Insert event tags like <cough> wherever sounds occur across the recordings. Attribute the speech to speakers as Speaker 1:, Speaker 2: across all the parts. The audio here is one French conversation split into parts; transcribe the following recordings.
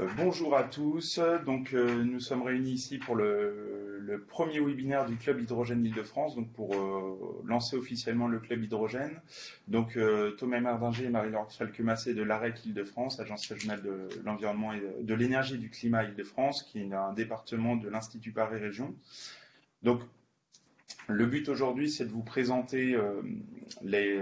Speaker 1: Euh, bonjour à tous. Donc, euh, nous sommes réunis ici pour le, premier webinaire du Club Hydrogène Île-de-France, donc pour euh, lancer officiellement le Club Hydrogène. Donc, Thomas Mardinger et Marie-Laure Falquemassé de l'AREC Île-de-France, Agence régionale de l'environnement et de l'énergie et du climat Île-de-France, qui est un département de l'Institut Paris Région. Donc, le but aujourd'hui, c'est de vous présenter les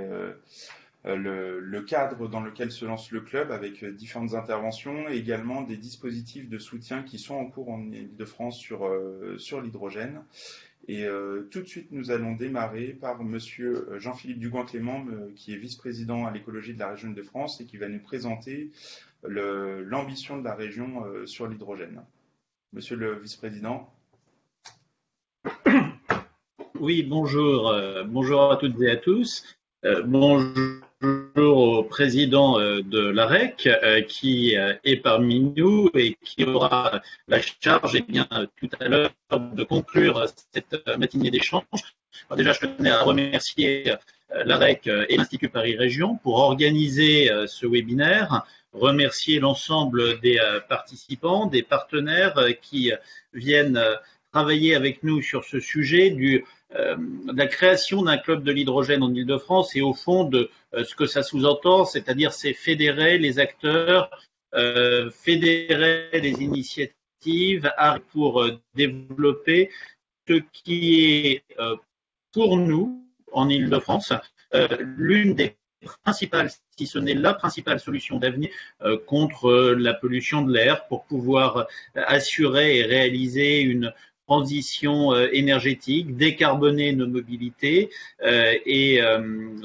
Speaker 1: euh, le, cadre dans lequel se lance le club avec euh, différentes interventions et également des dispositifs de soutien qui sont en cours en Ile-de-France sur, euh, sur l'hydrogène. Et tout de suite, nous allons démarrer par Monsieur Jean-Philippe Dugoin-Clément, qui est vice-président à l'écologie de la région de France et qui va nous présenter l'ambition de la région sur l'hydrogène. Monsieur le vice-président.
Speaker 2: Oui, bonjour. bonjour à toutes et à tous. bonjour au président euh, de l'AREC euh, qui euh, est parmi nous et qui aura la charge eh tout à l'heure de conclure cette matinée d'échange. Déjà, je tenais à remercier l'AREC et l'Institut Paris Région pour organiser ce webinaire, remercier l'ensemble des participants, des partenaires qui viennent travailler avec nous sur ce sujet du euh, la création d'un club de l'hydrogène en Ile-de-France et au fond de euh, ce que ça sous-entend, c'est-à-dire c'est fédérer les acteurs, euh, fédérer les initiatives pour développer ce qui est pour nous en Ile-de-France l'une des principales, si ce n'est la principale solution d'avenir contre la pollution de l'air pour pouvoir assurer et réaliser une transition euh, énergétique, décarboner nos mobilités euh, et euh,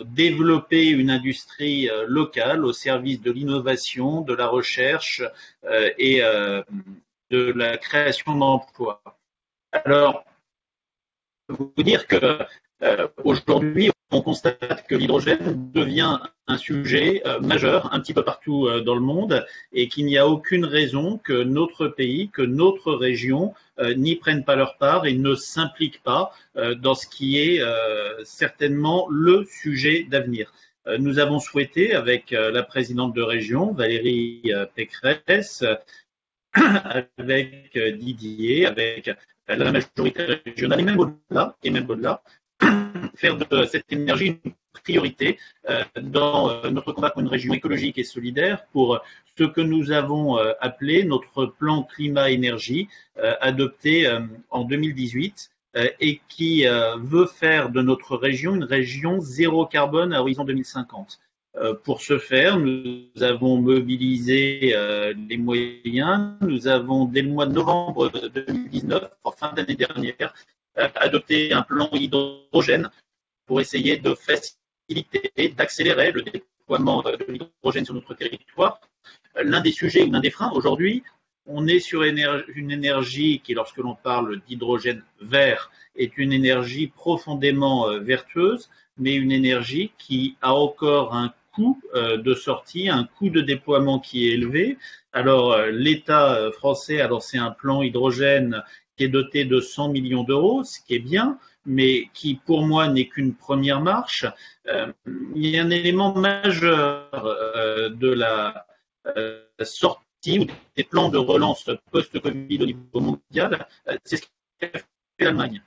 Speaker 2: développer une industrie locale au service de l'innovation, de la recherche et de la création d'emplois. Alors, vous dire que aujourd'hui, on constate que l'hydrogène devient un sujet euh, majeur un petit peu partout euh, dans le monde et qu'il n'y a aucune raison que notre pays, que notre région euh, n'y prenne pas leur part et ne s'implique pas dans ce qui est certainement le sujet d'avenir. Nous avons souhaité, avec la présidente de région, Valérie Pécresse, <coughs> avec Didier, avec la majorité régionale et même au-delà, et même au-delà, faire de cette énergie une priorité euh, dans euh, notre combat pour une région écologique et solidaire pour ce que nous avons euh, appelé notre plan climat-énergie adopté en 2018 et qui veut faire de notre région une région zéro carbone à horizon 2050. Pour ce faire, nous avons mobilisé les moyens. Nous avons, dès le mois de novembre 2019, en fin d'année dernière, adopté un plan hydrogène pour essayer de faciliter, d'accélérer le déploiement de l'hydrogène sur notre territoire. L'un des sujets l'un des freins aujourd'hui, on est sur une énergie qui, lorsque l'on parle d'hydrogène vert, est une énergie profondément euh, vertueuse, mais une énergie qui a encore un coût euh, de sortie, un coût de déploiement qui est élevé. Alors euh, l'État français a lancé un plan hydrogène qui est doté de 100 millions d'euros, ce qui est bien, mais qui pour moi n'est qu'une première marche. Euh, il y a un élément majeur euh, de la euh, sortie ou des plans de relance post-Covid au niveau mondial, c'est ce qu'a fait l'Allemagne.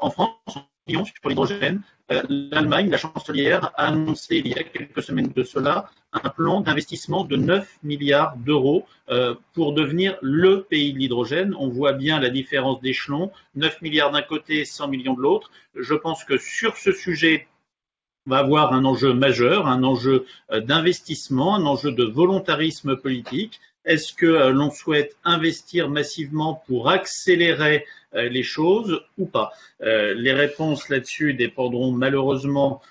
Speaker 2: en France, sur l'hydrogène, euh, l'Allemagne, la chancelière, a annoncé il y a quelques semaines de cela un plan d'investissement de 9 milliards d'euros euh, pour devenir le pays de l'hydrogène. On voit bien la différence d'échelon, 9 milliards d'un côté, 100 millions de l'autre. Je pense que sur ce sujet, on va avoir un enjeu majeur, un enjeu euh, d'investissement, un enjeu de volontarisme politique. Est-ce que l'on souhaite investir massivement pour accélérer les choses ou pas. Euh, les réponses là-dessus dépendront malheureusement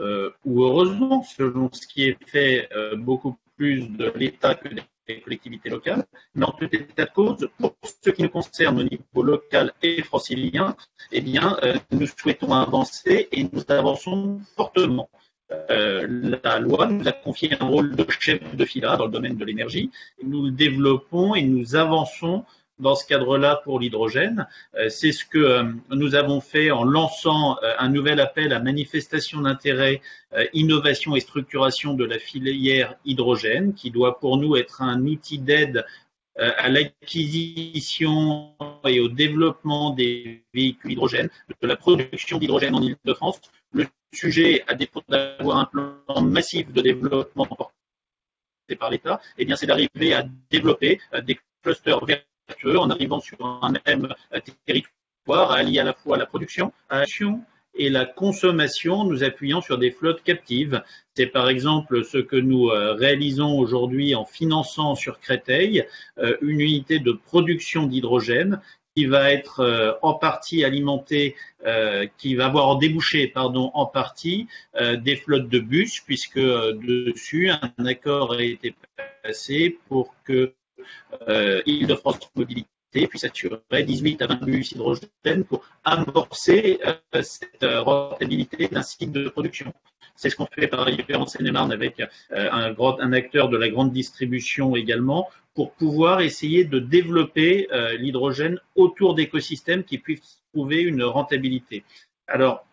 Speaker 2: euh, ou heureusement, selon ce qui est fait, beaucoup plus de l'État que des collectivités locales. Mais en tout état de cause, pour ce qui nous concerne au niveau local et francilien, eh bien, nous souhaitons avancer et nous avançons fortement. la loi nous a confié un rôle de chef de fila dans le domaine de l'énergie. Nous le développons et nous avançons dans ce cadre-là pour l'hydrogène. Euh, c'est ce que euh, nous avons fait en lançant euh, un nouvel appel à manifestation d'intérêt, innovation et structuration de la filière hydrogène, qui doit pour nous être un outil d'aide à l'acquisition et au développement des véhicules hydrogène, de la production d'hydrogène en Ile-de-France. Le sujet, à défaut d'avoir un plan massif de développement porté par l'État, eh c'est d'arriver à développer des clusters vertueux en arrivant sur un même territoire, à allier à la fois la production, à l'action et la consommation, nous appuyant sur des flottes captives. C'est par exemple ce que nous euh, réalisons aujourd'hui en finançant sur Créteil euh, une unité de production d'hydrogène qui va être euh, en partie alimentée, qui va avoir débouché, pardon, en partie des flottes de bus, puisque dessus un accord a été passé pour que Île-de-France Mobilité puisse assurer 18 à 20 bus hydrogène pour amorcer euh, cette euh, rentabilité d'un site de production. C'est ce qu'on fait par ailleurs en Seine-et-Marne avec euh, un acteur de la grande distribution également pour pouvoir essayer de développer l'hydrogène autour d'écosystèmes qui puissent trouver une rentabilité. Alors,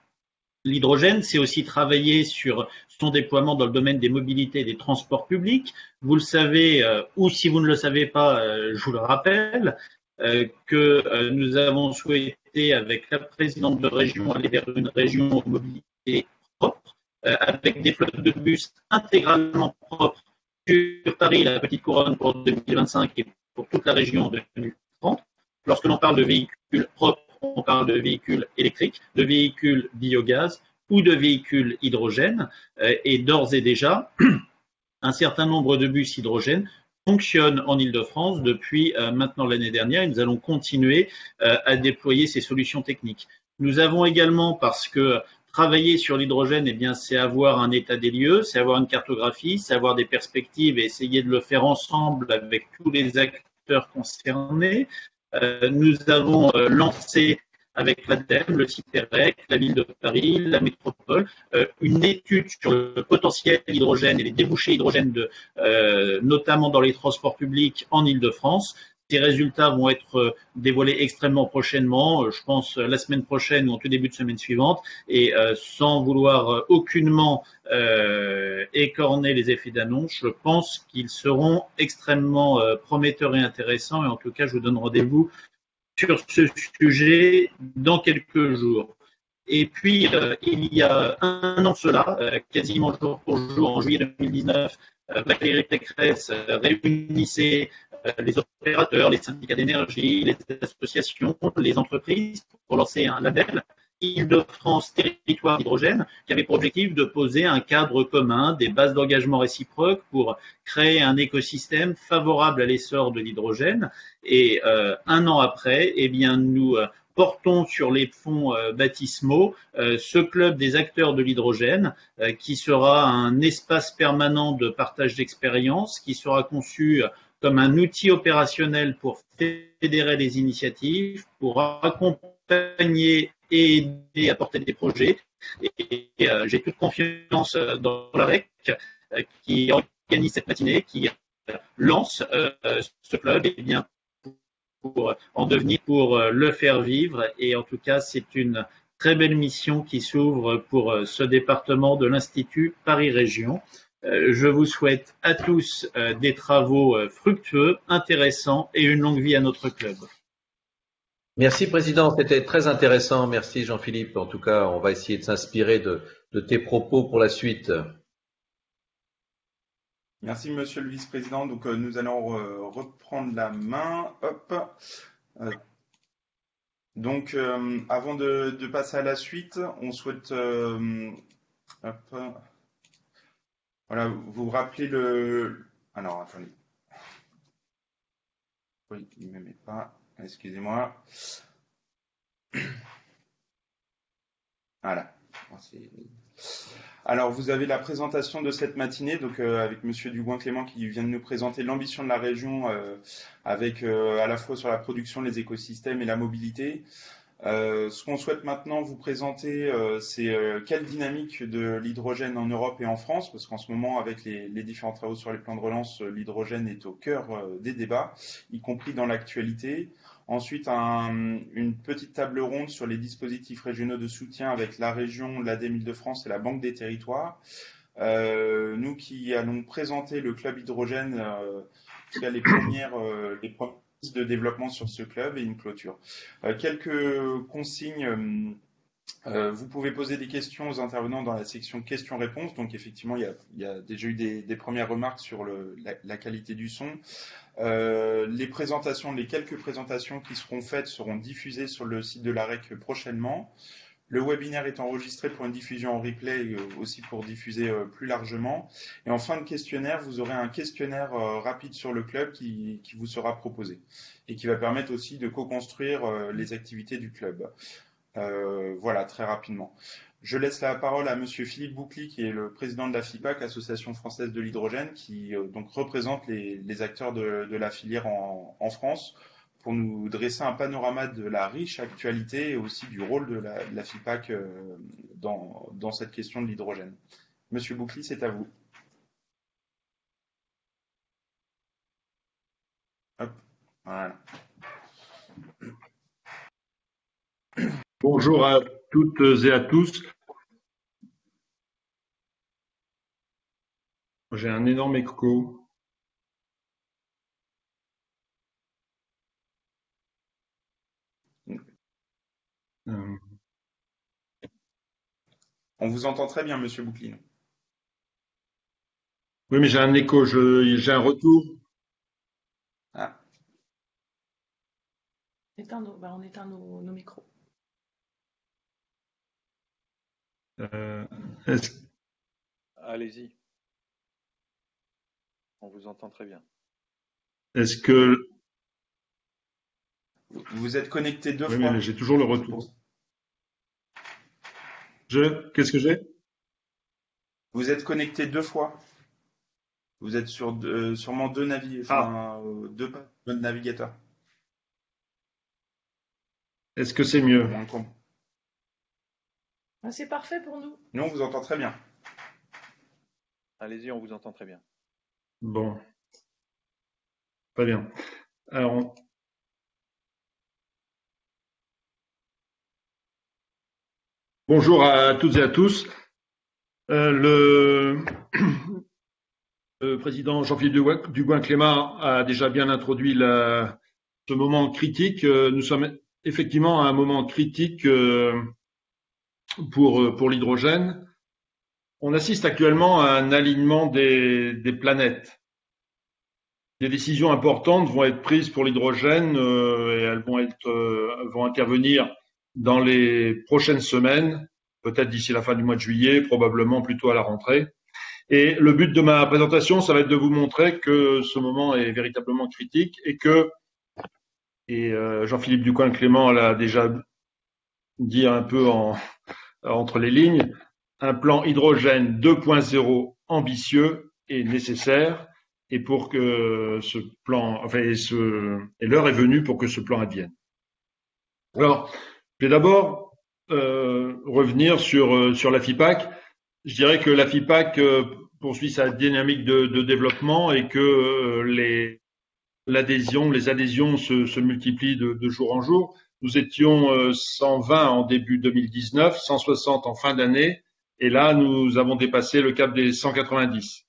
Speaker 2: L'hydrogène, c'est aussi travailler sur son déploiement dans le domaine des mobilités et des transports publics. Vous le savez, ou si vous ne le savez pas, je vous le rappelle, euh, que euh, nous avons souhaité, avec la présidente de région, aller vers une région mobilité propre, euh, avec des flottes de bus intégralement propres sur Paris, la petite couronne pour 2025 et pour toute la région de 2030. Lorsque l'on parle de véhicules propres, on parle de véhicules électriques, de véhicules biogaz ou de véhicules hydrogène. Et d'ores et déjà, <clears throat> un certain nombre de bus hydrogène fonctionne en Ile-de-France depuis euh, maintenant l'année dernière et nous allons continuer euh, à déployer ces solutions techniques. Nous avons également, parce que travailler sur l'hydrogène, eh bien, c'est avoir un état des lieux, c'est avoir une cartographie, c'est avoir des perspectives et essayer de le faire ensemble avec tous les acteurs concernés. Euh, nous avons lancé avec l'ADEME, le CITEREC, la ville de Paris, la métropole, euh, une étude sur le potentiel hydrogène et les débouchés hydrogène, euh, notamment dans les transports publics en Ile-de-France. Ces résultats vont être euh, dévoilés extrêmement prochainement, je pense la semaine prochaine ou en tout début de semaine suivante, et sans vouloir aucunement écorner les effets d'annonce, je pense qu'ils seront extrêmement prometteurs et intéressants, et en tout cas, je vous donne rendez-vous sur ce sujet dans quelques jours. Et puis, euh, il y a un an cela, euh, quasiment jour pour jour, en juillet 2019, euh, Valérie Pécresse réunissait les opérateurs, les syndicats d'énergie, les associations, les entreprises pour lancer un label Île-de-France Territoire Hydrogène, qui avait pour objectif de poser un cadre commun, des bases d'engagement réciproques pour créer un écosystème favorable à l'essor de l'hydrogène. Et euh, un an après, eh bien, nous euh, portons sur les fonds euh, baptismaux ce club des acteurs de l'hydrogène, qui sera un espace permanent de partage d'expériences, qui sera conçu comme un outil opérationnel pour fédérer les initiatives, pour accompagner et aider à porter des projets. Et, euh, j'ai toute confiance euh, dans la REC euh, qui organise cette matinée, qui lance ce club et bien pour en devenir, pour le faire vivre. Et en tout cas, c'est une très belle mission qui s'ouvre pour ce département de l'Institut Paris Région. Je vous souhaite à tous des travaux fructueux, intéressants et une longue vie à notre club.
Speaker 3: Merci Président, c'était très intéressant. Merci Jean-Philippe. En tout cas, on va essayer de s'inspirer de, tes propos pour la suite.
Speaker 1: Merci Monsieur le Vice-président. Donc euh, nous allons reprendre la main. Hop. Euh, donc euh, avant de, passer à la suite, on souhaite hop, voilà, vous rappeler le. Alors attendez. Oui, il ne me met pas. Excusez-moi. Voilà. Alors, vous avez la présentation de cette matinée, donc euh, avec Monsieur Dubois-Clément qui vient de nous présenter l'ambition de la région, euh, avec euh, à la fois sur la production, les écosystèmes et la mobilité. Ce qu'on souhaite maintenant vous présenter, c'est quelle dynamique de l'hydrogène en Europe et en France, parce qu'en ce moment, avec les, différents travaux sur les plans de relance, l'hydrogène est au cœur des débats, y compris dans l'actualité. Ensuite, une petite table ronde sur les dispositifs régionaux de soutien avec la région, l'ADEME de france et la Banque des territoires. nous nous qui allons présenter le club hydrogène, qui a les premières, les premières de développement sur ce club et une clôture. quelques consignes euh, vous pouvez poser des questions aux intervenants dans la section questions-réponses. Donc effectivement, il y a, déjà eu des, premières remarques sur la, qualité du son. Euh, les présentations, les quelques présentations qui seront faites seront diffusées sur le site de l'AREC prochainement. Le webinaire est enregistré pour une diffusion en replay euh, aussi pour diffuser plus largement. Et en fin de questionnaire, vous aurez un questionnaire rapide sur le club qui, vous sera proposé et qui va permettre aussi de co-construire les activités du club. Euh, voilà, très rapidement. Je laisse la parole à Monsieur Philippe Boucli, qui est le président de la FIPAC, Association française de l'hydrogène, qui euh, donc représente les, acteurs de, la filière en, France, pour nous dresser un panorama de la riche actualité et aussi du rôle de la, FIPAC euh, dans, cette question de l'hydrogène. Monsieur Boucli, c'est à vous.
Speaker 4: Bonjour à toutes et à tous. J'ai un énorme écho.
Speaker 1: Euh. On vous entend très bien, Monsieur Bouclin.
Speaker 4: Oui, mais j'ai un écho, j'ai un retour.
Speaker 5: Ah. Bah, on éteint nos micros.
Speaker 4: Euh,
Speaker 6: Allez-y. On vous entend très bien.
Speaker 4: Est-ce que.
Speaker 1: Vous êtes connecté deux
Speaker 4: oui,
Speaker 1: fois.
Speaker 4: mais j'ai toujours le retour. Je. Qu'est-ce que j'ai?
Speaker 1: Vous êtes connecté deux fois. Vous êtes sur sûrement deux, navi... enfin, ah. deux navigateurs.
Speaker 4: Est-ce que c'est mieux?
Speaker 5: C'est parfait pour nous.
Speaker 1: Nous, on vous entend très bien.
Speaker 6: Allez-y, on vous entend très bien.
Speaker 4: Bon. Très bien. Alors, Bonjour à toutes et à tous. Euh, le... <clears throat> président Jean-Philippe Dugoin-Clément a déjà bien introduit ce moment critique. Euh, nous sommes effectivement à un moment critique euh, pour, euh, pour l'hydrogène. On assiste actuellement à un alignement des, des, planètes. Des décisions importantes vont être prises pour l'hydrogène euh, et elles vont, être, euh, vont intervenir dans les prochaines semaines, peut-être d'ici la fin du mois de juillet, probablement plutôt à la rentrée. Et le but de ma présentation, ça va être de vous montrer que ce moment est véritablement critique et que, et Jean-Philippe Ducoin-Clément l'a déjà dit un peu en, entre les lignes, un plan hydrogène 2.0 ambitieux est nécessaire et pour que ce plan, enfin, et l'heure est venue pour que ce plan advienne. Alors, je vais d'abord euh, revenir sur, euh, sur la FIPAC. Je dirais que la FIPAC euh, poursuit sa dynamique de, développement et que les l'adhésion, les adhésions se, multiplient de, jour en jour. Nous étions 120 euh, en début 2019, 160 en fin d'année, et là nous avons dépassé le cap des 190.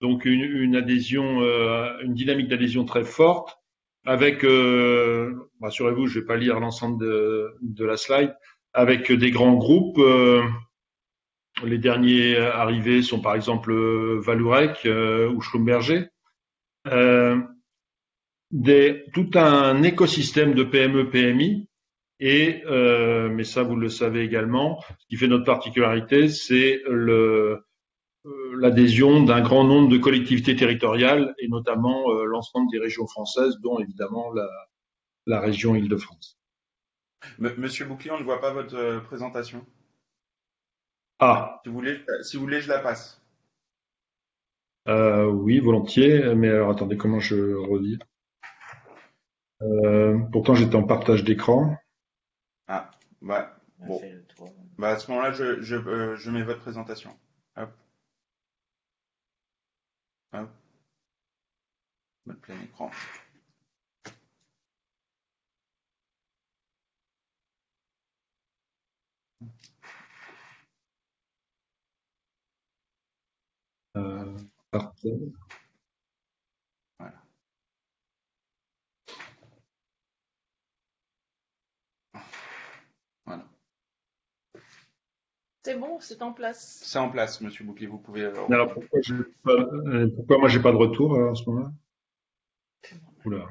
Speaker 4: Donc une, une adhésion, euh, une dynamique d'adhésion très forte, avec, euh, rassurez-vous, je ne vais pas lire l'ensemble de, la slide, avec des grands groupes. Euh, les derniers arrivés sont par exemple Valurec ou Schlumberger. Des, tout un écosystème de PME, PMI et, euh, mais ça, vous le savez également, ce qui fait notre particularité, c'est euh, l'adhésion d'un grand nombre de collectivités territoriales et notamment euh, l'ensemble des régions françaises, dont évidemment la, la région Île-de-France.
Speaker 1: Monsieur Bouclier, on ne voit pas votre présentation.
Speaker 4: Ah.
Speaker 1: Si vous voulez, si vous voulez, je la passe.
Speaker 4: Euh, oui, volontiers. Mais alors, attendez, comment je redis? Euh, Pourtant, j'étais en partage d'écran.
Speaker 1: Ah, bah, bon. Bah, à ce moment-là, je, je, euh, je mets votre présentation. Hop. Hop. Votre plein écran.
Speaker 4: Euh...
Speaker 1: Voilà.
Speaker 5: C'est bon, c'est en place.
Speaker 1: C'est en place, Monsieur Bouclier. Vous pouvez. euh,
Speaker 4: Alors pourquoi, pas, euh, pourquoi moi j'ai pas de retour alors, à ce moment-là? Oula.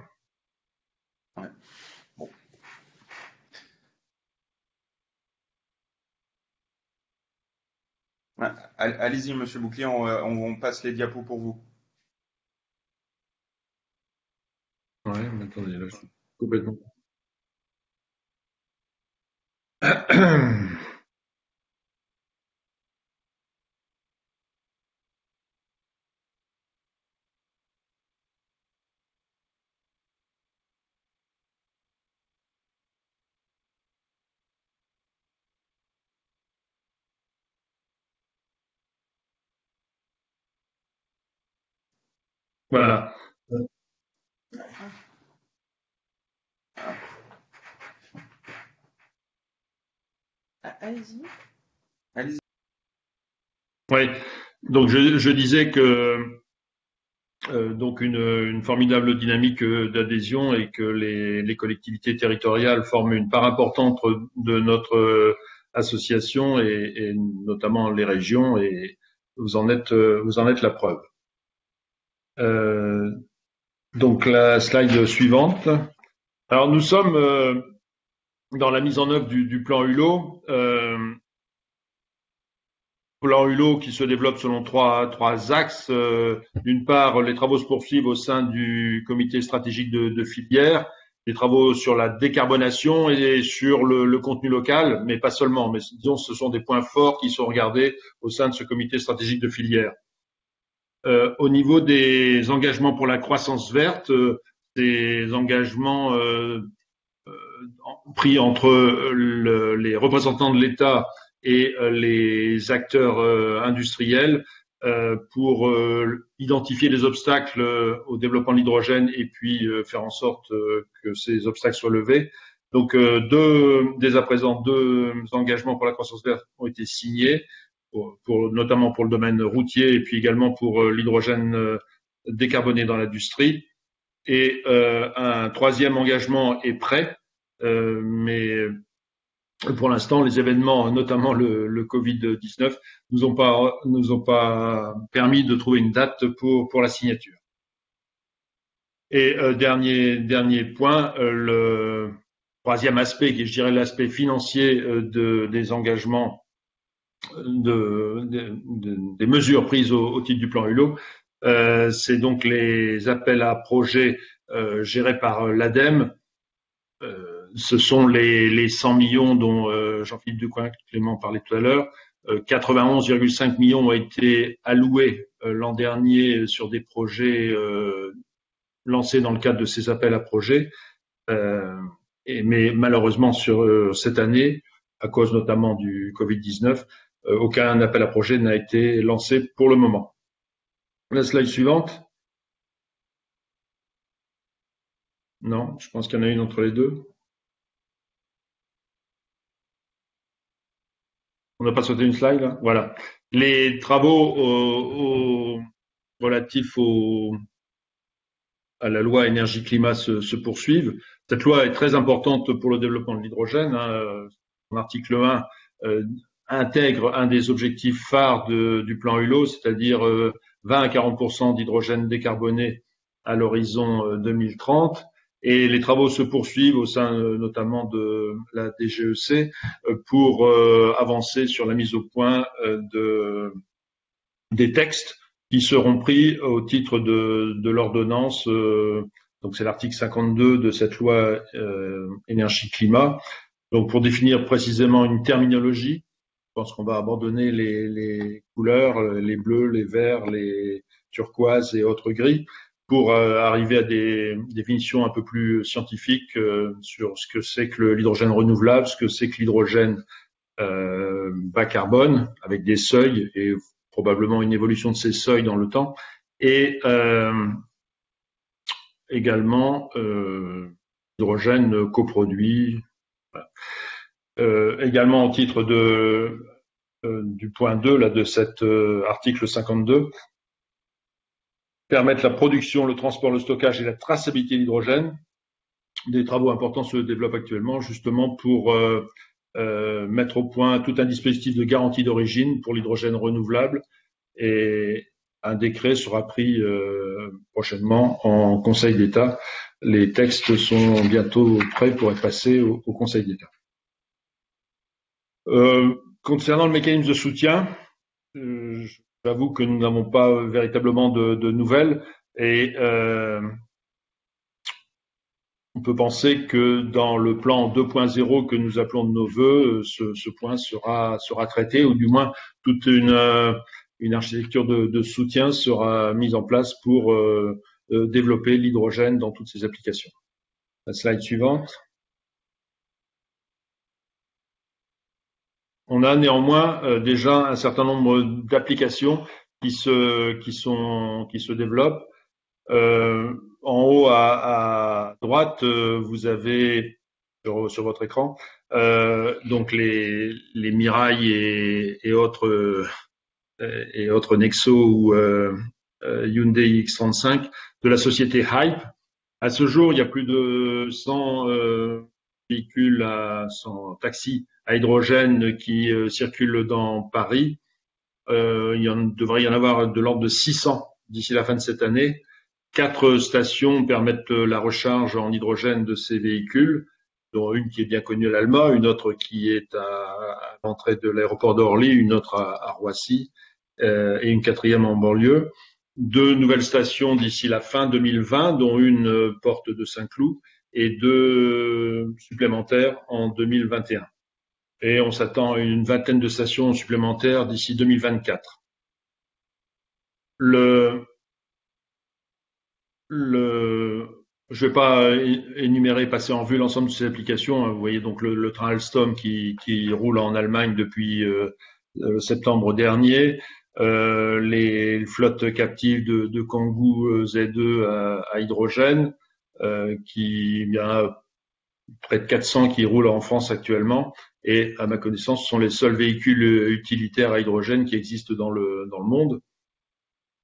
Speaker 1: ouais, all- Allez-y, Monsieur Bouclier. Euh, on passe les diapos pour vous.
Speaker 4: Ouais, mais attendez, là, je suis complètement. <clears throat> Voilà.
Speaker 5: Ah, Allez-y.
Speaker 1: Allez-y.
Speaker 4: Oui, donc je, je disais que euh, donc une, une formidable dynamique euh, d'adhésion et que les, les collectivités territoriales forment une part importante de notre euh, association et, et notamment les régions et vous en êtes euh, vous en êtes la preuve. Euh, donc la slide suivante. Alors nous sommes euh, dans la mise en œuvre du, du plan Hulot. Euh, plan Hulot qui se développe selon trois, trois axes. Euh, D'une part, les travaux se poursuivent au sein du comité stratégique de, de filière, des travaux sur la décarbonation et sur le, le, contenu local, mais pas seulement. Mais disons, ce sont des points forts qui sont regardés au sein de ce comité stratégique de filière. Euh, au niveau des engagements pour la croissance verte, euh, des engagements euh, pris entre le, les représentants de l'État et les acteurs industriels pour identifier les obstacles au développement de l'hydrogène et puis faire en sorte que ces obstacles soient levés. Donc, deux, dès à présent, deux engagements pour la croissance verte ont été signés, pour, pour, notamment pour le domaine routier et puis également pour l'hydrogène décarboné dans l'industrie. Et un troisième engagement est prêt, mais pour l'instant, les événements, notamment le, le Covid-19, nous ont pas nous ont pas permis de trouver une date pour pour la signature. Et euh, dernier dernier point, euh, le troisième aspect, qui est, je dirais l'aspect financier euh, de, des engagements, de, de, de, des mesures prises au, titre du plan Hulot, c'est donc les appels à projets gérés par l'ADEME ce sont les, les 100 millions dont euh, Jean-Philippe Ducoin Clément parlait tout à l'heure. Euh, 91,5 millions ont été alloués euh, l'an dernier sur des projets lancés dans le cadre de ces appels à projets. Et, mais malheureusement, sur cette année, à cause notamment du Covid-19, aucun appel à projet n'a été lancé pour le moment. La slide suivante. Non, je pense qu'il y en a une entre les deux. On n'a pas sauté une slide là Voilà. Les travaux au, au, relatifs à la loi énergie-climat se, poursuivent. Cette loi est très importante pour le développement de l'hydrogène. Hein. Son article 1 euh, intègre un des objectifs phares du plan Hulot, c'est-à-dire euh, 20 à 40% d'hydrogène décarboné à l'horizon euh, 2030. Et les travaux se poursuivent au sein notamment de la DGEC pour euh, avancer sur la mise au point euh, de, des textes qui seront pris au titre de, l'ordonnance. Euh, donc c'est l'article 52 de cette loi énergie-climat. Donc pour définir précisément une terminologie, pense qu'on va abandonner les, couleurs, les bleus, les verts, les turquoises et autres gris pour euh, arriver à des définitions un peu plus scientifiques euh, sur ce que c'est que l'hydrogène renouvelable, ce que c'est que l'hydrogène euh, bas carbone, avec des seuils et probablement une évolution de ces seuils dans le temps, et également hydrogène coproduit. Également au titre de du point 2 là, de cet article 52, permettre la production, le transport, le stockage et la traçabilité de l'hydrogène. Des travaux importants se développent actuellement justement pour euh, euh, mettre au point tout un dispositif de garantie d'origine pour l'hydrogène renouvelable et un décret sera pris euh, prochainement en Conseil d'État. Les textes sont bientôt prêts pour être passés au Conseil d'État. Euh, concernant le mécanisme de soutien, euh, j'avoue que nous n'avons pas véritablement de, nouvelles et euh, on peut penser que dans le plan 2.0 que nous appelons de nos voeux, ce, ce, point sera, traité, ou du moins toute une, euh, architecture de, soutien sera mise en place pour euh, euh, développer l'hydrogène dans toutes ses applications. La slide suivante. On a néanmoins euh, déjà un certain nombre d'applications qui se, qui, sont, qui se développent. Euh, en haut à, droite, euh, vous avez sur, votre écran donc les, les Mirai et, et autres et autres Nexo ou Hyundai X35 de la société Hype. À ce jour, il y a plus de 100 véhicules, à, 100 taxis à hydrogène qui euh, circulent dans Paris. Euh, il devrait y en avoir de l'ordre de 600 d'ici la fin de cette année. Quatre stations permettent la recharge en hydrogène de ces véhicules, dont une qui est bien connue à l'Alma, une autre qui est à, l'entrée de l'aéroport d'Orly, une autre à, à Roissy euh, et une quatrième en banlieue. Deux nouvelles stations d'ici la fin 2020, dont une porte de Saint-Cloud et deux supplémentaires en 2021 et on s'attend à une vingtaine de stations supplémentaires d'ici 2024. Le, le, je ne vais pas énumérer, passer en vue l'ensemble de ces applications. Vous voyez donc le, train Alstom qui, qui, roule en Allemagne depuis euh, euh septembre dernier. Euh, les flottes captives de, de Kangoo Z2 à, à hydrogène, qui il y a près de 400 qui roulent en France actuellement et à ma connaissance, ce sont les seuls véhicules utilitaires à hydrogène qui existent dans le, dans le monde.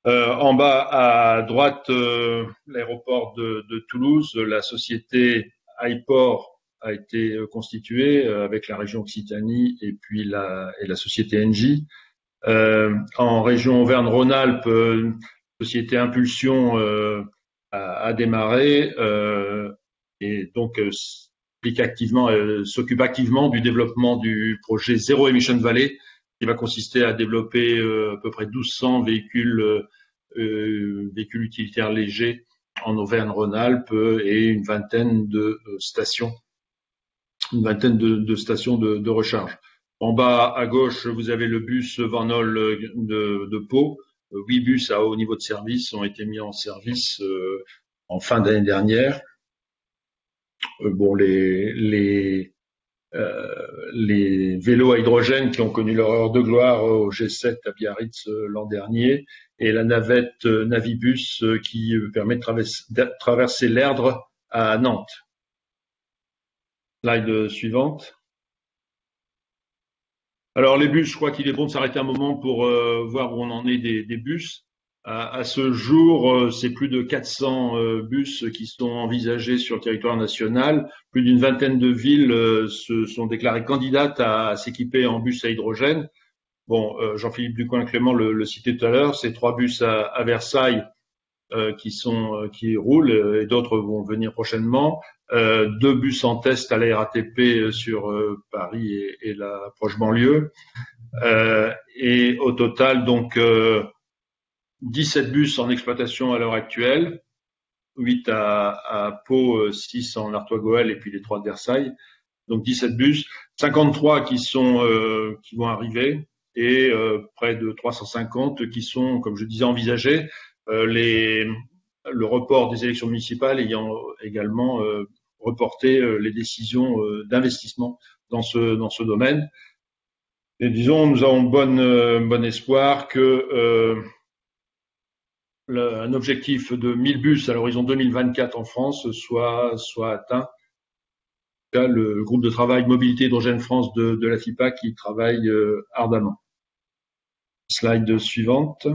Speaker 4: Euh, en bas à droite, euh, l'aéroport de, de, Toulouse, la société iPort a été constituée euh, avec la région Occitanie et puis la, et la société Engie. Euh, en région Auvergne-Rhône-Alpes, euh, société Impulsion a, démarré et donc activement, euh, s'occupe activement du développement du projet Zero Emission Valley, qui va consister à développer euh, à peu près 1200 véhicules, euh, véhicules utilitaires légers en Auvergne-Rhône-Alpes et une vingtaine de stations, une vingtaine de, stations de, recharge. En bas à gauche, vous avez le bus Van Hol de, de Pau. Huit bus à haut niveau de service ont été mis en service en fin d'année dernière. Euh, bon, euh, les vélos à hydrogène qui ont connu leur heure de gloire au G7 à Biarritz euh, l'an dernier et la navette Navibus qui permet de traverser, de traverser l'Erdre à Nantes. Slide suivante. Alors les bus, je crois qu'il est bon de s'arrêter un moment pour euh, voir où on en est des, bus. À, ce jour, euh, c'est plus de 400 euh, bus qui sont envisagés sur le territoire national. Plus d'une vingtaine de villes euh, se sont déclarées candidates à, s'équiper en bus à hydrogène. Bon, Jean-Philippe Ducoin-Clément le, le, citait tout à l'heure, ces trois bus à, à Versailles qui sont qui roulent et d'autres vont venir prochainement. deux bus en test à la RATP sur Paris et, la proche banlieue. et au total, donc 17 bus en exploitation à l'heure actuelle, 8 à, Pau, 6 en Artois-Goël et puis les 3 de Versailles. Donc 17 bus, 53 qui sont euh, qui vont arriver et euh, près de 350 qui sont, comme je disais, envisagés. Euh, le report des élections municipales ayant également euh, reporté euh, les décisions d'investissement dans ce dans ce domaine. Et disons, nous avons bon bon espoir que un objectif de 1000 bus à l'horizon 2024 en France soit, soit atteint. Le groupe de travail Mobilité Hydrogène France de, de la FIPA qui travaille ardemment. Slide suivante.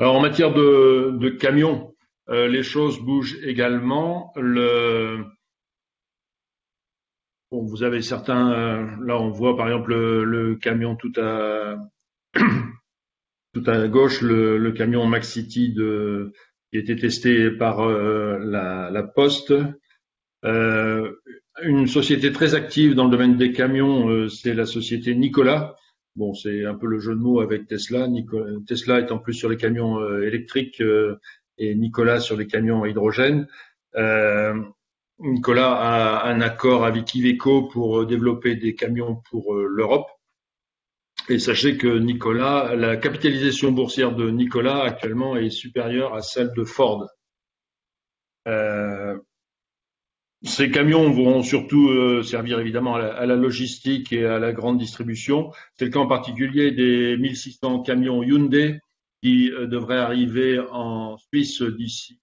Speaker 4: Alors en matière de, camions, euh, les choses bougent également. Le... Bon, vous avez certains, euh, là on voit par exemple le, camion tout à <clears throat> tout à gauche, le, camion Max City qui a été testé par euh, la, Poste. Une société très active dans le domaine des camions, c'est la société Nicolas. Bon, c'est un peu le jeu de mots avec Tesla. Tesla est en plus sur les camions électriques et Nicolas sur les camions à hydrogène. Nicolas a un accord avec Iveco pour développer des camions pour l'Europe. Et sachez que Nicolas, la capitalisation boursière de Nicolas actuellement est supérieure à celle de Ford. Euh, ces camions vont surtout euh, servir évidemment à la, logistique et à la grande distribution. C'est le cas en particulier des 1600 camions Hyundai qui euh, devraient arriver en Suisse d'ici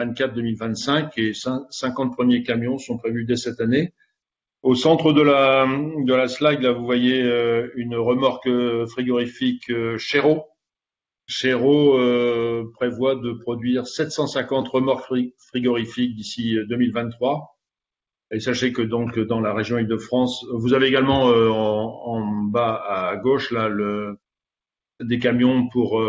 Speaker 4: 24-2025 et 50 premiers camions sont prévus dès cette année. Au centre de la, de la slide, là, vous voyez euh, une remorque frigorifique Chéreau. Chéreau prévoit de produire 750 remorques frigorifiques d'ici 2023. Euh, Et sachez que donc dans la région Île-de-France, vous avez également en, bas à gauche là des camions pour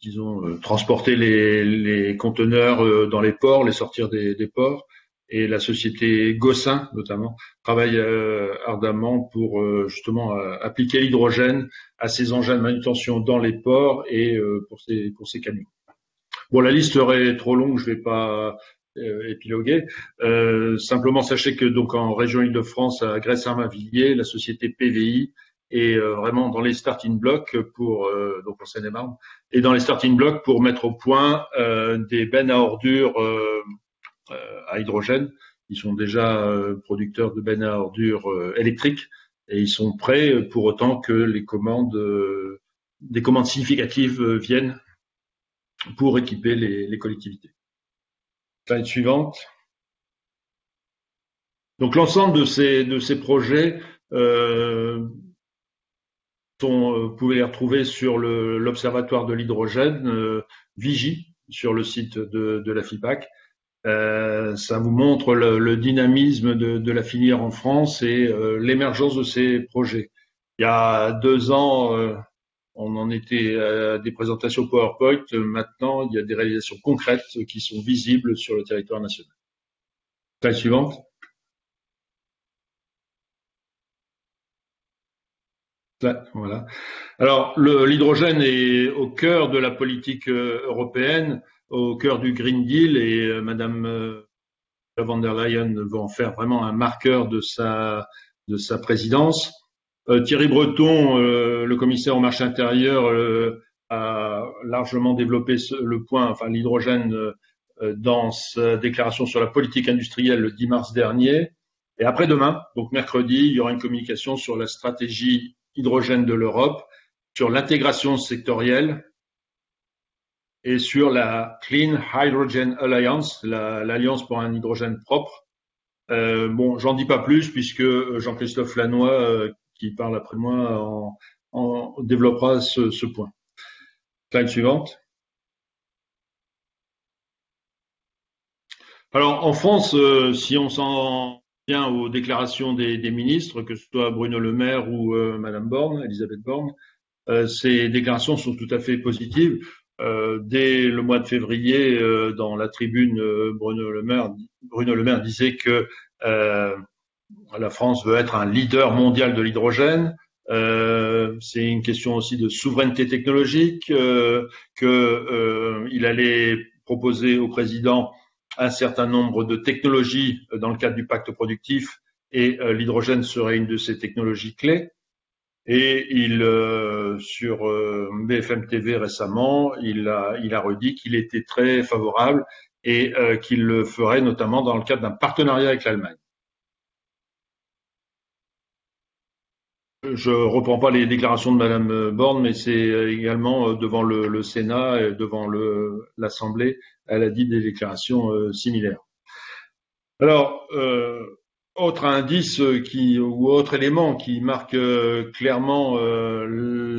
Speaker 4: disons transporter les, conteneurs dans les ports, les sortir des, ports et la société Gossin notamment travaille euh, ardemment pour euh, justement euh, appliquer l'hydrogène à ces engins de manutention dans les ports et pour ces camions. Bon, la liste serait trop longue, je vais pas épiloguer. simplement sachez que donc en région Île-de-France à Grèce-Armavilliers, la société PVI est vraiment dans les starting blocks pour donc en Seine-et-Marne et dans les starting blocks pour mettre au point des bennes à ordures euh, à hydrogène. Ils sont déjà euh, producteurs de bennes à ordures euh, électriques et ils sont prêts pour autant que les commandes, des commandes significatives viennent pour équiper les, les collectivités. Slide suivante. Donc l'ensemble de ces, de ces projets euh, sont, vous pouvez les retrouver sur l'observatoire de l'hydrogène, euh, Vigie, sur le site de, la FIPAC. Euh, ça vous montre le, dynamisme de, la filière en France et euh, l'émergence de ces projets. Il y a deux ans, euh, on en était à des présentations PowerPoint. Maintenant, il y a des réalisations concrètes qui sont visibles sur le territoire national. Slide suivante. Voilà. Alors, l'hydrogène est au cœur de la politique européenne au cœur du Green Deal et euh, Madame euh, von der Leyen va en faire vraiment un marqueur de sa présidence. Euh, Thierry Breton, le commissaire au marché intérieur, a largement développé le point, enfin l'hydrogène, dans sa déclaration sur la politique industrielle le 10 mars dernier. Et après-demain, donc mercredi, il y aura une communication sur la stratégie hydrogène de l'Europe, sur l'intégration sectorielle et sur la Clean Hydrogen Alliance, l'alliance pour un hydrogène propre. Euh, bon, j'en dis pas plus puisque euh, Jean-Christophe Lannoy, euh, qui parle après moi, développera ce, point. Slide suivante. Alors, en France, euh, si on s'en vient aux déclarations des, ministres, que ce soit Bruno Le Maire ou Madame Borne, Elisabeth Borne, ces déclarations sont tout à fait positives. Euh, dès le mois de février, euh, dans la tribune, euh, Bruno Le Maire disait que la France veut être un leader mondial de l'hydrogène. c'est une question aussi de souveraineté technologique, qu'il allait proposer au président un certain nombre de technologies dans le cadre du pacte productif et l'hydrogène serait une de ces technologies clés. Et il, euh, sur euh, BFM TV récemment, il a, il a redit qu'il était très favorable et euh, qu'il le ferait notamment dans le cadre d'un partenariat avec l'Allemagne. Je reprends pas les déclarations de Madame Borne, mais c'est également devant le, Sénat, et devant l'Assemblée, elle a dit des déclarations similaires. Alors, autre indice ou autre élément qui marque euh, clairement euh,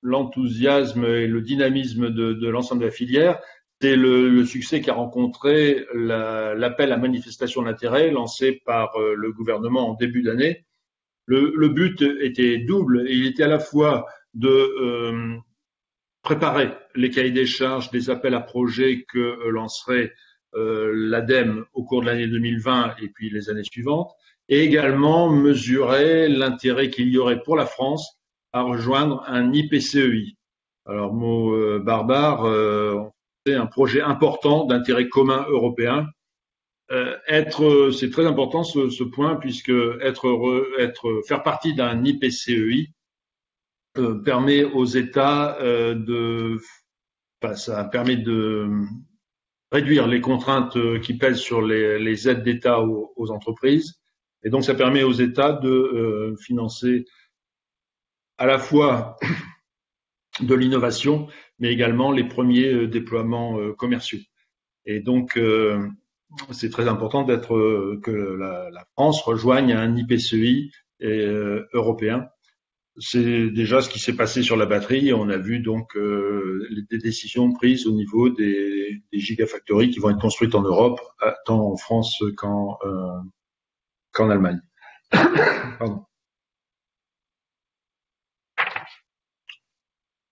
Speaker 4: l'enthousiasme et le dynamisme de, l'ensemble de la filière, c'est le, succès qu'a rencontré l'appel à manifestation d'intérêt lancé par euh, le gouvernement en début d'année. Le, but était double. Il était à la fois de euh, préparer les cahiers des charges des appels à projets que lancerait euh, l'ADEME au cours de l'année 2020 et puis les années suivantes, et également mesurer l'intérêt qu'il y aurait pour la France à rejoindre un IPCEI. Alors, mot euh, barbare, euh, c'est un projet important d'intérêt commun européen. Euh, être, c'est très important ce, point puisque être, être, faire partie d'un IPCEI euh, permet aux États euh, de, ça permet de réduire les contraintes qui pèsent sur les, aides d'État aux, entreprises, et donc ça permet aux États de financer à la fois de l'innovation, mais également les premiers déploiements commerciaux. Et donc, c'est très important d'être que la, France rejoigne un IPCI européen. C'est déjà ce qui s'est passé sur la batterie. On a vu donc euh, des décisions prises au niveau des, gigafactories qui vont être construites en Europe, tant en France qu'en euh, Allemagne. <coughs> Pardon.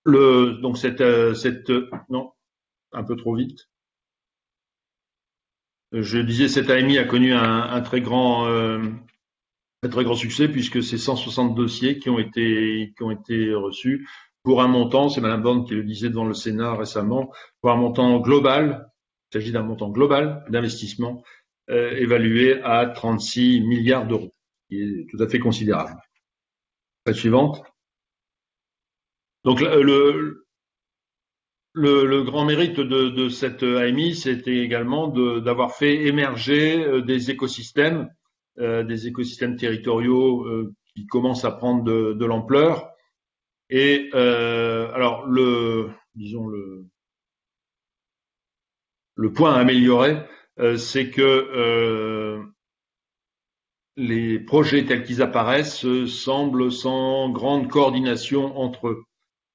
Speaker 4: Le, donc cette, euh, cette, non, un peu trop vite. Je disais, cette AMI a connu un, un très grand, euh, un très grand succès puisque c'est 160 dossiers qui ont été, qui ont été reçus pour un montant, c'est Madame Borne qui le disait devant le Sénat récemment, pour un montant global, il s'agit d'un montant global d'investissement euh, évalué à 36 milliards d'euros, qui est tout à fait considérable. La suivante. Donc le, le, le, grand mérite de, de cette AMI, c'était également d'avoir fait émerger euh, des écosystèmes, euh, des écosystèmes territoriaux euh, qui commencent à prendre de, de l'ampleur. Et euh, alors le, disons le, le point à améliorer, euh, c'est que les projets tels qu'ils apparaissent semblent sans grande coordination entre eux.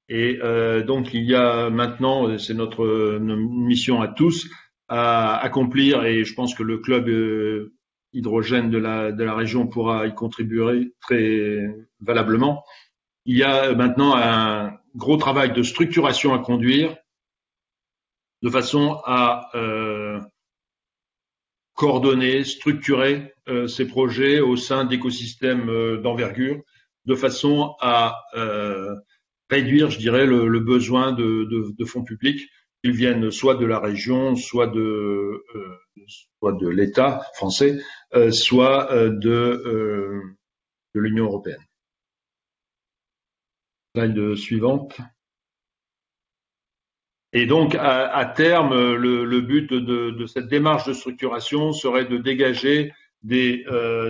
Speaker 4: Et euh, donc il y a maintenant, c'est notre, mission à tous, à accomplir, et je pense que le club euh, hydrogène de la, de la région pourra y contribuer très valablement. Il y a maintenant un gros travail de structuration à conduire de façon à euh, coordonner, structurer euh, ces projets au sein d'écosystèmes euh, d'envergure, de façon à euh, réduire, je dirais, le, besoin de, fonds publics, qu'ils viennent soit de la région, soit de, euh, l'État français, euh, soit euh, de, l'Union européenne. Slide suivante. Et donc, à, terme, le, but de, cette démarche de structuration serait de dégager des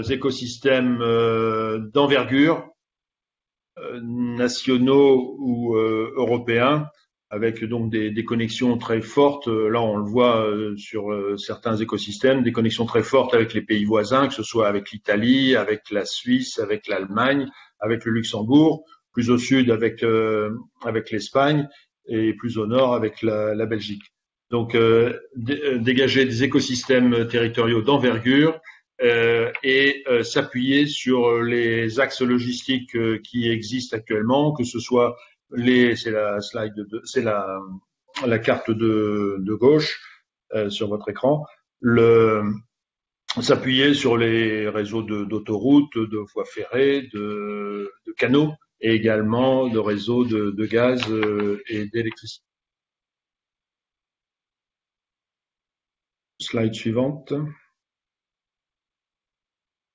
Speaker 4: écosystèmes d'envergure nationaux ou euh, européens, avec donc des, des, connexions très fortes. Là, on le voit euh, sur certains écosystèmes, des connexions très fortes avec les pays voisins, que ce soit avec l'Italie, avec la Suisse, avec l'Allemagne, avec le Luxembourg, plus au sud avec avec l'Espagne et plus au nord avec la, la Belgique. Donc, euh, dégager des écosystèmes territoriaux d'envergure euh, et euh, s'appuyer sur les axes logistiques euh, qui existent actuellement, que ce soit les, c'est la slide, c'est la, la carte de, de gauche euh, sur votre écran, le s'appuyer sur les réseaux d'autoroutes, de, voies ferrées, de, de, canaux et également de réseaux de, de gaz euh, et d'électricité. Slide suivante.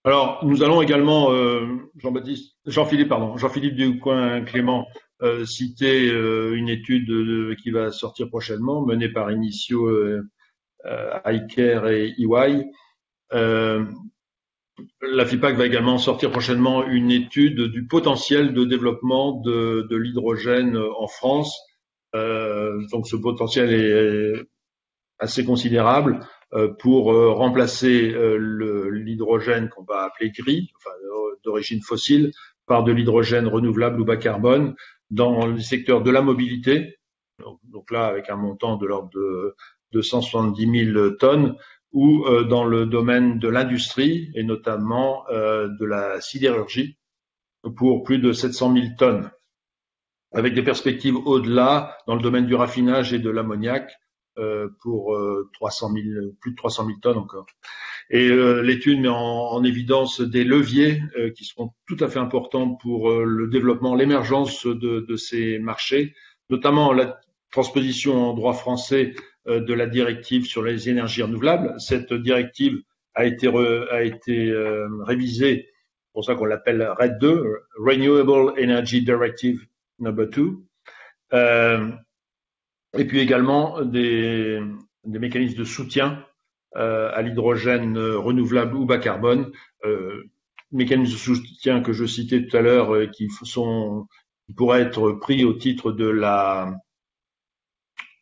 Speaker 4: Alors, nous allons également, euh, Jean-Baptiste, Jean-Philippe, pardon, Jean-Philippe Ducoin Clément, euh, citer euh, une étude de, qui va sortir prochainement, menée par Initio, iCare et EY. la FIPAC va également sortir prochainement une étude du potentiel de développement de l'hydrogène en France. donc, ce potentiel est assez considérable. Euh, pour euh, remplacer euh, l'hydrogène qu'on va appeler gris, enfin, d'origine fossile, par de l'hydrogène renouvelable ou bas carbone dans le secteur de la mobilité, donc là avec un montant de l'ordre de 270 000 tonnes, ou dans le domaine de l'industrie et notamment de la sidérurgie pour plus de 700 000 tonnes, avec des perspectives au-delà dans le domaine du raffinage et de l'ammoniac pour 300 000, plus de 300 000 tonnes encore. Et l'étude met en, évidence des leviers qui seront tout à fait importants pour le développement, l'émergence de, de, ces marchés, notamment la transposition en droit français euh, de la directive sur les énergies renouvelables. Cette directive a été, a été euh, révisée, c'est pour ça qu'on l'appelle RED 2, Renewable Energy Directive Number 2. Euh, et puis également des, des mécanismes de soutien euh, à l'hydrogène renouvelable ou bas carbone, euh, mécanismes de soutien que je citais tout à l'heure qui sont qui pourraient être pris au titre de la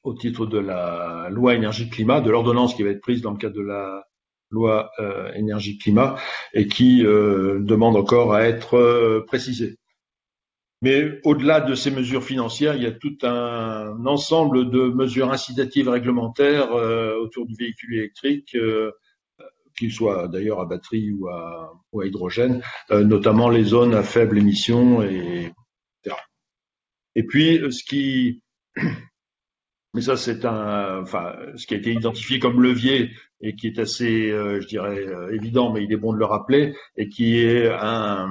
Speaker 4: au titre de la loi énergie-climat, de l'ordonnance qui va être prise dans le cadre de la loi euh, énergie-climat et qui euh, demande encore à être euh, précisée. Mais au-delà de ces mesures financières, il y a tout un ensemble de mesures incitatives réglementaires autour du véhicule électrique, qu'il soit d'ailleurs à batterie ou à, hydrogène, notamment les zones à faible émission, et, etc. Et puis, ce qui <clears throat> mais ça, c'est un, enfin, ce qui a été identifié comme levier et qui est assez, euh, je dirais, euh, évident, mais il est bon de le rappeler, et qui est un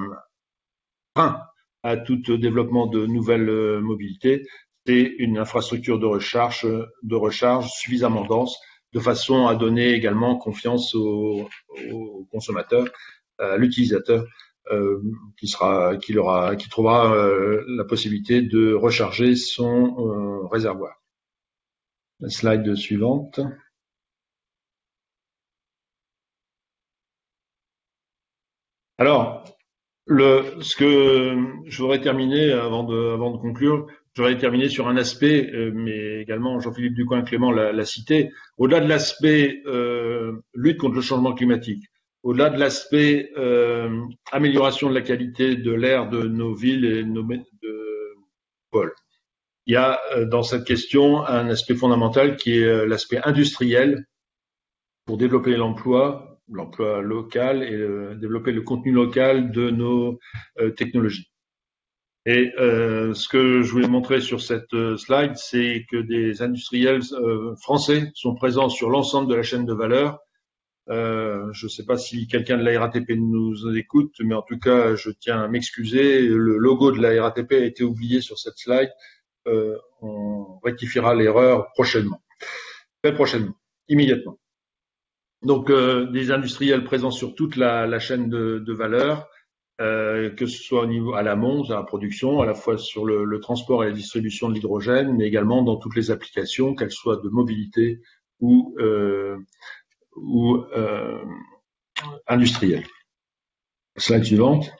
Speaker 4: frein à tout développement de nouvelles euh, mobilités, c'est une infrastructure de recharge, de recharge suffisamment dense, de façon à donner également confiance aux, consommateurs, à l'utilisateur, euh, qui sera, qui aura, qui trouvera la possibilité de recharger son réservoir. La slide suivante. Alors, le, ce que je voudrais terminer avant de, avant de conclure, terminer sur un aspect, euh, mais également Jean-Philippe Ducoin-Clément l'a cité, au-delà de l'aspect euh, lutte contre le changement climatique, au-delà de l'aspect euh, amélioration de la qualité de l'air de nos villes et de nos pôles il y a euh, dans cette question un aspect fondamental qui est euh, l'aspect industriel pour développer l'emploi, l'emploi local et euh, développer le contenu local de nos technologies. Et ce que je voulais montrer sur cette slide, c'est que des industriels français sont présents sur l'ensemble de la chaîne de valeur. je ne sais pas si quelqu'un de la RATP nous écoute, mais en tout cas, je tiens à m'excuser. Le logo de la RATP a été oublié sur cette slide. Euh, on rectifiera l'erreur prochainement, très prochainement, immédiatement. Donc, euh, des industriels présents sur toute la, chaîne de, valeur, euh, que ce soit au niveau à l'amont, à la production, à la fois sur le, transport et la distribution de l'hydrogène, mais également dans toutes les applications, qu'elles soient de mobilité ou, ou industrielles. Slide suivante.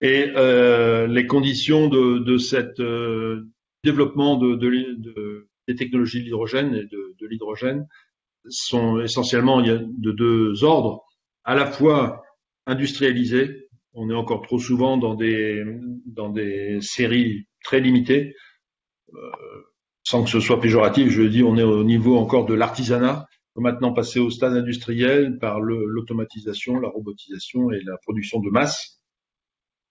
Speaker 4: Et euh, les conditions de, de cet euh, développement de, de, des technologies de l'hydrogène et de, l'hydrogène sont essentiellement de deux ordres, à la fois industrialisés, on est encore trop souvent dans des, dans des séries très limitées, euh, sans que ce soit péjoratif, je dis, on est au niveau encore de l'artisanat, maintenant passer au stade industriel par l'automatisation, la robotisation et la production de masse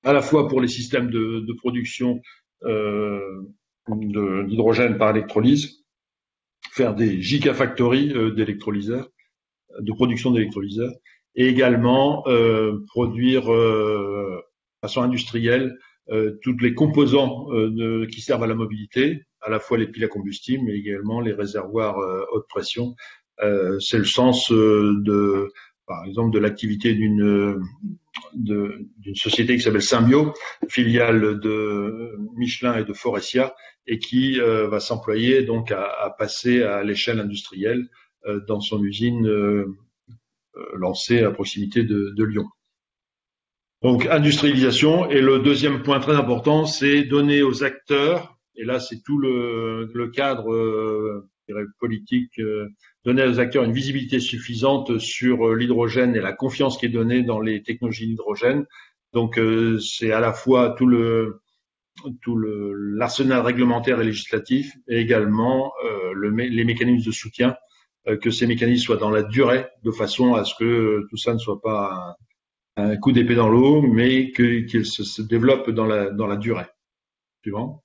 Speaker 4: à la fois pour les systèmes de, de production euh, d'hydrogène par électrolyse, faire des gigafactories euh, d'électrolyseurs, de production d'électrolyseurs, et également euh, produire euh, de façon industrielle tous les composants qui servent à la mobilité, à la fois les piles à combustible, mais également les réservoirs haute pression. C'est le sens de, par exemple, de l'activité d'une d'une société qui s'appelle Symbio, filiale de Michelin et de Forestia, et qui euh, va s'employer donc à, passer à l'échelle industrielle euh, dans son usine euh, lancée à proximité de, Lyon. Donc industrialisation. Et le deuxième point très important, c'est donner aux acteurs, et là c'est tout le cadre politique donner aux acteurs une visibilité suffisante sur euh, l'hydrogène et la confiance qui est donnée dans les technologies d'hydrogène. Donc euh, c'est à la fois tout le tout l'arsenal réglementaire et législatif et également euh, le les mécanismes de soutien, euh, que ces mécanismes soient dans la durée, de façon à ce que euh, tout ça ne soit pas un, coup d'épée dans l'eau, mais que- qu'il se, se développe dans la, dans la durée. Suivant.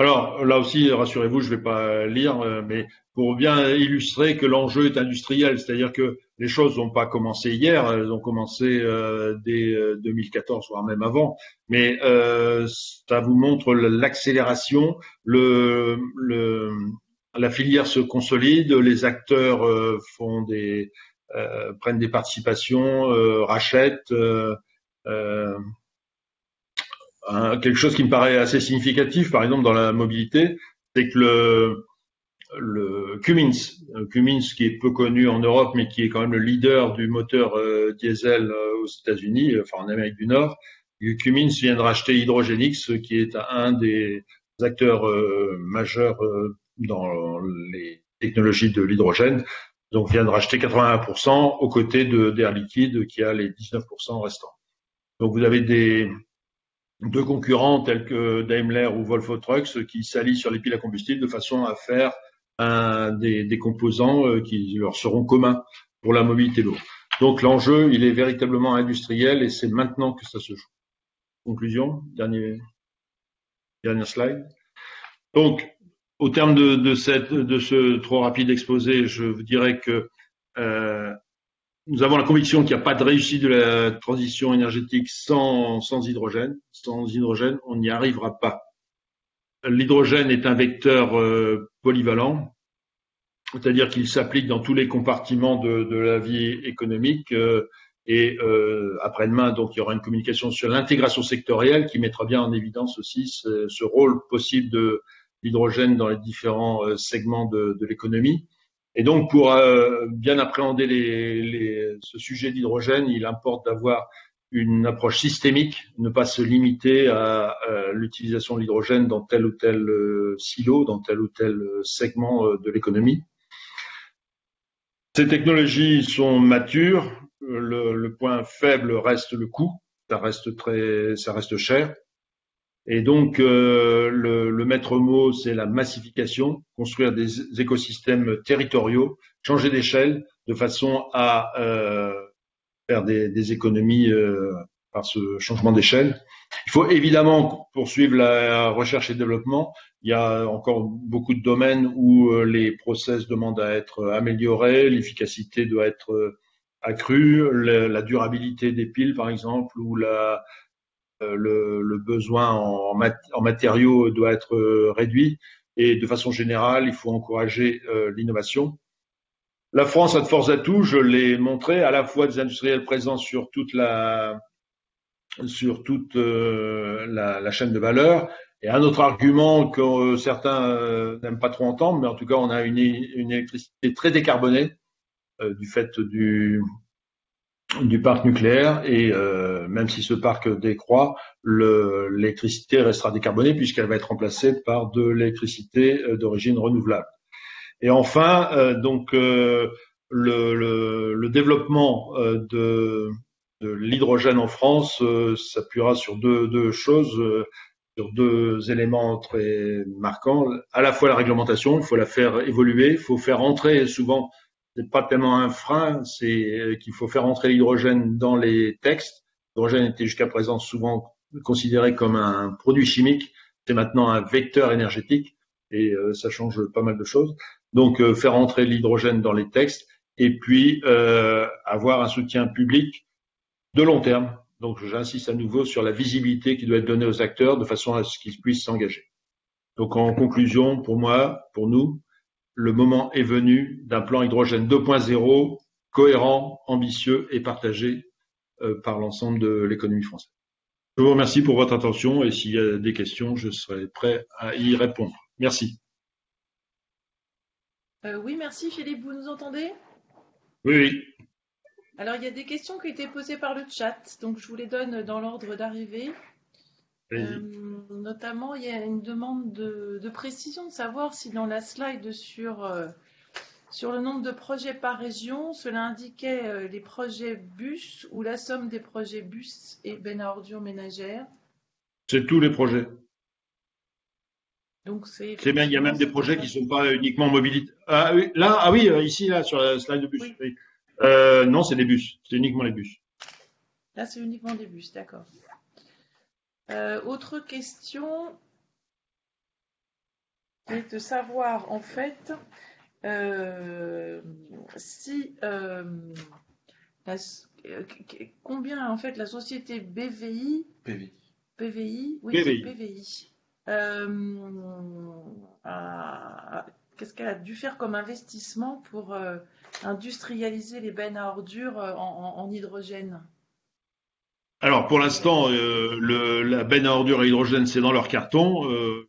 Speaker 4: Alors là aussi, rassurez-vous, je ne vais pas lire, euh, mais pour bien illustrer que l'enjeu est industriel, c'est-à-dire que les choses n'ont pas commencé hier, elles ont commencé euh, dès euh, 2014, voire même avant, mais euh, ça vous montre l'accélération, le, le, la filière se consolide, les acteurs euh, font des, euh, prennent des participations, euh, rachètent. Un- quelque chose qui me paraît assez significatif, par exemple dans la mobilité, c'est que le, le Cummins, euh, Cummins qui est peu connu en Europe, mais qui est quand même le leader du moteur euh, diesel euh, aux États-Unis, enfin en Amérique du Nord, Cummins vient de racheter Hydrogenix, qui est un des acteurs majeurs dans les technologies de l'hydrogène. Donc vient de racheter 81% aux côtés d'Air Liquide qui a les 19% restants. Donc vous avez des deux concurrents tels que Daimler ou Volvo Trucks qui s'allient sur les piles à combustible de façon à faire un, des, des composants euh, qui leur seront communs pour la mobilité lourde. Donc l'enjeu, il est véritablement industriel et c'est maintenant que ça se joue. Conclusion, dernier, dernière slide. Donc, au terme de, de, cette, de ce trop rapide exposé, je vous dirais que euh, nous avons la conviction qu'il n'y a pas de réussite de la transition énergétique sans, hydrogène. Sans hydrogène, on n'y arrivera pas. L'hydrogène est un vecteur euh, polyvalent, c'est-à-dire qu'il s'applique dans tous les compartiments de, la vie économique. euh, et euh, après-demain, donc, il y aura une communication sur l'intégration sectorielle qui mettra bien en évidence aussi ce, rôle possible de l'hydrogène dans les différents segments de l'économie. Et donc, pour euh, bien appréhender ce sujet d'hydrogène, il importe d'avoir une approche systémique, ne pas se limiter à, l'utilisation de l'hydrogène dans tel ou tel euh, silo, dans tel ou tel euh, segment de l'économie. Ces technologies sont matures. Le, le, point faible reste le coût. Ça reste très, ça reste cher. Et donc, euh, le, maître mot, c'est la massification, construire des écosystèmes territoriaux, changer d'échelle de façon à euh, faire des, économies euh, par ce changement d'échelle. Il faut évidemment poursuivre la recherche et le développement. Il y a encore beaucoup de domaines où les process demandent à être améliorés, l'efficacité doit être accrue, la, durabilité des piles, par exemple, ou la, le, le, besoin en, mat en, matériaux doit être euh, réduit. Et de façon générale, il faut encourager euh, l'innovation. La France a de forts atouts, je l'ai montré, à la fois des industriels présents sur toute la, sur toute euh, la, chaîne de valeur. Et un autre argument que euh, certains n'aiment pas trop entendre, mais en tout cas, on a une, une électricité très décarbonée euh, du fait du, du parc nucléaire et euh, même si ce parc décroît, l'électricité restera décarbonée puisqu'elle va être remplacée par de l'électricité d'origine renouvelable. Et enfin, euh, donc euh, le, développement euh, de, de l'hydrogène en France s'appuiera sur deux, deux choses, sur deux éléments très marquants. À la fois la réglementation, il faut la faire évoluer, il faut faire entrer souvent c'est pas tellement un frein, c'est qu'il faut faire entrer l'hydrogène dans les textes. L'hydrogène était jusqu'à présent souvent considéré comme un produit chimique, c'est maintenant un vecteur énergétique et euh, ça change pas mal de choses. Donc euh, faire entrer l'hydrogène dans les textes et puis euh, avoir un soutien public de long terme. Donc j'insiste à nouveau sur la visibilité qui doit être donnée aux acteurs de façon à ce qu'ils puissent s'engager. Donc en conclusion, pour moi, pour nous, le moment est venu d'un plan hydrogène 2.0 cohérent, ambitieux et partagé euh, par l'ensemble de l'économie française. Je vous remercie pour votre attention et s'il y a des questions, je serai prêt à y répondre. Merci.
Speaker 5: Euh, oui, merci Philippe, vous nous entendez?
Speaker 4: Oui, oui.
Speaker 5: Alors, il y a des questions qui ont été posées par le chat, donc je vous les donne dans l'ordre d'arrivée. Euh, notamment, il y a une demande de, de, précision de savoir si dans la slide sur, euh, sur le nombre de projets par région, cela indiquait euh, les projets bus ou la somme des projets bus et bennes à ordures ménagères.
Speaker 4: C'est tous les projets.
Speaker 5: Donc c'est.
Speaker 4: Bien, il y a même des projets qui ne sont pas uniquement mobilité. Ah oui, là, ah oui, ici, là, sur la slide de bus.
Speaker 5: Oui.
Speaker 4: oui. Non, c'est des bus. C'est uniquement les bus.
Speaker 5: Là, c'est uniquement des bus, d'accord. Euh, autre question est de savoir en fait euh, si euh, la combien en fait la société BVI
Speaker 1: PV.
Speaker 5: PVI oui
Speaker 4: PVI.
Speaker 5: euh, qu'est-ce qu'elle a dû faire comme investissement pour euh, industrialiser les bennes à ordures en, en- en hydrogène?
Speaker 4: Alors, pour l'instant, euh, la benne à ordures à hydrogène, c'est dans leur carton. Euh,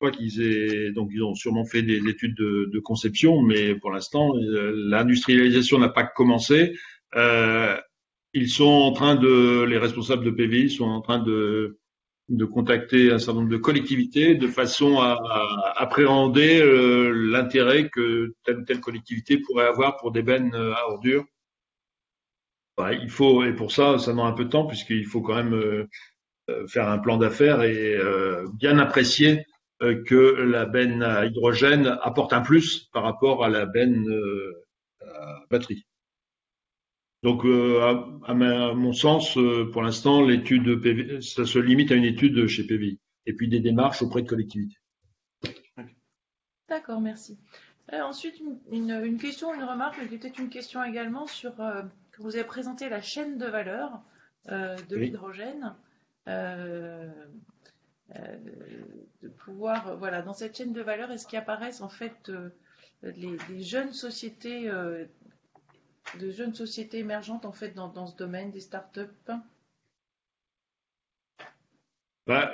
Speaker 4: crois qu'ils aient, donc ils ont sûrement fait des études de, de conception, mais pour l'instant, euh, l'industrialisation n'a pas commencé. Euh, ils sont en train de, les responsables de PVI sont en train de, de contacter un certain nombre de collectivités de façon à, à appréhender euh, l'intérêt que telle ou telle collectivité pourrait avoir pour des bennes à ordures. Ouais, il faut, et pour ça, ça demande un peu de temps puisqu'il faut quand même euh, euh, faire un plan d'affaires et euh, bien apprécier euh, que la benne à hydrogène apporte un plus par rapport à la benne euh, à batterie. Donc, euh, à, à ma- à mon sens, euh, pour l'instant, l'étude PV, ça se limite à une étude chez PVI et puis des démarches auprès de collectivités.
Speaker 5: D'accord, merci. Euh, ensuite, une, une- une question, une remarque, mais peut-être une question également sur que vous avez présenté la chaîne de valeur euh, de
Speaker 4: Oui.
Speaker 5: l'hydrogène. Euh, euh, de pouvoir, voilà, dans cette chaîne de valeur, est-ce qu'apparaissent en fait les, les jeunes sociétés, de jeunes sociétés émergentes en fait dans, dans ce domaine des startups
Speaker 4: Bah,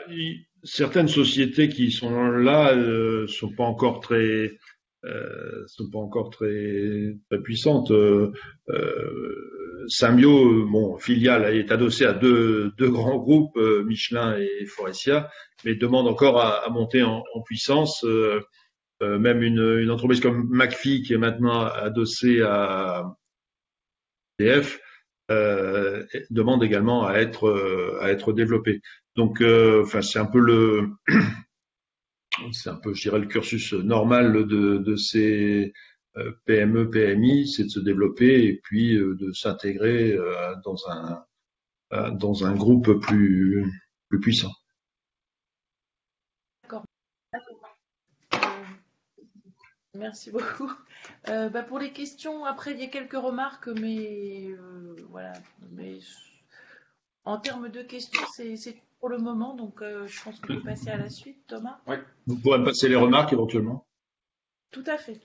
Speaker 4: certaines sociétés qui sont là euh, sont pas encore très euh, sont pas encore très, très puissantes. Euh, euh, euh, bon, filiale, est adossée à deux, deux grands groupes, euh, Michelin et Forestia, mais demande encore à, monter en, puissance. Euh, même une, entreprise comme McPhee qui est maintenant adossée à DF demande également à être euh, à être développée. Donc, enfin, c'est un peu le, <clears throat> c'est un peu, je dirais, le cursus normal de, ces euh, PME, PMI, c'est de se développer et puis euh, de s'intégrer euh, dans un dans un groupe plus plus puissant.
Speaker 5: Euh, Merci beaucoup. Bah, pour les questions, après, il y a quelques remarques, mais voilà. Mais en termes de questions, c'est pour le moment, donc euh, je pense qu'on peut passer à la suite, Thomas.
Speaker 4: Vous pourrez passer les remarques éventuellement.
Speaker 5: Tout à fait.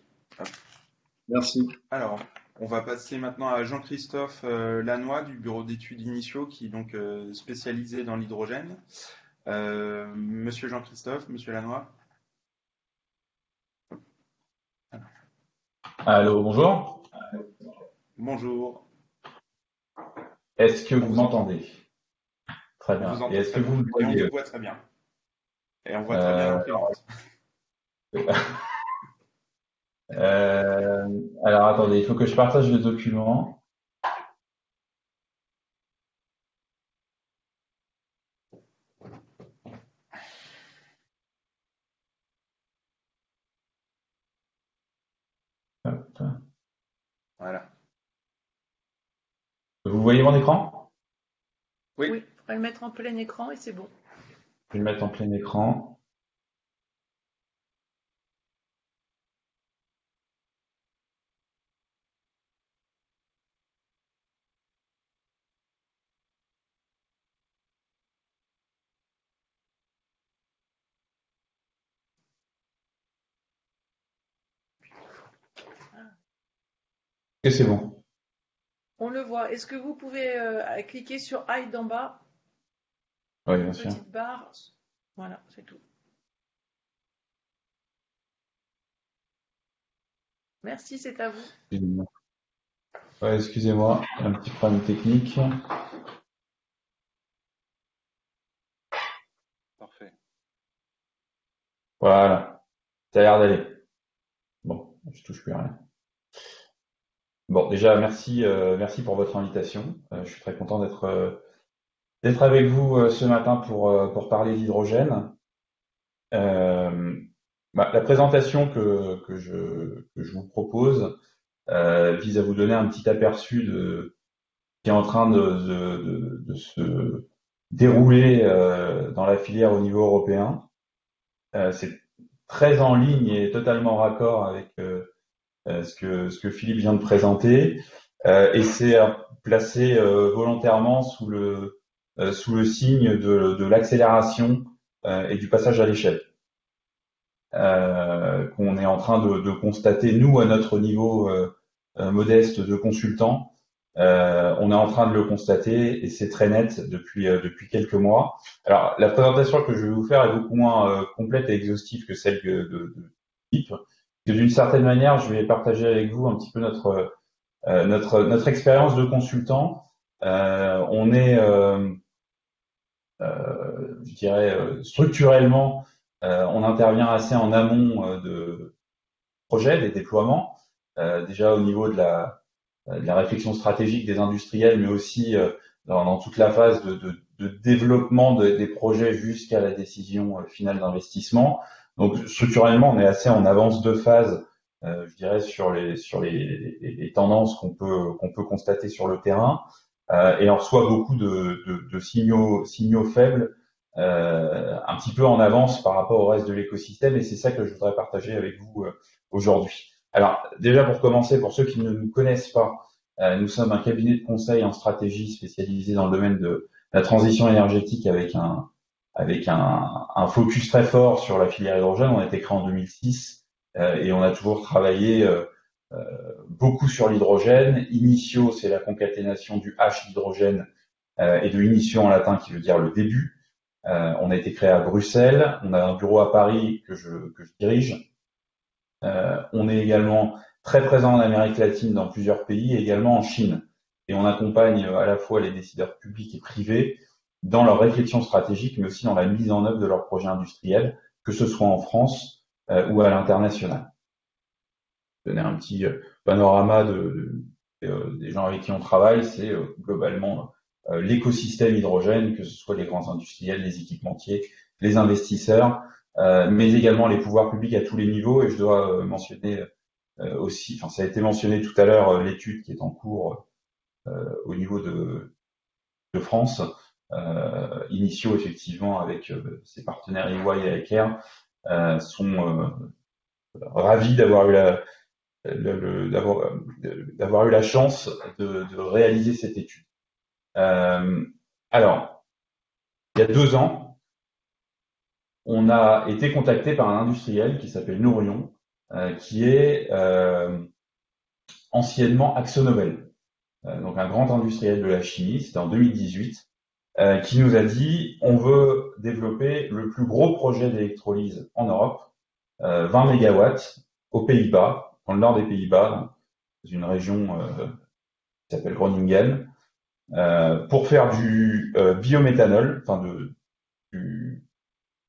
Speaker 4: Merci.
Speaker 1: Alors, on va passer maintenant à Jean-Christophe euh, Lannoy du bureau d'études initiaux qui est donc euh, spécialisé dans l'hydrogène. Euh, monsieur Jean-Christophe, monsieur Lannoy.
Speaker 7: Allô, bonjour.
Speaker 1: Bonjour.
Speaker 7: Est-ce que vous m'entendez? Très
Speaker 1: On
Speaker 7: bien.
Speaker 1: vous
Speaker 7: Et est-ce que vous me
Speaker 1: on
Speaker 7: voyez
Speaker 1: vous voit très bien. Et on voit très bien
Speaker 7: Euh,
Speaker 1: l'imprimante. <laughs>
Speaker 7: Euh, Alors attendez, il faut que je partage le document. Hop.
Speaker 1: Voilà.
Speaker 7: Vous voyez mon écran?
Speaker 1: Oui.
Speaker 5: Faudrait le mettre en plein écran et c'est bon.
Speaker 7: Je vais le mettre en plein écran. Et c'est bon.
Speaker 5: On le voit. Est-ce que vous pouvez euh, cliquer sur Hide en bas,
Speaker 7: Oui, bien sûr.
Speaker 5: petite barre Voilà, c'est tout. Merci, c'est à vous.
Speaker 7: Excusez-moi. Ouais, excusez-moi, un petit problème technique.
Speaker 6: Parfait.
Speaker 7: Voilà. Ça a l'air d'aller. Bon, je touche plus à rien. Bon, déjà, merci, euh, merci pour votre invitation. Euh, je suis très content d'être euh, d'être avec vous ce matin pour, pour parler d'hydrogène. Bah, la présentation que, que, je, que je vous propose vise à vous donner un petit aperçu de qui est en train de, de, de, se dérouler dans la filière au niveau européen. C'est très en ligne et totalement raccord avec euh, ce, que, ce que Philippe vient de présenter, euh, et c'est placé euh, volontairement sous le, sous le signe de, de l'accélération et du passage à l'échelle. qu'on est en train de, de, constater, nous, à notre niveau modeste de consultant, euh, on est en train de le constater et c'est très net depuis depuis quelques mois. Alors la présentation que je vais vous faire est beaucoup moins complète et exhaustive que celle de, de, Philippe d'une certaine manière, je vais partager avec vous un petit peu notre euh, notre notre expérience de consultant. Euh, on est, euh, euh je dirais, euh, structurellement, on intervient assez en amont de projets, des déploiements, déjà au niveau de la, de la réflexion stratégique des industriels, mais aussi dans, dans, toute la phase de, de, de développement des projets jusqu'à la décision finale d'investissement. Donc structurellement, on est assez en avance de phase, euh, je dirais, sur les sur les, les, tendances qu'on peut qu'on peut constater sur le terrain, euh, et on reçoit beaucoup de, de, de signaux signaux faibles, euh, un petit peu en avance par rapport au reste de l'écosystème, et c'est ça que je voudrais partager avec vous euh, aujourd'hui. Alors déjà pour commencer, pour ceux qui ne nous connaissent pas, euh, nous sommes un cabinet de conseil en stratégie spécialisé dans le domaine de la transition énergétique avec un avec un, un, focus très fort sur la filière hydrogène. On a été créé en 2006 euh, et on a toujours travaillé euh, euh, beaucoup sur l'hydrogène. Initio, c'est la concaténation du H d'hydrogène et de initio en latin qui veut dire le début. on a été créé à Bruxelles. On a un bureau à Paris que je, dirige. on est également très présent en Amérique latine dans plusieurs pays et également en Chine. Et on accompagne à la fois les décideurs publics et privés dans leur réflexion stratégique, mais aussi dans la mise en œuvre de leurs projets industriels, que ce soit en France euh, ou à l'international. Donner un petit euh, panorama de, euh, des gens avec qui on travaille, c'est globalement l'écosystème hydrogène, que ce soit les grands industriels, les équipementiers, les investisseurs, mais également les pouvoirs publics à tous les niveaux. Et je dois mentionner aussi, enfin ça a été mentionné tout à l'heure, l'étude qui est en cours au niveau de, de France, euh, initiaux effectivement avec euh, ses partenaires EY et Aker euh, sont ravis d'avoir eu la d'avoir d'avoir eu la chance de, réaliser cette étude. Euh, alors, il y a deux ans, on a été contacté par un industriel qui s'appelle Nourion, euh, qui est euh, anciennement Axonovel, donc un grand industriel de la chimie. C'était en 2018. Euh, qui nous a dit on veut développer le plus gros projet d'électrolyse en Europe, euh, 20 mégawatts aux Pays-Bas, dans le nord des Pays-Bas, dans une région euh, qui s'appelle Groningen, euh, pour faire du euh, biométhanol, enfin de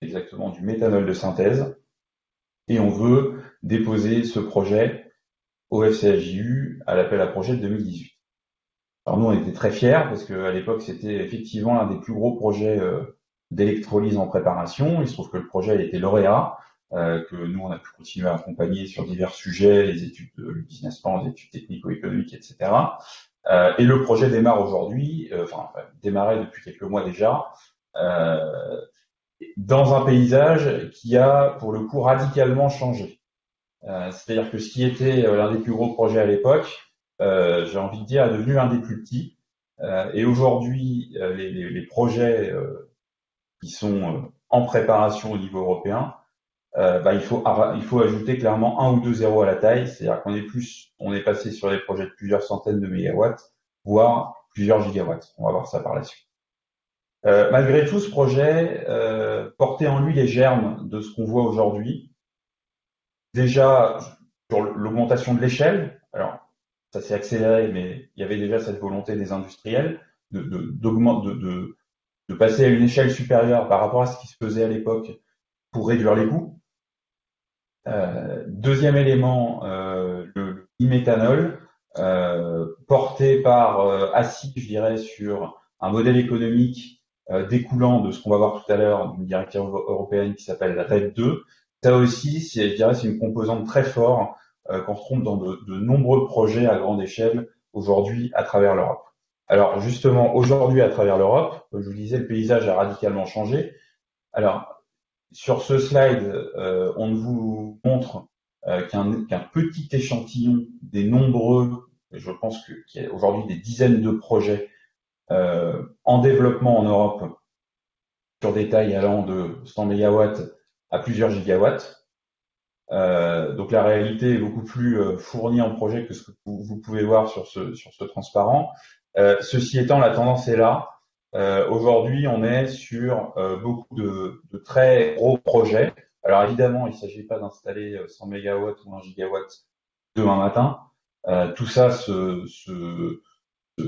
Speaker 7: exactement du méthanol de synthèse, et on veut déposer ce projet au FCAJU à l'appel à projet de 2018. Alors nous, on était très fiers parce qu'à l'époque, c'était effectivement l'un des plus gros projets d'électrolyse en préparation. Il se trouve que le projet a été lauréat, que nous, on a pu continuer à accompagner sur divers sujets, les études de business plan, les études technico-économiques, etc. Euh, et le projet démarre aujourd'hui, euh, enfin, démarrait depuis quelques mois déjà, euh, dans un paysage qui a, pour le coup, radicalement changé. C'est-à-dire que ce qui était l'un des plus gros projets à l'époque, euh, j'ai envie de dire, est devenu un des plus petits. Euh, et aujourd'hui, euh, les, les, les, projets qui sont en préparation au niveau européen, bah, il, faut, il faut ajouter clairement un ou deux zéros à la taille, c'est-à-dire qu'on est plus, on est passé sur des projets de plusieurs centaines de mégawatts, voire plusieurs gigawatts. On va voir ça par la suite. Euh, malgré tout, ce projet euh, portait en lui les germes de ce qu'on voit aujourd'hui. Déjà sur l'augmentation de l'échelle. Alors, ça s'est accéléré, mais il y avait déjà cette volonté des industriels de, de, de, de, de passer à une échelle supérieure par rapport à ce qui se faisait à l'époque pour réduire les coûts. Euh, deuxième élément, euh, le, méthanol. porté par assis, je dirais, sur un modèle économique découlant de ce qu'on va voir tout à l'heure d'une directive européenne qui s'appelle la RED 2. Ça aussi, je dirais, c'est une composante très forte qu'on retrouve dans de, de nombreux projets à grande échelle aujourd'hui à travers l'Europe. Alors justement, aujourd'hui à travers l'Europe, je vous disais, le paysage a radicalement changé. Alors sur ce slide, euh, on vous montre euh, qu'un petit échantillon des nombreux, je pense qu'il y a aujourd'hui des dizaines de projets euh, en développement en Europe sur des tailles allant de 100 MW à plusieurs gigawatts. donc la réalité est beaucoup plus fournie en projet que ce que vous, pouvez voir sur ce, sur ce transparent. Euh, ceci étant, la tendance est là. Euh, aujourd'hui, on est sur euh, beaucoup de, de, très gros projets. Alors évidemment, il ne s'agit pas d'installer 100 MW ou 1 gigawatt demain matin. tout ça se, se,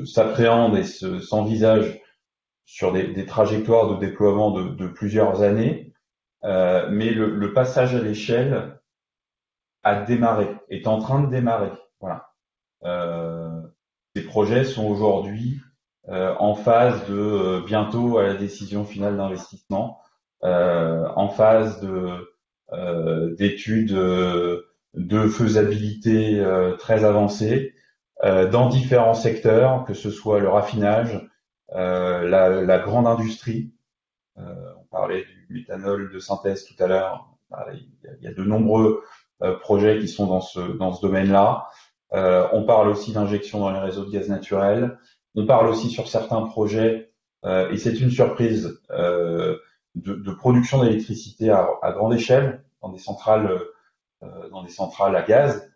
Speaker 7: s'appréhende et s'envisage sur des, des, trajectoires de déploiement de, de plusieurs années. mais le, le, passage à l'échelle a démarré, est en train de démarrer. Voilà. Euh, ces projets sont aujourd'hui euh, en phase de euh, bientôt à la décision finale d'investissement, euh, en phase de d'études de faisabilité très avancées dans différents secteurs, que ce soit le raffinage, la, la, grande industrie. on parlait du méthanol de synthèse tout à l'heure. Il y a de nombreux projets qui sont dans ce dans ce domaine-là. Euh, on parle aussi d'injection dans les réseaux de gaz naturel. On parle aussi sur certains projets, euh, et c'est une surprise, euh, de, production d'électricité à, grande échelle dans des centrales, dans des centrales à gaz,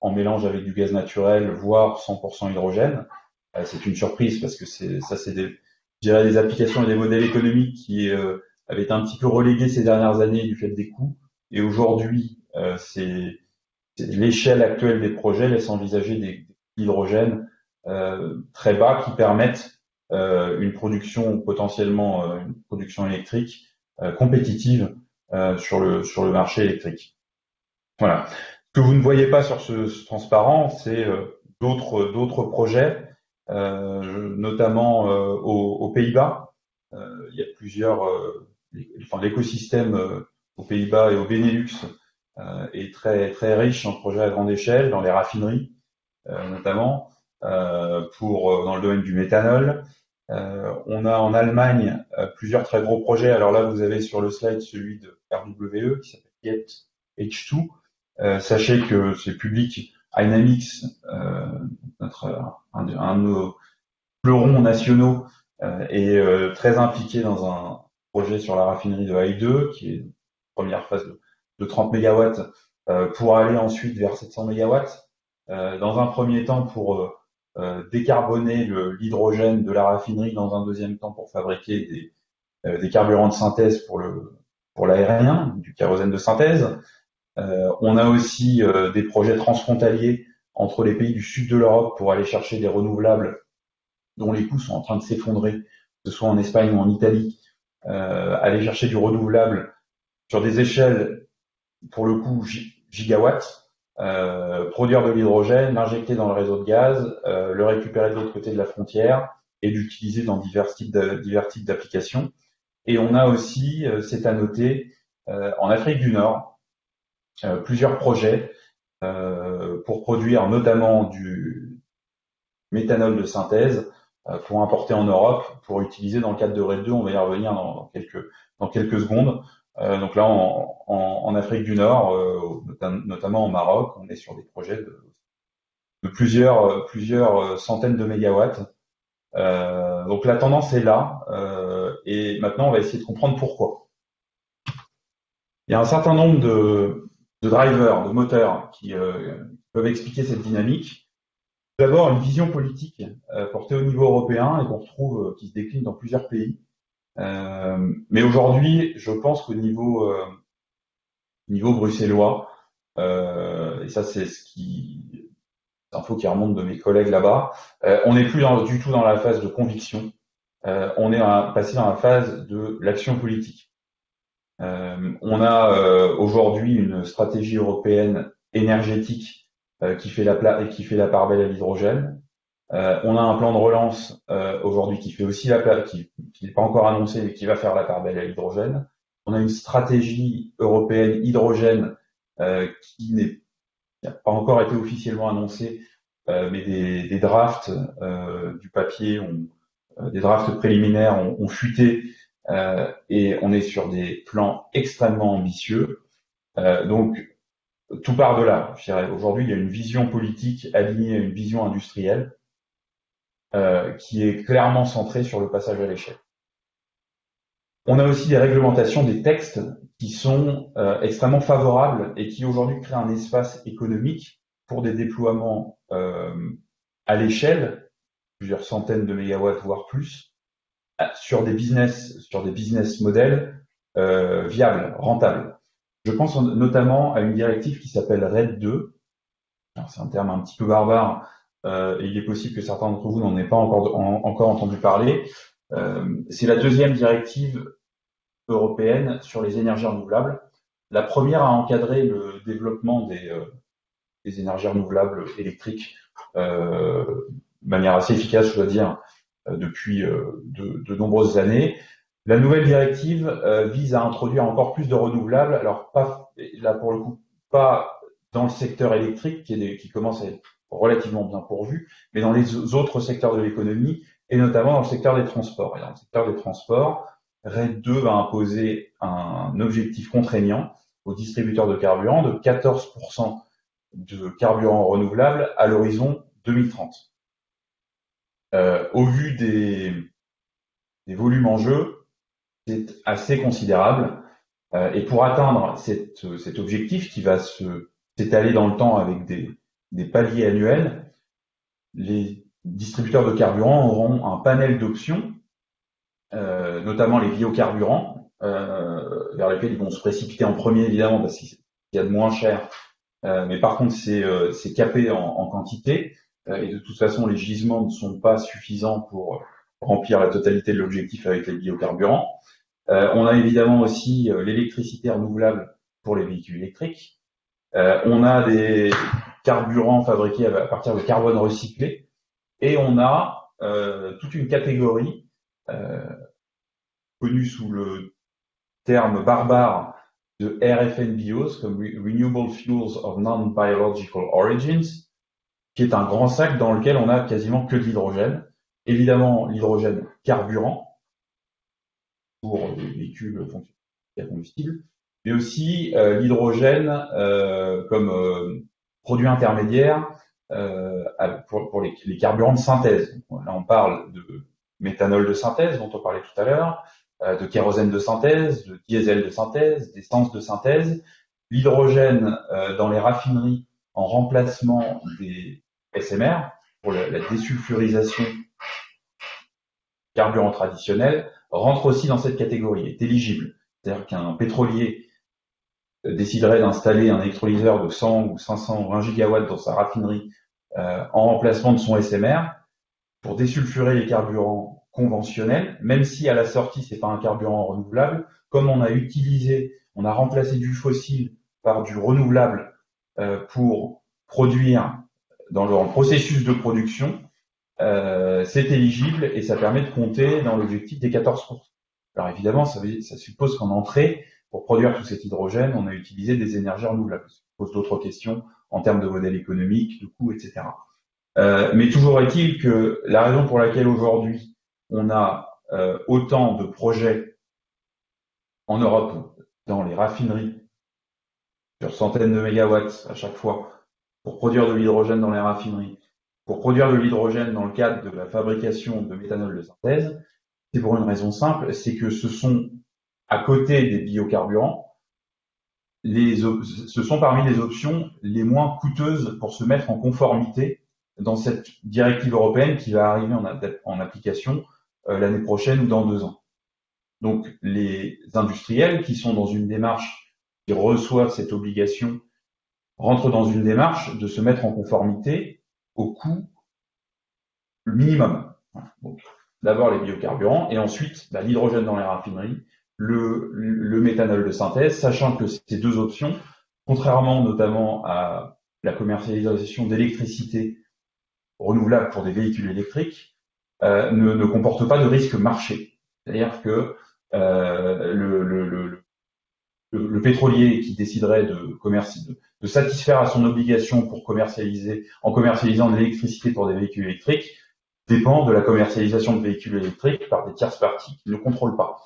Speaker 7: en mélange avec du gaz naturel, voire 100% hydrogène. c'est une surprise parce que c'est ça, c'est des, des applications et des modèles économiques qui avaient été un petit peu relégués ces dernières années du fait des coûts. Et aujourd'hui, c'est l'échelle actuelle des projets laisse envisager des, hydrogènes euh, très bas qui permettent euh, une production potentiellement euh, une production électrique compétitive sur le sur le marché électrique. Voilà. Ce que vous ne voyez pas sur ce, transparent, c'est d'autres d'autres projets, notamment aux, Pays-Bas. il y a plusieurs, enfin l'écosystème aux Pays-Bas et au Benelux euh, est très très riche en projets à grande échelle dans les raffineries euh, notamment euh, pour dans le domaine du méthanol. on a en Allemagne plusieurs très gros projets. Alors là, vous avez sur le slide celui de RWE qui s'appelle Get H2. sachez que c'est public. Dynamics, notre, un, de nos fleurons nationaux, est très impliqué dans un projet sur la raffinerie de Haï2, qui est première phase de de 30 MW euh, pour aller ensuite vers 700 MW. Euh, dans un premier temps pour euh, décarboner l'hydrogène de la raffinerie, dans un deuxième temps pour fabriquer des, des carburants de synthèse pour l'aérien, du kérosène de synthèse. on a aussi des projets transfrontaliers entre les pays du sud de l'Europe pour aller chercher des renouvelables dont les coûts sont en train de s'effondrer, que ce soit en Espagne ou en Italie, aller chercher du renouvelable sur des échelles pour le coup gigawatts, euh, produire de l'hydrogène, l'injecter dans le réseau de gaz, euh, le récupérer de l'autre côté de la frontière et l'utiliser dans divers types d'applications. Et on a aussi, euh, c'est à noter, en Afrique du Nord, plusieurs projets pour produire notamment du méthanol de synthèse pour importer en Europe, pour utiliser dans le cadre de RED 2, on va y revenir dans, quelques, dans quelques secondes, donc là, en, en, en, Afrique du Nord, euh, notamment au Maroc, on est sur des projets de, plusieurs, plusieurs centaines de mégawatts. Euh, donc la tendance est là, et maintenant on va essayer de comprendre pourquoi. Il y a un certain nombre de, de drivers, de moteurs qui peuvent expliquer cette dynamique. D'abord, une vision politique portée au niveau européen et qu'on retrouve, qui se décline dans plusieurs pays. Euh, mais aujourd'hui, je pense qu'au niveau euh, niveau bruxellois, euh, et ça c'est ce qui info qui remonte de mes collègues là-bas, on n'est plus du tout dans la phase de conviction, on est passé dans la phase de l'action politique. on a aujourd'hui une stratégie européenne énergétique qui fait la et qui fait la part belle à l'hydrogène. On a un plan de relance aujourd'hui qui fait aussi la qui n'est pas encore annoncé mais qui va faire la part belle à l'hydrogène. On a une stratégie européenne hydrogène qui n'est pas encore été officiellement annoncée, mais des, des drafts du papier ont, euh, des drafts préliminaires ont, ont fuité euh, et on est sur des plans extrêmement ambitieux. Euh, donc tout part de là. Aujourd'hui, il y a une vision politique alignée à une vision industrielle euh, qui est clairement centrée sur le passage à l'échelle. On a aussi des réglementations, des textes qui sont euh, extrêmement favorables et qui aujourd'hui créent un espace économique pour des déploiements euh, à l'échelle plusieurs centaines de mégawatts, voire plus, sur des business, sur des business models euh, viables, rentables. Je pense notamment à une directive qui s'appelle RED 2. C'est un terme un petit peu barbare, euh, il est possible que certains d'entre vous n'en aient pas encore, entendu parler. Euh, c'est la deuxième directive européenne sur les énergies renouvelables. La première a encadré le développement des, euh, des énergies renouvelables électriques euh, de manière assez efficace, je dois dire, depuis de, nombreuses années. La nouvelle directive vise à introduire encore plus de renouvelables. Alors pas là pour le coup pas dans le secteur électrique qui, qui commence à être relativement bien pourvu, mais dans les autres secteurs de l'économie et notamment dans le secteur des transports. Et dans le secteur des transports, RED 2 va imposer un objectif contraignant aux distributeurs de carburant de 14% de carburant renouvelable à l'horizon 2030. Euh, au vu des, des, volumes en jeu, c'est assez considérable. Euh, et pour atteindre cet objectif qui va s'étaler dans le temps avec des, des paliers annuels, les distributeurs de carburant auront un panel d'options, euh, notamment les biocarburants, euh, vers lesquels ils vont se précipiter en premier évidemment parce qu'il y a de moins cher, euh, mais par contre c'est capé en, en, quantité. Et de toute façon, les gisements ne sont pas suffisants pour remplir la totalité de l'objectif avec les biocarburants. On a évidemment aussi l'électricité renouvelable pour les véhicules électriques. on a des carburants fabriqués à partir de carbone recyclé. Et on a toute une catégorie connue sous le terme barbare de RFNBOs, comme Renewable Fuels of Non-Biological Origins, qui est un grand sac dans lequel on a quasiment que de l'hydrogène. Évidemment, l'hydrogène carburant pour les véhicules à combustible, mais aussi euh, l'hydrogène euh, comme euh, produit intermédiaire pour, les, carburants de synthèse. Là, on parle de méthanol de synthèse dont on parlait tout à l'heure, de kérosène de synthèse, de diesel de synthèse, d'essence de synthèse. L'hydrogène dans les raffineries en remplacement des SMR, pour la, désulfurisation carburant traditionnel, rentre aussi dans cette catégorie, est éligible. C'est-à-dire qu'un pétrolier déciderait d'installer un électrolyseur de 100 ou 520 gigawatts dans sa raffinerie euh, en remplacement de son SMR pour désulfurer les carburants conventionnels, même si à la sortie c'est pas un carburant renouvelable, comme on a utilisé, on a remplacé du fossile par du renouvelable euh, pour produire dans le processus de production, euh, c'est éligible et ça permet de compter dans l'objectif des 14%. Alors évidemment, ça, ça suppose qu'en entrée, pour produire tout cet hydrogène, on a utilisé des énergies renouvelables. Ça pose d'autres questions en termes de modèle économique, de coûts, etc. Euh, mais toujours est-il que la raison pour laquelle aujourd'hui on a euh, autant de projets en Europe dans les raffineries sur centaines de mégawatts à chaque fois pour produire de l'hydrogène dans les raffineries, pour produire de l'hydrogène dans le cadre de la fabrication de méthanol de synthèse, c'est pour une raison simple, c'est que ce sont, à côté des biocarburants, les, ce sont parmi les options les moins coûteuses pour se mettre en conformité dans cette directive européenne qui va arriver en, application euh, l'année prochaine ou dans deux ans. Donc les industriels qui sont dans une démarche qui reçoivent cette obligation rentre dans une démarche de se mettre en conformité au coût minimum. D'abord les biocarburants et ensuite bah, l'hydrogène dans les raffineries, le, méthanol de synthèse, sachant que ces deux options, contrairement notamment à la commercialisation d'électricité renouvelable pour des véhicules électriques ne, ne, comporte pas de risque marché. C'est-à-dire que le, le, pétrolier qui déciderait de, de, de, satisfaire à son obligation pour commercialiser, en commercialisant de l'électricité pour des véhicules électriques, dépend de la commercialisation de véhicules électriques par des tierces parties qui ne contrôlent pas.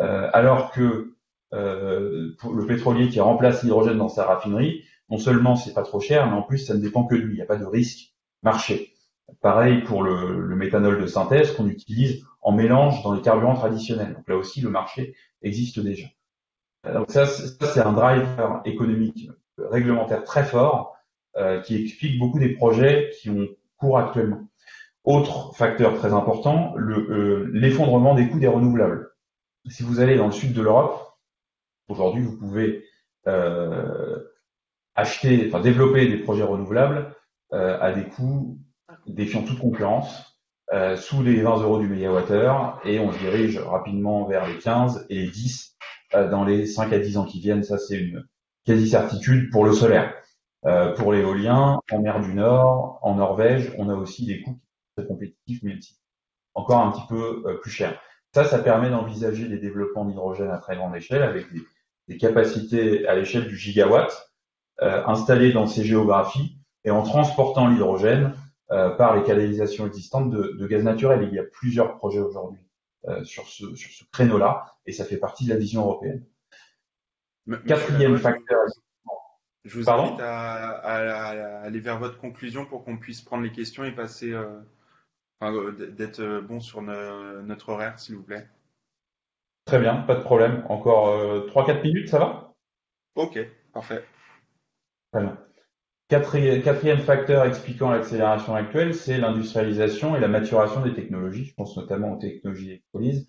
Speaker 7: Euh, alors que euh, pour le pétrolier qui remplace l'hydrogène dans sa raffinerie, non seulement c'est pas trop cher, mais en plus ça ne dépend que de lui. Il n'y a pas de risque marché. Pareil pour le, méthanol de synthèse qu'on utilise en mélange dans les carburants traditionnels. Donc là aussi, le marché existe déjà. Donc ça, c'est un driver économique réglementaire très fort euh, qui explique beaucoup des projets qui ont cours actuellement. Autre facteur très important, euh, l'effondrement des coûts des renouvelables. Si vous allez dans le sud de l'Europe, aujourd'hui vous pouvez euh, acheter, enfin développer des projets renouvelables euh, à des coûts défiant toute concurrence, euh, sous les 20 euros du mégawattheure, et on se dirige rapidement vers les 15 et les 10 euh, dans les 5 à 10 ans qui viennent. Ça, c'est une quasi-certitude pour le solaire. Euh, pour l'éolien, en mer du Nord, en Norvège, on a aussi des coûts très compétitifs, mais encore un petit peu euh, plus chers. Ça, ça permet d'envisager des développements d'hydrogène à très grande échelle avec des, des capacités à l'échelle du gigawatt euh, installées dans ces géographies et en transportant l'hydrogène euh, par les canalisations existantes de, de, gaz naturel. Il y a plusieurs projets aujourd'hui euh, sur ce, sur ce créneau-là, et ça fait partie de la vision européenne. Quatrième facteur.
Speaker 1: Je vous invite à, à, aller vers votre conclusion pour qu'on puisse prendre les questions et passer, enfin, euh, d'être euh, bon sur notre horaire, s'il vous plaît.
Speaker 7: Très bien, pas de problème. Encore euh, 3-4 minutes, ça va?
Speaker 1: Ok, parfait.
Speaker 7: Très bien. Quatrième, facteur expliquant l'accélération actuelle, c'est l'industrialisation et la maturation des technologies. Je pense notamment aux technologies d'électrolyse.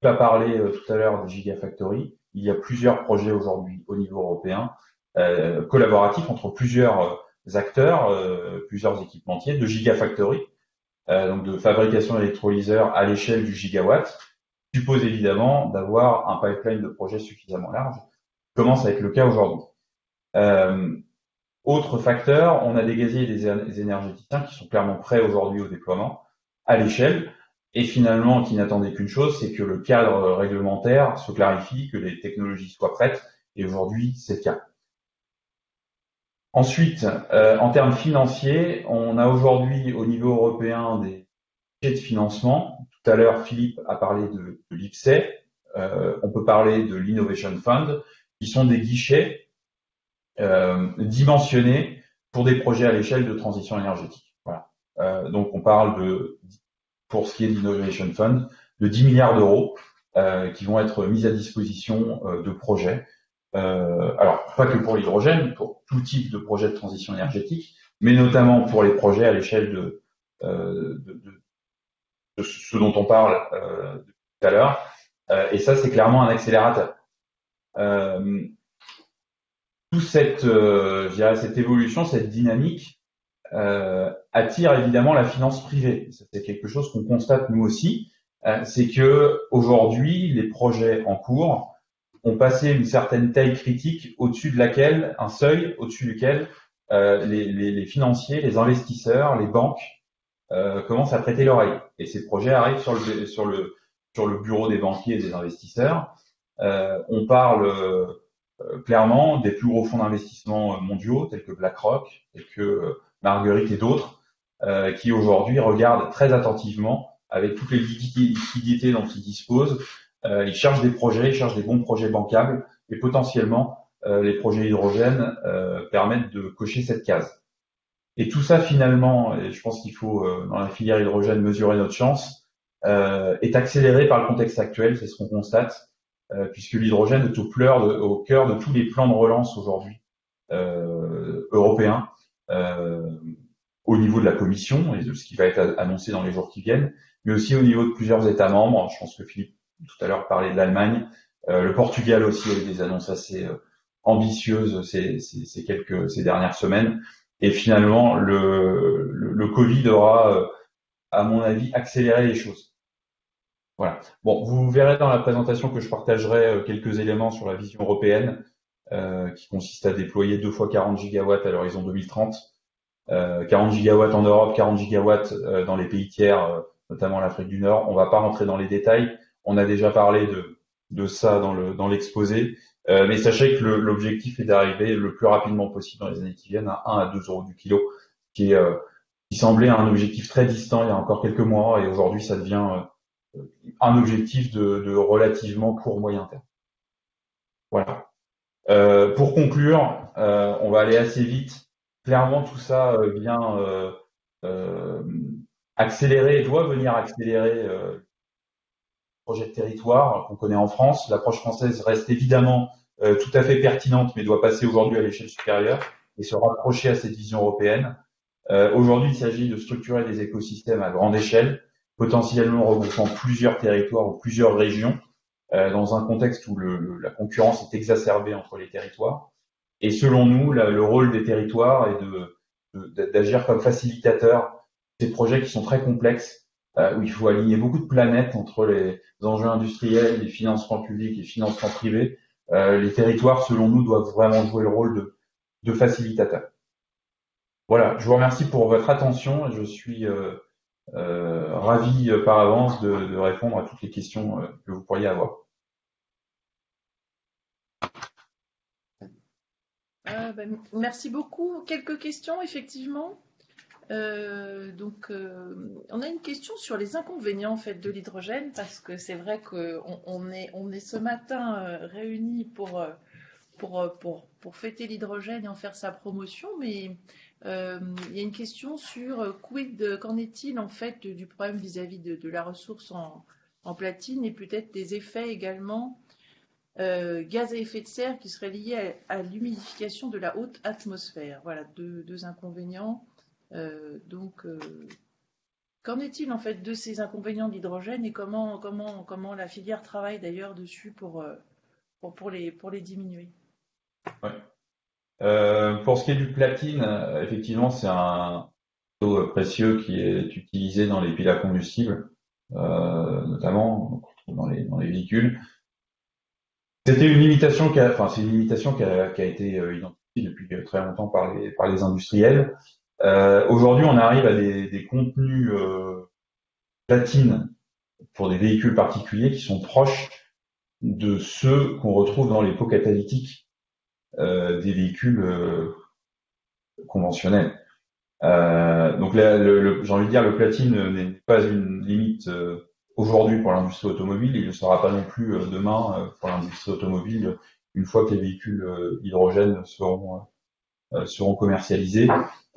Speaker 7: Tu as parlé euh, tout à l'heure des gigafactories. Il y a plusieurs projets aujourd'hui au niveau européen, euh, collaboratifs entre plusieurs acteurs, plusieurs équipementiers de gigafactories, euh, donc de fabrication d'électrolyseurs à l'échelle du gigawatt, suppose évidemment d'avoir un pipeline de projets suffisamment large. Commence à être le cas aujourd'hui. Euh, autre facteur, on a des gaziers et des énergéticiens qui sont clairement prêts aujourd'hui au déploiement à l'échelle et finalement qui n'attendaient qu'une chose, c'est que le cadre réglementaire se clarifie, que les technologies soient prêtes et aujourd'hui c'est le cas. Ensuite, euh, en termes financiers, on a aujourd'hui au niveau européen des de financement. Tout à l'heure, Philippe a parlé de, l'IPSE. Euh, on peut parler de l'Innovation Fund, qui sont des guichets euh, dimensionnés pour des projets à l'échelle de transition énergétique. Donc on parle de, pour ce qui est de l'Innovation Fund, de 10 milliards d'euros qui vont être mis à disposition de projets. Euh, alors pas que pour l'hydrogène, pour tout type de projet de transition énergétique, mais notamment pour les projets à l'échelle de, de, de, de, ce dont on parle tout à l'heure. et ça, c'est clairement un accélérateur. Euh, toute cette, euh, je dirais, cette évolution, cette dynamique euh, attire évidemment la finance privée. C'est quelque chose qu'on constate nous aussi. Euh, c'est que aujourd'hui, les projets en cours ont passé une certaine taille critique au-dessus de laquelle, un seuil au-dessus duquel euh, les, les, les, financiers, les investisseurs, les banques euh, commencent à prêter l'oreille. Et ces projets arrivent sur le, sur le, sur le bureau des banquiers et des investisseurs. Euh, on parle euh, clairement des plus gros fonds d'investissement euh, mondiaux tels que BlackRock, tels que euh, Marguerite et d'autres, qui aujourd'hui regardent très attentivement avec toutes les liquidités dont ils disposent. Ils cherchent des projets, ils cherchent des bons projets bancables et potentiellement les projets hydrogène permettent de cocher cette case. Et tout ça finalement, et je pense qu'il faut dans la filière hydrogène mesurer notre chance, est accéléré par le contexte actuel, c'est ce qu'on constate. Euh, puisque l'hydrogène est au, au, cœur de tous les plans de relance aujourd'hui euh, européens euh, au niveau de la Commission et de ce qui va être annoncé dans les jours qui viennent, mais aussi au niveau de plusieurs États membres. Je pense que Philippe tout à l'heure parlait de l'Allemagne. Euh, le Portugal aussi a eu des annonces assez euh, ambitieuses ces, ces, ces, quelques ces dernières semaines. Et finalement, le, le, Covid aura, à mon avis, accéléré les choses. Voilà. Bon, vous verrez dans la présentation que je partagerai euh, quelques éléments sur la vision européenne qui consiste à déployer deux fois 40 gigawatts à l'horizon 2030. 40 gigawatts en Europe, 40 gigawatts dans les pays tiers, notamment l'Afrique du Nord. On va pas rentrer dans les détails. On a déjà parlé de, ça dans le dans l'exposé. Euh, mais sachez que l'objectif est d'arriver le plus rapidement possible dans les années qui viennent à 1 à 2 euros du kilo, qui est euh, semblait un objectif très distant il y a encore quelques mois et aujourd'hui ça devient euh, un objectif de, de, relativement court moyen terme. Voilà. Euh, pour conclure, on va aller assez vite. Clairement, tout ça vient accélérer, doit venir accélérer projet de territoire qu'on connaît en France. L'approche française reste évidemment euh, tout à fait pertinente, mais doit passer aujourd'hui à l'échelle supérieure et se rapprocher à cette vision européenne. Euh, aujourd'hui, il s'agit de structurer des écosystèmes à grande échelle, potentiellement regroupant plusieurs territoires ou plusieurs régions, euh, dans un contexte où la concurrence est exacerbée entre les territoires. Et selon nous, le rôle des territoires est de, d'agir comme facilitateur ces projets qui sont très complexes où il faut aligner beaucoup de planètes entre les enjeux industriels, les financements publics et financements privés. Euh, les territoires, selon nous, doivent vraiment jouer le rôle de, facilitateur. Voilà, je vous remercie pour votre attention et je suis euh, euh ravi par avance de, de, répondre à toutes les questions que vous pourriez avoir.
Speaker 5: Ben, merci beaucoup. Quelques questions, effectivement? Euh, donc, euh, on a une question sur les inconvénients en fait de l'hydrogène parce que c'est vrai qu'on on est, ce matin euh, réunis pour, pour, pour, pour, fêter l'hydrogène et en faire sa promotion, mais il y a une question sur quid, qu'en est-il en fait du problème vis-à-vis de, la ressource en, en platine et peut-être des effets également gaz à effet de serre qui seraient liés à, l'humidification de la haute atmosphère? Voilà deux inconvénients. Euh, donc, euh, qu'en est-il en fait de ces inconvénients d'hydrogène et comment, comment, comment la filière travaille d'ailleurs dessus pour, euh, pour, les, pour les diminuer?
Speaker 7: Pour ce qui est du platine, effectivement, c'est un métaux précieux qui est utilisé dans les piles à combustible, notamment dans les, dans les véhicules. C'était une limitation qui enfin, c'est une limitation qui a, qui a été identifiée depuis très longtemps par les, par les industriels. Euh, aujourd'hui, on arrive à des, des contenus euh, platine pour des véhicules particuliers qui sont proches de ceux qu'on retrouve dans les pots catalytiques euh, des véhicules euh, conventionnels. Euh, donc j'ai envie de dire, le platine n'est pas une limite aujourd'hui pour l'industrie automobile, il ne sera pas non plus demain pour l'industrie automobile une fois que les véhicules hydrogène seront, seront commercialisés.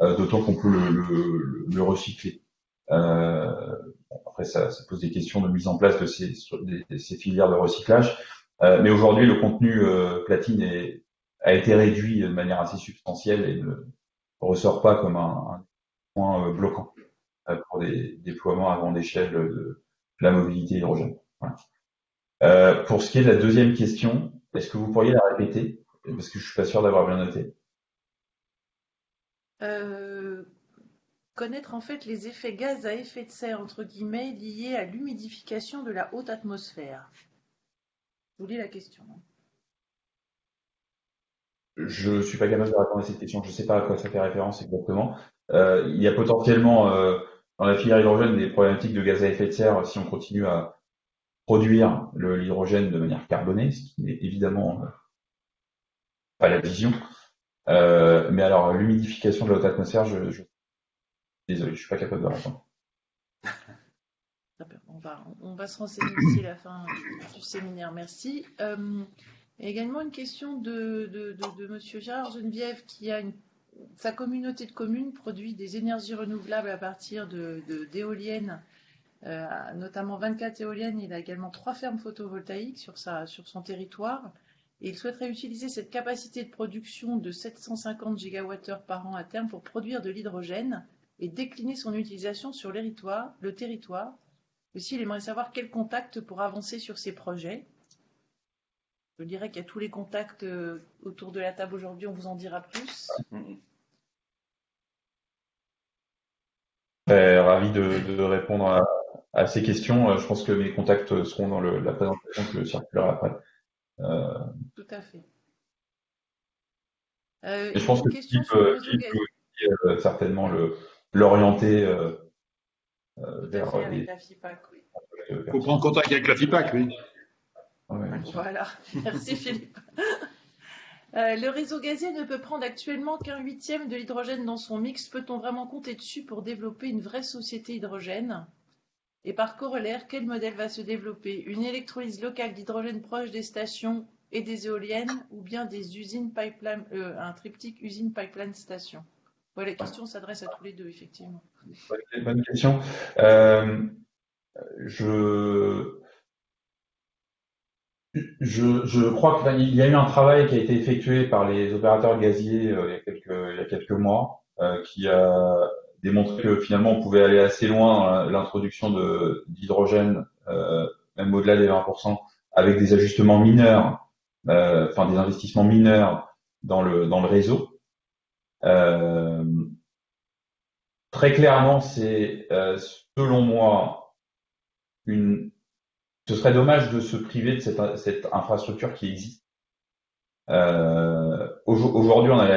Speaker 7: Euh, d'autant qu'on peut le, le, le recycler. Euh, après, ça, ça, pose des questions de mise en place de ces, de ces filières de recyclage. Euh, mais aujourd'hui, le contenu platine est, a été réduit de manière assez substantielle et ne ressort pas comme un, un point bloquant pour des déploiements à grande échelle de, la mobilité hydrogène. Voilà. Euh, pour ce qui est de la deuxième question, est-ce que vous pourriez la répéter? Parce que je suis pas sûr d'avoir bien noté.
Speaker 5: Euh, connaître en fait les effets gaz à effet de serre entre guillemets liés à l'humidification de la haute atmosphère. Vous voulez la question hein?
Speaker 7: Je ne suis pas capable de répondre à cette question. Je ne sais pas à quoi ça fait référence exactement. Euh, il y a potentiellement euh, dans la filière hydrogène des problématiques de gaz à effet de serre si on continue à produire l'hydrogène de manière carbonée, ce qui n'est évidemment pas la vision. Euh, mais alors, l'humidification de la haute atmosphère, je, je... désolé, je suis pas capable de répondre.
Speaker 5: On va, on va se renseigner d'ici la fin du séminaire. Merci. Euh, également une question de, de, Monsieur Gérard Geneviève qui a une, sa communauté de communes produit des énergies renouvelables à partir d'éoliennes, euh, notamment 24 éoliennes. Il a également trois fermes photovoltaïques sur, sa, sur son territoire il souhaiterait utiliser cette capacité de production de 750 GWh par an à terme pour produire de l'hydrogène et décliner son utilisation sur le territoire. Aussi, il aimerait savoir quels contacts pour avancer sur ces projets. Je dirais qu'il y a tous les contacts euh, autour de la table aujourd'hui, on vous en dira plus.
Speaker 7: ravi de, répondre à, ces questions. Je pense que mes contacts seront dans la présentation que circulera après.
Speaker 5: Euh, Tout à fait. Euh,
Speaker 7: Et je pense que
Speaker 5: le
Speaker 7: euh, peut aussi, euh, certainement le- l'orienter euh, euh, vers
Speaker 5: fait, avec
Speaker 7: les.
Speaker 5: la FIPAC, oui.
Speaker 4: Il faut prendre contact avec la FIPAC, oui.
Speaker 7: Ouais.
Speaker 5: Voilà, <laughs> merci Philippe. Euh, le réseau gazier ne peut prendre actuellement qu'un huitième de l'hydrogène dans son mix. Peut-on vraiment compter dessus pour développer une vraie société hydrogène? Et par corollaire, quel modèle va se développer? Une électrolyse locale d'hydrogène proche des stations et des éoliennes ou bien des usines pipeline, euh, un triptyque usine pipeline station? Voilà, la question s'adresse à tous les deux, effectivement.
Speaker 7: Bonne- question. Euh, je, je, je crois qu'il y a eu un travail qui a été effectué par les opérateurs gaziers euh, il, y a quelques, il y a quelques mois, qui a démontré que finalement on pouvait aller assez loin dans l'introduction d'hydrogène, euh, même au-delà des 20%, avec des ajustements mineurs, euh, enfin des investissements mineurs dans le dans le réseau. Euh, très clairement, c'est euh, selon moi une. Ce serait dommage de se priver de cette, cette infrastructure qui existe. Euh, Aujourd'hui, on a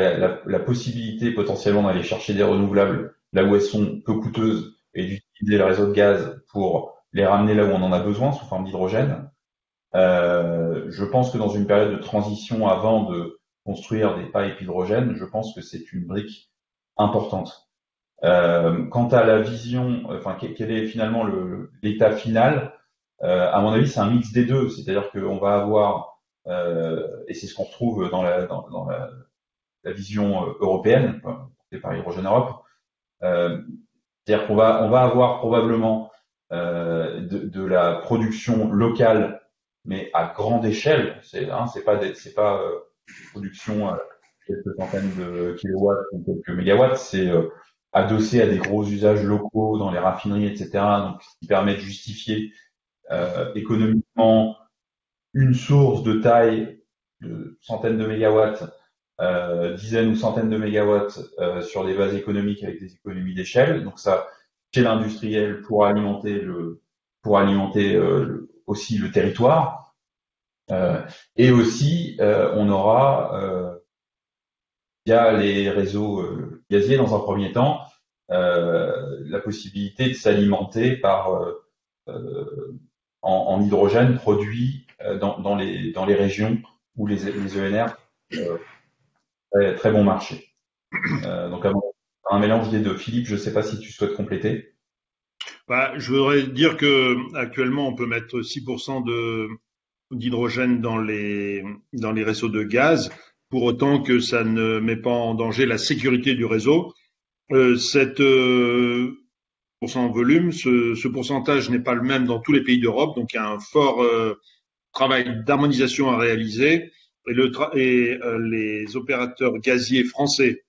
Speaker 7: la, possibilité potentiellement d'aller chercher des renouvelables là où elles sont peu coûteuses et d'utiliser le réseau de gaz pour les ramener là où on en a besoin sous forme d'hydrogène. Euh, je pense que dans une période de transition avant de construire des pipes hydrogène, je pense que c'est une brique importante. Euh, quant à la vision, enfin quel est finalement l'état final, euh, à mon avis, c'est un mix des deux. C'est-à-dire qu'on va avoir, euh, et c'est ce qu'on retrouve dans la, dans, dans la, vision européenne, portée par Hydrogène Europe, euh, c'est-à-dire qu'on va, on va avoir probablement de, de, la production locale, mais à grande échelle. C'est, hein, pas, des, c'est pas production à quelques centaines de kilowatts ou quelques mégawatts, c'est adossé à des gros usages locaux dans les raffineries, etc. Donc, ce qui permet de justifier euh, économiquement une source de taille de centaines de mégawatts, euh, dizaines ou centaines de mégawatts euh, sur des bases économiques avec des économies d'échelle. Donc ça, chez l'industriel pour alimenter le, pour alimenter le, aussi le territoire. et aussi, on aura via les réseaux gaziers dans un premier temps euh, la possibilité de s'alimenter par euh, en, hydrogène produit dans, dans, les, dans les régions où les, les ENR euh, très, bon marché. Euh, donc un mélange des deux. Philippe, je ne sais pas si tu souhaites compléter.
Speaker 4: Bah, je voudrais dire que actuellement on peut mettre 6% de d'hydrogène dans les réseaux de gaz, pour autant que ça ne met pas en danger la sécurité du réseau. Euh, euh, volume, ce, ce pourcentage n'est pas le même dans tous les pays d'Europe, donc il y a un fort euh, travail d'harmonisation à réaliser. Et, euh, les opérateurs gaziers français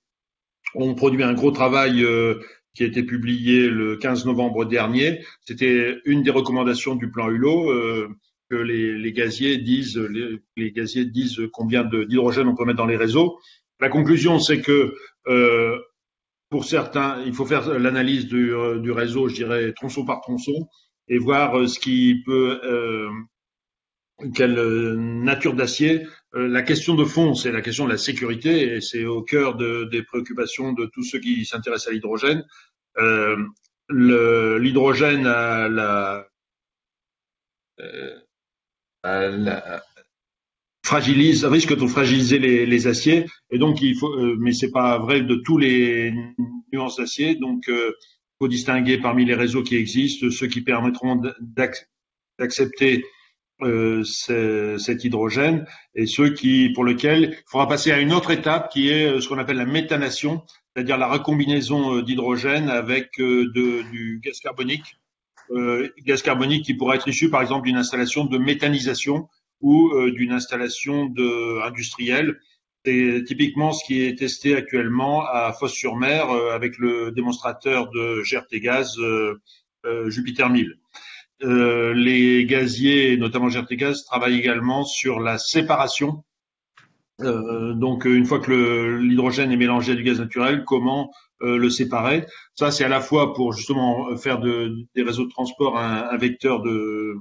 Speaker 4: ont produit un gros travail euh, qui a été publié le 15 novembre dernier. C'était une des recommandations du plan Hulot euh, que les, gaziers disent, les, gaziers disent combien d'hydrogène on peut mettre dans les réseaux. La conclusion, c'est que pour certains, il faut faire l'analyse du, du, réseau, je dirais, tronçon par tronçon, et voir ce qui peut, quelle nature d'acier. La question de fond, c'est la question de la sécurité, et c'est au cœur de, des préoccupations de tous ceux qui s'intéressent à l'hydrogène. Euh, l'hydrogène a la, a la fragilise, risque de fragiliser les, aciers. Et donc, il faut, euh, mais c'est pas vrai de tous les nuances d'acier. Donc, il euh, faut distinguer parmi les réseaux qui existent ceux qui permettront d'accepter euh, cet hydrogène et ceux qui, pour lesquels il faudra passer à une autre étape qui est ce qu'on appelle la méthanation, c'est-à-dire la recombinaison d'hydrogène avec du gaz carbonique, gaz carbonique qui pourra être issu, par exemple, d'une installation de méthanisation ou euh, d'une installation de, industrielle. C'est typiquement ce qui est testé actuellement à Fos-sur-Mer euh, avec le démonstrateur de GRT Gaz euh, Jupiter 1000. Les gaziers, notamment GRT Gaz, travaillent également sur la séparation. donc, une fois que l'hydrogène est mélangé à du gaz naturel, comment le séparer? Ça, c'est à la fois pour justement faire de, des réseaux de transport un, un vecteur de,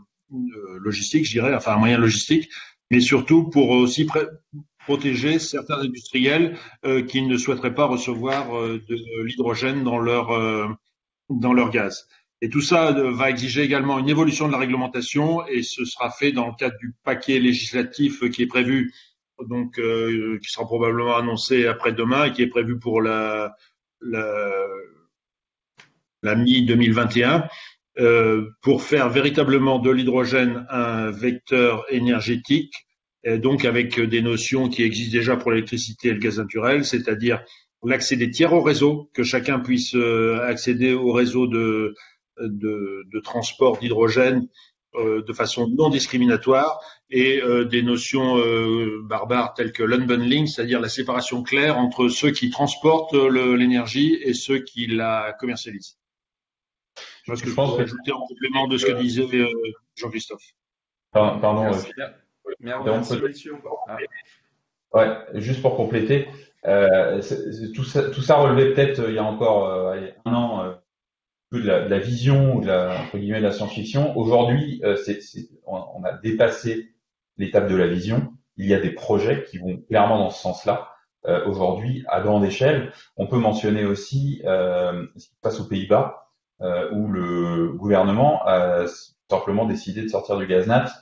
Speaker 4: logistique, je dirais, enfin un moyen logistique, mais surtout pour aussi protéger certains industriels qui ne souhaiteraient pas recevoir de l'hydrogène dans leur dans leur gaz. Et tout ça va exiger également une évolution de la réglementation et ce sera fait dans le cadre du paquet législatif qui est prévu, donc qui sera probablement annoncé après-demain et qui est prévu pour la, la, la mi-2021 euh, pour faire véritablement de l'hydrogène un vecteur énergétique, donc avec des notions qui existent déjà pour l'électricité et le gaz naturel, c'est-à-dire l'accès des tiers au réseau, que chacun puisse euh, accéder au réseau de, de, de transport d'hydrogène euh, de façon non discriminatoire et euh, des notions euh, barbares telles que l'unbundling, c'est-à-dire la séparation claire entre ceux qui transportent l'énergie et ceux qui la commercialisent. Je pense que je pense ajouter en complément de ce que disait Jean-Christophe?
Speaker 7: Pardon.
Speaker 1: Merci, Merci
Speaker 7: ah. Ouais, juste pour compléter, tout, ça, tout ça relevait peut-être il y a encore un an de la, vision ou de la, entre guillemets, de la science-fiction. Aujourd'hui, euh, on, a dépassé l'étape de la vision. Il y a des projets qui vont clairement dans ce sens-là. Euh, aujourd'hui, à grande échelle, on peut mentionner aussi euh, ce qui se passe aux Pays-Bas, où le gouvernement a simplement décidé de sortir du gaz nat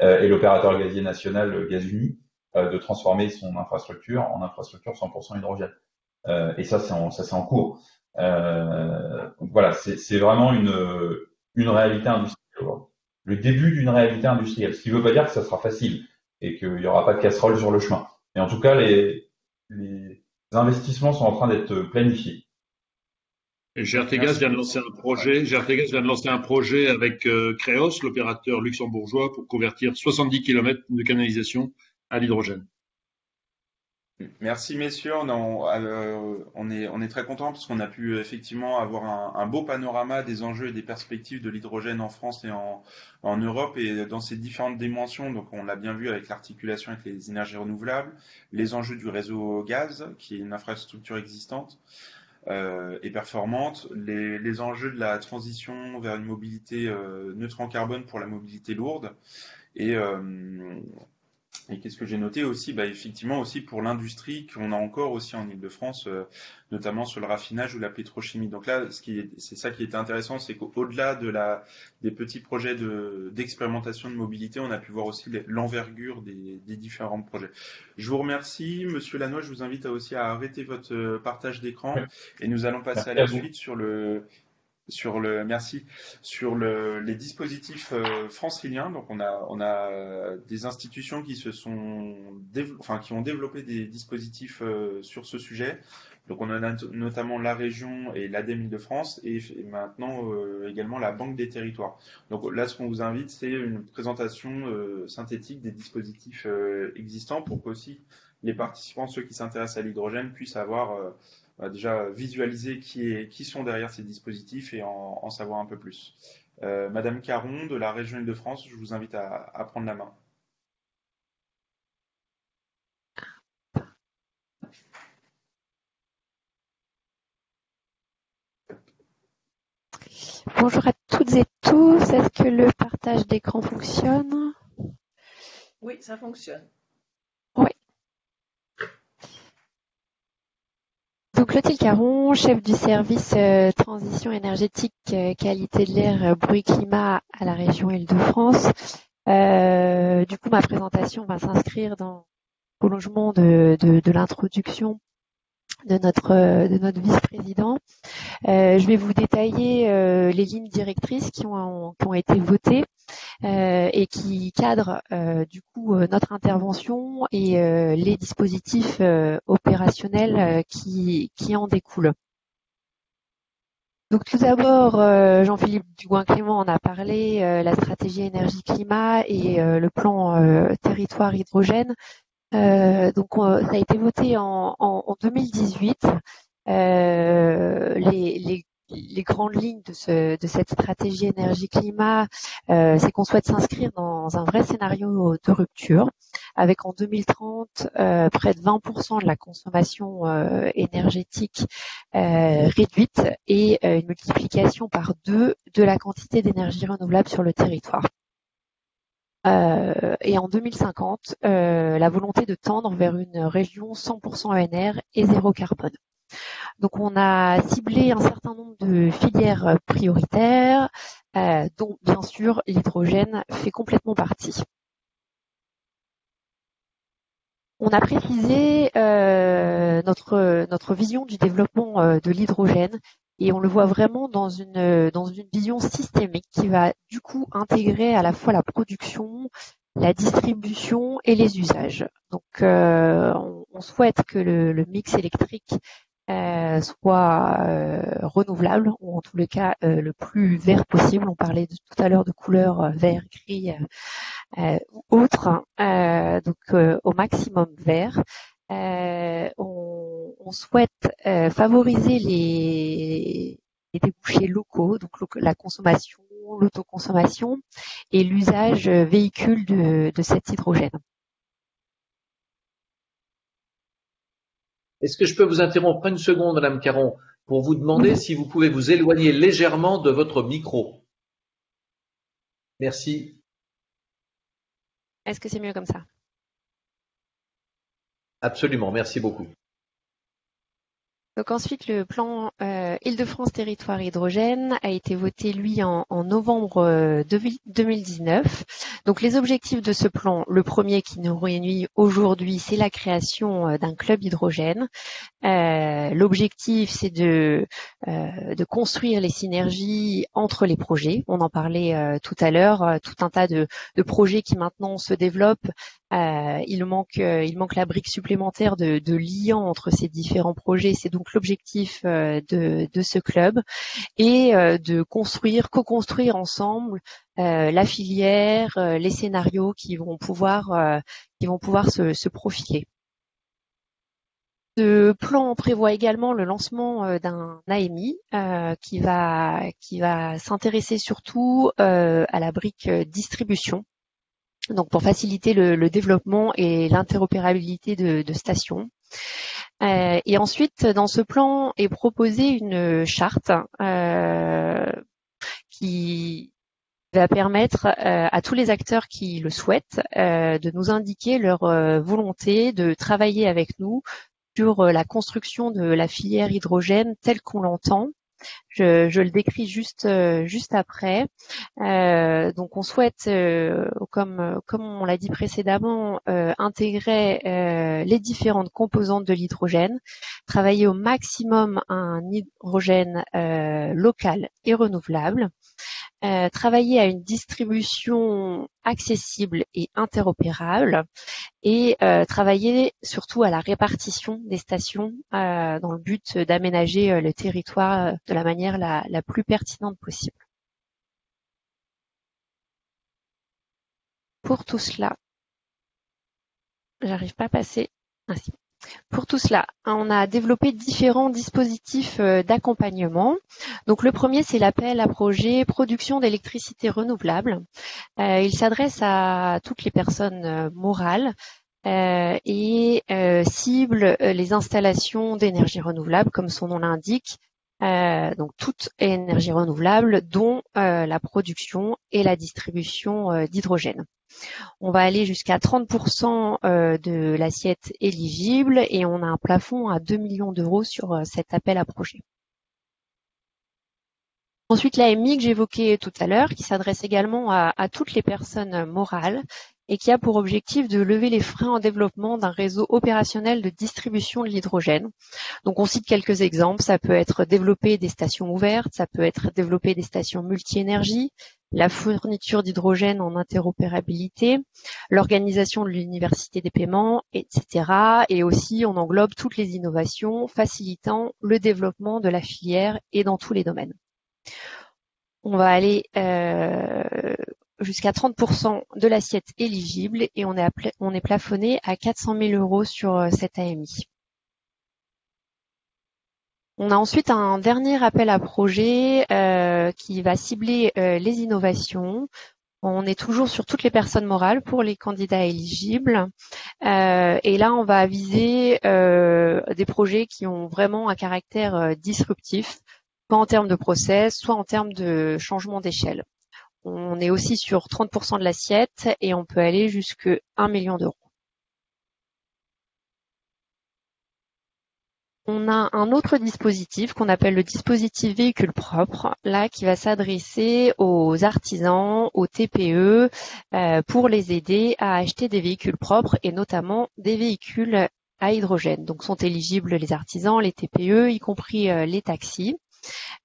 Speaker 7: et l'opérateur gazier national Gazuni de transformer son infrastructure en infrastructure 100% hydrogène. et ça, c'est en, ça c'est en cours. Euh, voilà, c'est vraiment une, une réalité industrielle. Le début d'une réalité industrielle, ce qui ne veut pas dire que ça sera facile et qu'il n'y aura pas de casserole sur le chemin. Mais en tout cas, les, les investissements sont en train d'être planifiés.
Speaker 4: GRTGaz vient de lancer un projet. GRTGaz vient de lancer un projet avec euh, Creos, l'opérateur luxembourgeois, pour convertir 70 km de canalisation à l'hydrogène.
Speaker 1: Merci messieurs, on, euh, est, très content parce qu'on a pu effectivement avoir un, beau panorama des enjeux et des perspectives de l'hydrogène en France et en, Europe et dans ces différentes dimensions. Donc on l'a bien vu avec l'articulation avec les énergies renouvelables, les enjeux du réseau gaz qui est une infrastructure existante euh, et performante, les, enjeux de la transition vers une mobilité euh, neutre en carbone pour la mobilité lourde et et qu'est-ce que j'ai noté aussi bah, Effectivement aussi pour l'industrie qu'on a encore aussi en Ile-de-France, euh, notamment sur le raffinage ou la pétrochimie. Donc là, c'est ça qui était intéressant, c'est qu'au-delà de la, des petits projets d'expérimentation de, mobilité, on a pu voir aussi l'envergure des, des, différents projets. Je vous remercie. Monsieur Lannoy, je vous invite aussi à arrêter votre euh, partage d'écran et nous allons passer à la suite sur le sur le merci sur le, les dispositifs euh, franciliens. Donc on a on a des institutions qui se sont enfin qui ont développé des dispositifs euh, sur ce sujet. Donc on a notamment la région et l'ADEME de France et, maintenant euh, également la Banque des territoires. Donc là ce qu'on vous invite c'est une présentation euh, synthétique des dispositifs existants pour qu'aussi les participants, ceux qui s'intéressent à l'hydrogène, puissent avoir déjà visualiser qui, est, qui sont derrière ces dispositifs et en, en savoir un peu plus. Euh, Madame Caron de la région Île-de-France, je vous invite à, à, prendre la main.
Speaker 8: Bonjour à toutes et tous. Est-ce que le partage d'écran fonctionne?
Speaker 5: Oui, ça fonctionne.
Speaker 8: Donc Clotilde Caron, chef du service euh, transition énergétique euh, qualité de l'air euh, bruit climat à la région Île-de-France. du coup, ma présentation va s'inscrire dans le prolongement de, de l'introduction de notre de notre vice-président. Euh, je vais vous détailler euh, les lignes directrices qui ont été votées euh, et qui cadrent du coup notre intervention et les dispositifs opérationnels qui qui en découlent. Donc tout d'abord, Jean-Philippe Dugouin-Clément en a parlé, la stratégie énergie-climat et le plan territoire hydrogène euh, donc ça a été voté en, en, 2018. Euh, les, les, les, grandes lignes de, ce, de cette stratégie énergie-climat, euh, c'est qu'on souhaite s'inscrire dans un vrai scénario de rupture, avec en 2030 euh, près de 20% de la consommation euh, énergétique euh, réduite et une multiplication par deux de la quantité d'énergie renouvelable sur le territoire. Et en 2050, la volonté de tendre vers une région 100% ENR et zéro carbone. Donc on a ciblé un certain nombre de filières prioritaires, dont bien sûr l'hydrogène fait complètement partie. On a précisé euh, notre, notre vision du développement euh, de l'hydrogène et on le voit vraiment dans une, dans une vision systémique qui va du coup intégrer à la fois la production, la distribution et les usages. Donc euh, on, souhaite que le, le mix électrique euh, soit euh, renouvelable ou en tous les cas euh, le plus vert possible. On parlait tout à l'heure de couleurs vert, gris ou autre, donc au maximum vert. On, on, souhaite favoriser les, les, débouchés locaux, donc la consommation, l'autoconsommation et l'usage véhicule de, de cet hydrogène.
Speaker 3: Est-ce que je peux vous interrompre une seconde, Madame Caron, pour vous demander si vous pouvez vous éloigner légèrement de votre micro? Merci.
Speaker 8: Est-ce que c'est mieux comme ça?
Speaker 3: Absolument, merci beaucoup.
Speaker 8: Donc ensuite, le plan euh, Île-de-France territoire hydrogène a été voté lui en, novembre 2019. Euh, Donc les objectifs de ce plan, le premier qui nous réunit aujourd'hui, c'est la création euh, d'un club hydrogène. L'objectif, c'est de de construire les synergies entre les projets. On en parlait tout à l'heure, tout un tas de, de projets qui maintenant se développent euh, il manque, euh, il manque la brique supplémentaire de, de liant entre ces différents projets. C'est donc l'objectif euh, de, ce club et de construire, co-construire ensemble la filière, les scénarios qui vont pouvoir, se, profiler. Ce plan prévoit également le lancement d'un AMI qui va s'intéresser surtout à la brique distribution donc pour faciliter le, développement et l'interopérabilité de, stations. Euh, et ensuite, dans ce plan est proposée une charte euh, qui va permettre euh, à tous les acteurs qui le souhaitent de nous indiquer leur volonté de travailler avec nous sur la construction de la filière hydrogène telle qu'on l'entend je, le décris juste euh, juste après. Euh, donc on souhaite, euh, comme comme on l'a dit précédemment, intégrer les différentes composantes de l'hydrogène, travailler au maximum un hydrogène local et renouvelable. Euh, travailler à une distribution accessible et interopérable et euh, travailler surtout à la répartition des stations euh, dans le but d'aménager le territoire de la manière la, plus pertinente possible. Pour tout cela, j'arrive pas à passer ainsi. Pour tout cela, on a développé différents dispositifs euh, d'accompagnement. Donc le premier, c'est l'appel à projet production d'électricité renouvelable. Euh, il s'adresse à toutes les personnes euh, morales et cible les installations d'énergie renouvelable, comme son nom l'indique, donc toute énergie renouvelable, dont la production et la distribution d'hydrogène. On va aller jusqu'à 30% euh, de l'assiette éligible et on a un plafond à 2 millions d'euros sur euh, cet appel à projet. Ensuite, l'AMI que j'évoquais tout à l'heure, qui s'adresse également à, toutes les personnes morales et qui a pour objectif de lever les freins en développement d'un réseau opérationnel de distribution de l'hydrogène. Donc on cite quelques exemples, ça peut être développer des stations ouvertes, ça peut être développer des stations multi-énergie, la fourniture d'hydrogène en interopérabilité, l'organisation de l'université des paiements, etc. Et aussi, on englobe toutes les innovations facilitant le développement de la filière et dans tous les domaines. On va aller euh, jusqu'à 30% de l'assiette éligible et on est, on est plafonné à 400 000 euros sur euh, cette AMI. On a ensuite un dernier appel à projet euh, qui va cibler euh, les innovations. On est toujours sur toutes les personnes morales pour les candidats éligibles. Euh, et là, on va viser des projets qui ont vraiment un caractère disruptif, soit en termes de process, soit en termes de changement d'échelle. On est aussi sur 30% de l'assiette et on peut aller jusqu'à 1 million d'euros. On a un autre dispositif qu'on appelle le dispositif véhicule propre, là qui va s'adresser aux artisans, aux TPE, euh, pour les aider à acheter des véhicules propres et notamment des véhicules à hydrogène. Donc sont éligibles les artisans, les TPE, y compris euh, les taxis.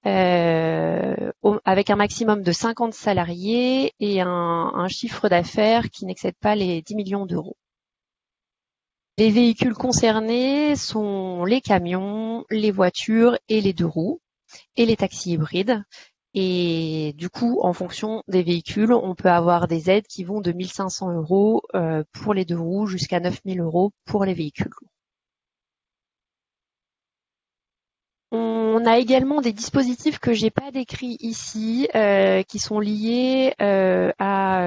Speaker 8: Euh, avec un maximum de 50 salariés et un, chiffre d'affaires qui n'excède pas les 10 millions d'euros. Les véhicules concernés sont les camions, les voitures et les deux roues et les taxis hybrides. Et du coup, en fonction des véhicules, on peut avoir des aides qui vont de 1500 euros euh, pour les deux roues jusqu'à 9000 euros pour les véhicules. On a également des dispositifs que j'ai pas décrits ici, euh, qui sont liés euh, à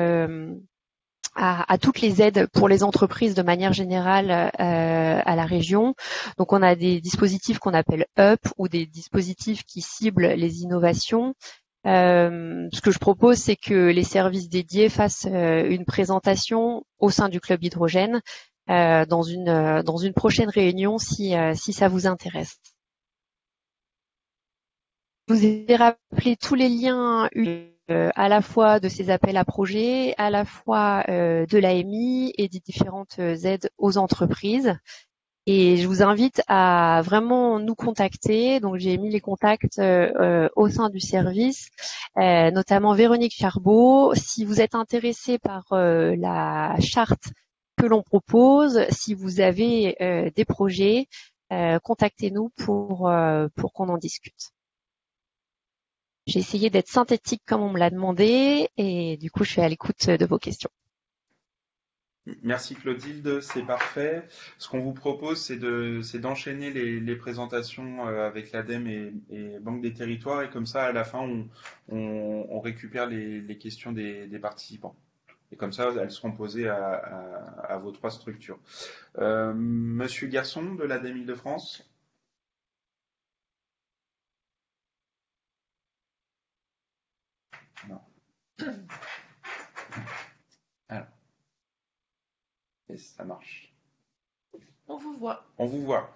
Speaker 8: à, toutes les aides pour les entreprises de manière générale euh, à la région. Donc on a des dispositifs qu'on appelle UP ou des dispositifs qui ciblent les innovations. Euh, ce que je propose, c'est que les services dédiés fassent euh, une présentation au sein du club hydrogène dans une dans une prochaine réunion si si ça vous intéresse. Vous ai rappelé tous les liens euh, à la fois de ces appels à projets, à la fois euh, de l'AMI et des différentes euh, aides aux entreprises. Et je vous invite à vraiment nous contacter. Donc j'ai mis les contacts au sein du service, notamment Véronique Charbot. Si vous êtes intéressé par la charte que l'on propose, si vous avez des projets, contactez-nous pour, pour qu'on en discute. J'ai essayé d'être synthétique comme on me l'a demandé et du coup je suis à l'écoute de vos questions.
Speaker 1: Merci Clotilde, c'est parfait. Ce qu'on vous propose, c'est de, d'enchaîner les, présentations euh, avec l'ADEME et, Banque des Territoires, et comme ça, à la fin, on, récupère les, questions des, participants. Et comme ça, elles seront posées à, vos trois structures. Euh, Monsieur Garçon de l'ADEME Île-de-France. <clears throat> Alors. Et ça marche.
Speaker 5: On vous voit.
Speaker 1: On vous voit.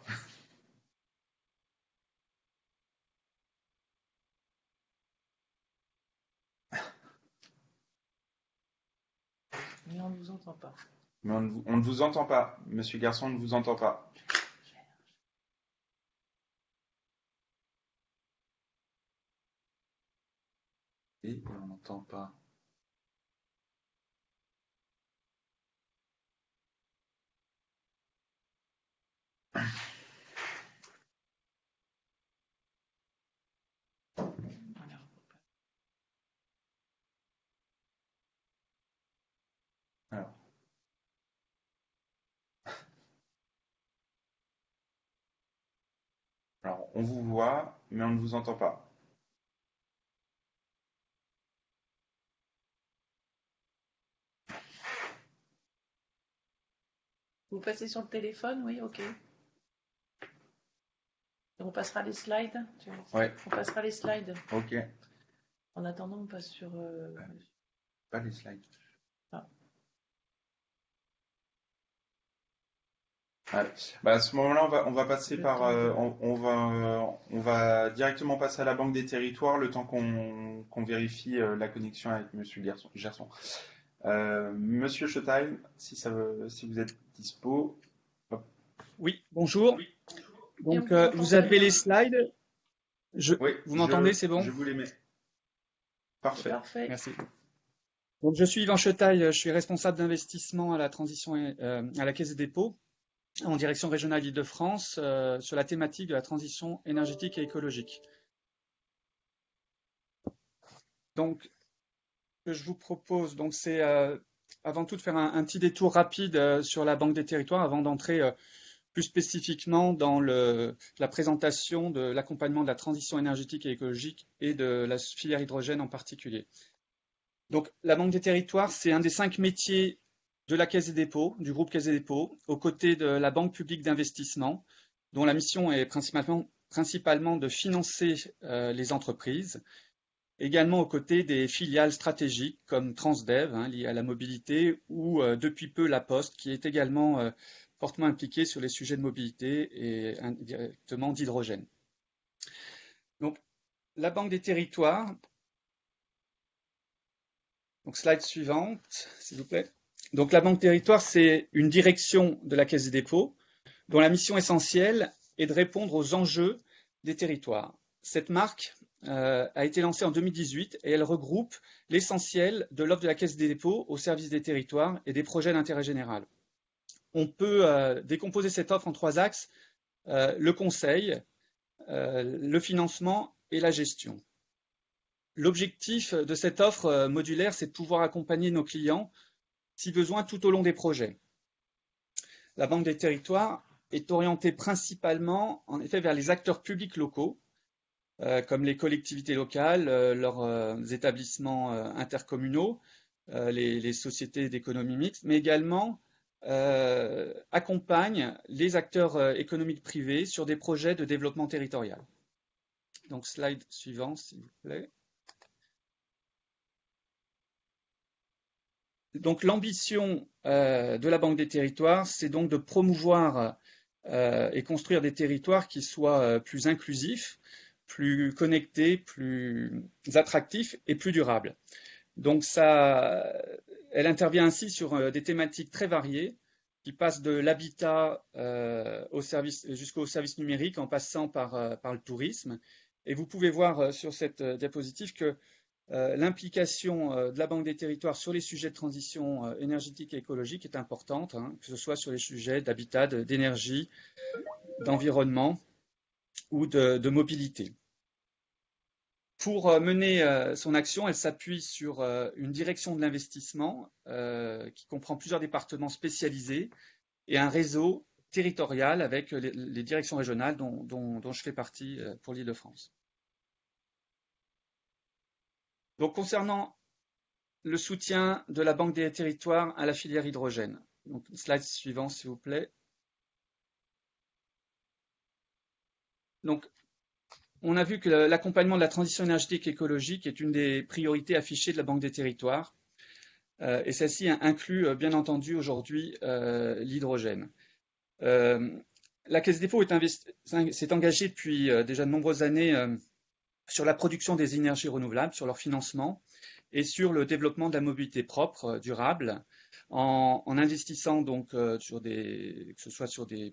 Speaker 5: Mais on ne vous entend pas.
Speaker 1: Mais on ne, on ne vous entend pas. Monsieur Garçon ne vous entend pas. On n'entend pas. Alors. Alors, on vous voit, mais on ne vous entend pas.
Speaker 5: Vous passez sur le téléphone, oui, ok. on passera les slides.
Speaker 1: Ouais.
Speaker 5: On passera les slides.
Speaker 1: Ok.
Speaker 5: En attendant, on passe sur. Euh,
Speaker 1: pas les slides. Ah. Bah, à ce moment-là, on va, on va passer par, euh, on, va, on va directement passer à la Banque des Territoires le temps qu'on vérifie euh, la connexion avec Monsieur Gerson. Monsieur Schottheim, si, ça, si vous êtes dispo.
Speaker 9: Oui, bonjour. Donc, euh, vous avez les slides. Je, vous m'entendez, c'est bon?
Speaker 1: Je vous les mets. Parfait.
Speaker 9: Merci. Donc, je suis Yvan Chetaille, je suis responsable d'investissement à la transition euh, à la Caisse des dépôts en direction régionale Île-de-France euh, sur la thématique de la transition énergétique et écologique. Donc, ce que je vous propose, donc c'est avant tout de faire un, petit détour rapide euh, sur la Banque des territoires avant d'entrer euh, plus spécifiquement dans la présentation de l'accompagnement de la transition énergétique et écologique et de la filière hydrogène en particulier. Donc, la Banque des territoires, c'est un des cinq métiers de la Caisse des dépôts, du groupe Caisse des dépôts, aux côtés de la Banque publique d'investissement, dont la mission est principalement, de financer euh, les entreprises également aux côtés des filiales stratégiques comme Transdev, hein, liées à la mobilité, ou euh, depuis peu La Poste, qui est également euh, fortement impliquée sur les sujets de mobilité et indirectement d'hydrogène. Donc, la Banque des territoires. Donc, slide suivante, s'il vous plaît. Donc, la Banque Territoire, c'est une direction de la Caisse des dépôts dont la mission essentielle est de répondre aux enjeux des territoires. Cette marque euh, a été lancée en 2018 et elle regroupe l'essentiel de l'offre de la Caisse des dépôts au service des territoires et des projets d'intérêt général. On peut euh, décomposer cette offre en trois axes, euh, le conseil, le financement et la gestion. L'objectif de cette offre modulaire, c'est de pouvoir accompagner nos clients, si besoin, tout au long des projets. La Banque des territoires est orientée principalement, en effet, vers les acteurs publics locaux, comme les collectivités locales, euh, leurs euh, établissements intercommunaux, les, sociétés d'économie mixte, mais également accompagne les acteurs économiques privés sur des projets de développement territorial. Donc, slide suivant, s'il vous plaît. Donc, l'ambition de la Banque des territoires, c'est donc de promouvoir et construire des territoires qui soient plus inclusifs, plus connecté, plus attractif et plus durable. Donc ça, elle intervient ainsi sur euh, des thématiques très variées qui passent de l'habitat euh, jusqu'au service numérique en passant par, euh, par, le tourisme. Et vous pouvez voir sur cette diapositive que l'implication de la Banque des territoires sur les sujets de transition énergétique et écologique est importante, hein, que ce soit sur les sujets d'habitat, d'énergie, d'environnement ou de, mobilité. Pour euh, mener euh, son action, elle s'appuie sur euh, une direction de l'investissement qui comprend plusieurs départements spécialisés et un réseau territorial avec les, directions régionales dont, je fais partie pour l'Île-de-France. Donc, concernant le soutien de la Banque des territoires à la filière hydrogène. Donc, slide suivant, s'il vous plaît. Donc, on a vu que l'accompagnement de la transition énergétique écologique est une des priorités affichées de la Banque des territoires. Euh, et celle-ci inclut, euh, bien entendu, aujourd'hui euh, l'hydrogène. la Caisse des dépôts s'est engagée depuis déjà de nombreuses années sur la production des énergies renouvelables, sur leur financement et sur le développement de la mobilité propre, durable, en, en investissant donc sur des, que ce soit sur des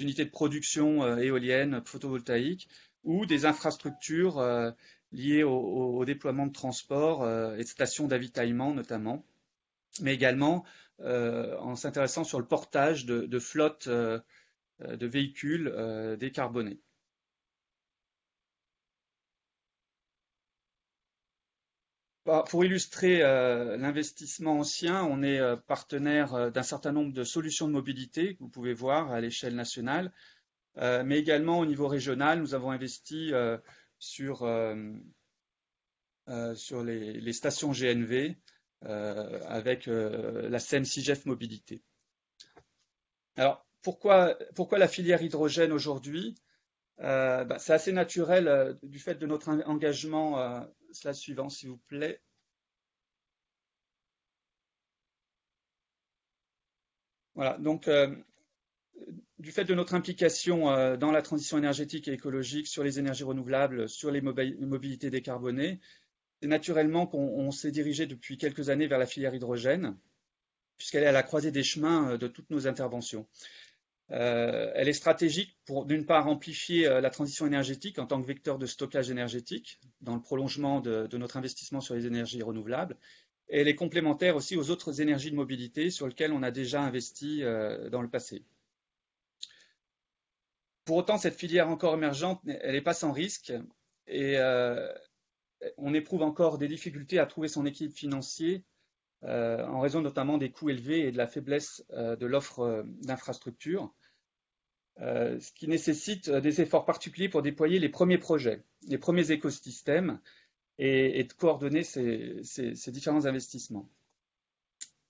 Speaker 9: unités de production euh, éoliennes, photovoltaïques, ou des infrastructures euh, liées au, déploiement de transport euh, et stations d'avitaillement notamment, mais également en s'intéressant sur le portage de flottes de véhicules décarbonés. Pour illustrer euh, l'investissement ancien, on est euh, partenaire euh, d'un certain nombre de solutions de mobilité que vous pouvez voir à l'échelle nationale, mais également au niveau régional, nous avons investi sur, sur les, stations GNV avec la SEM CIGEF Mobilité. Alors, pourquoi, pourquoi la filière hydrogène aujourd'hui? Bah, C'est assez naturel du fait de notre engagement slide suivant, s'il vous plaît. Voilà, donc euh, du fait de notre implication euh, dans la transition énergétique et écologique, sur les énergies renouvelables, sur les mobilités décarbonées, c'est naturellement qu'on s'est dirigé depuis quelques années vers la filière hydrogène, puisqu'elle est à la croisée des chemins euh, de toutes nos interventions. Euh, elle est stratégique pour, d'une part, amplifier euh, la transition énergétique en tant que vecteur de stockage énergétique, dans le prolongement de, notre investissement sur les énergies renouvelables. Et elle est complémentaire aussi aux autres énergies de mobilité sur lesquelles on a déjà investi euh, dans le passé. Pour autant, cette filière encore émergente, elle n'est pas sans risque et on éprouve encore des difficultés à trouver son équilibre financier en raison notamment des coûts élevés et de la faiblesse de l'offre d'infrastructures. Euh, ce qui nécessite euh, des efforts particuliers pour déployer les premiers projets, les premiers écosystèmes et, de coordonner ces, différents investissements.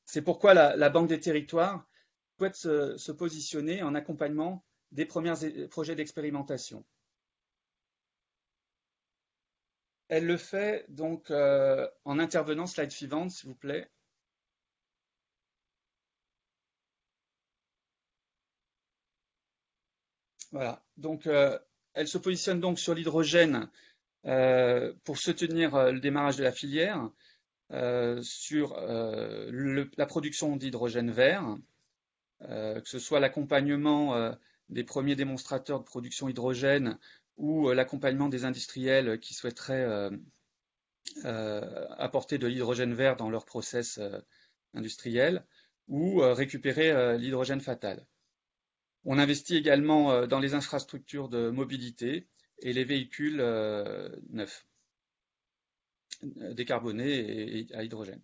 Speaker 9: C'est pourquoi la, Banque des territoires souhaite se, positionner en accompagnement des premiers projets d'expérimentation. elle le fait donc euh, en intervenant, slide suivante s'il vous plaît. Voilà, donc euh, elle se positionne donc sur l'hydrogène euh, pour soutenir le démarrage de la filière, sur la production d'hydrogène vert, que ce soit l'accompagnement des premiers démonstrateurs de production hydrogène ou euh, l'accompagnement des industriels qui souhaiteraient euh, euh, apporter de l'hydrogène vert dans leur process industriel, ou récupérer l'hydrogène fatal. On investit également dans les infrastructures de mobilité et les véhicules neufs, décarbonés et à hydrogène.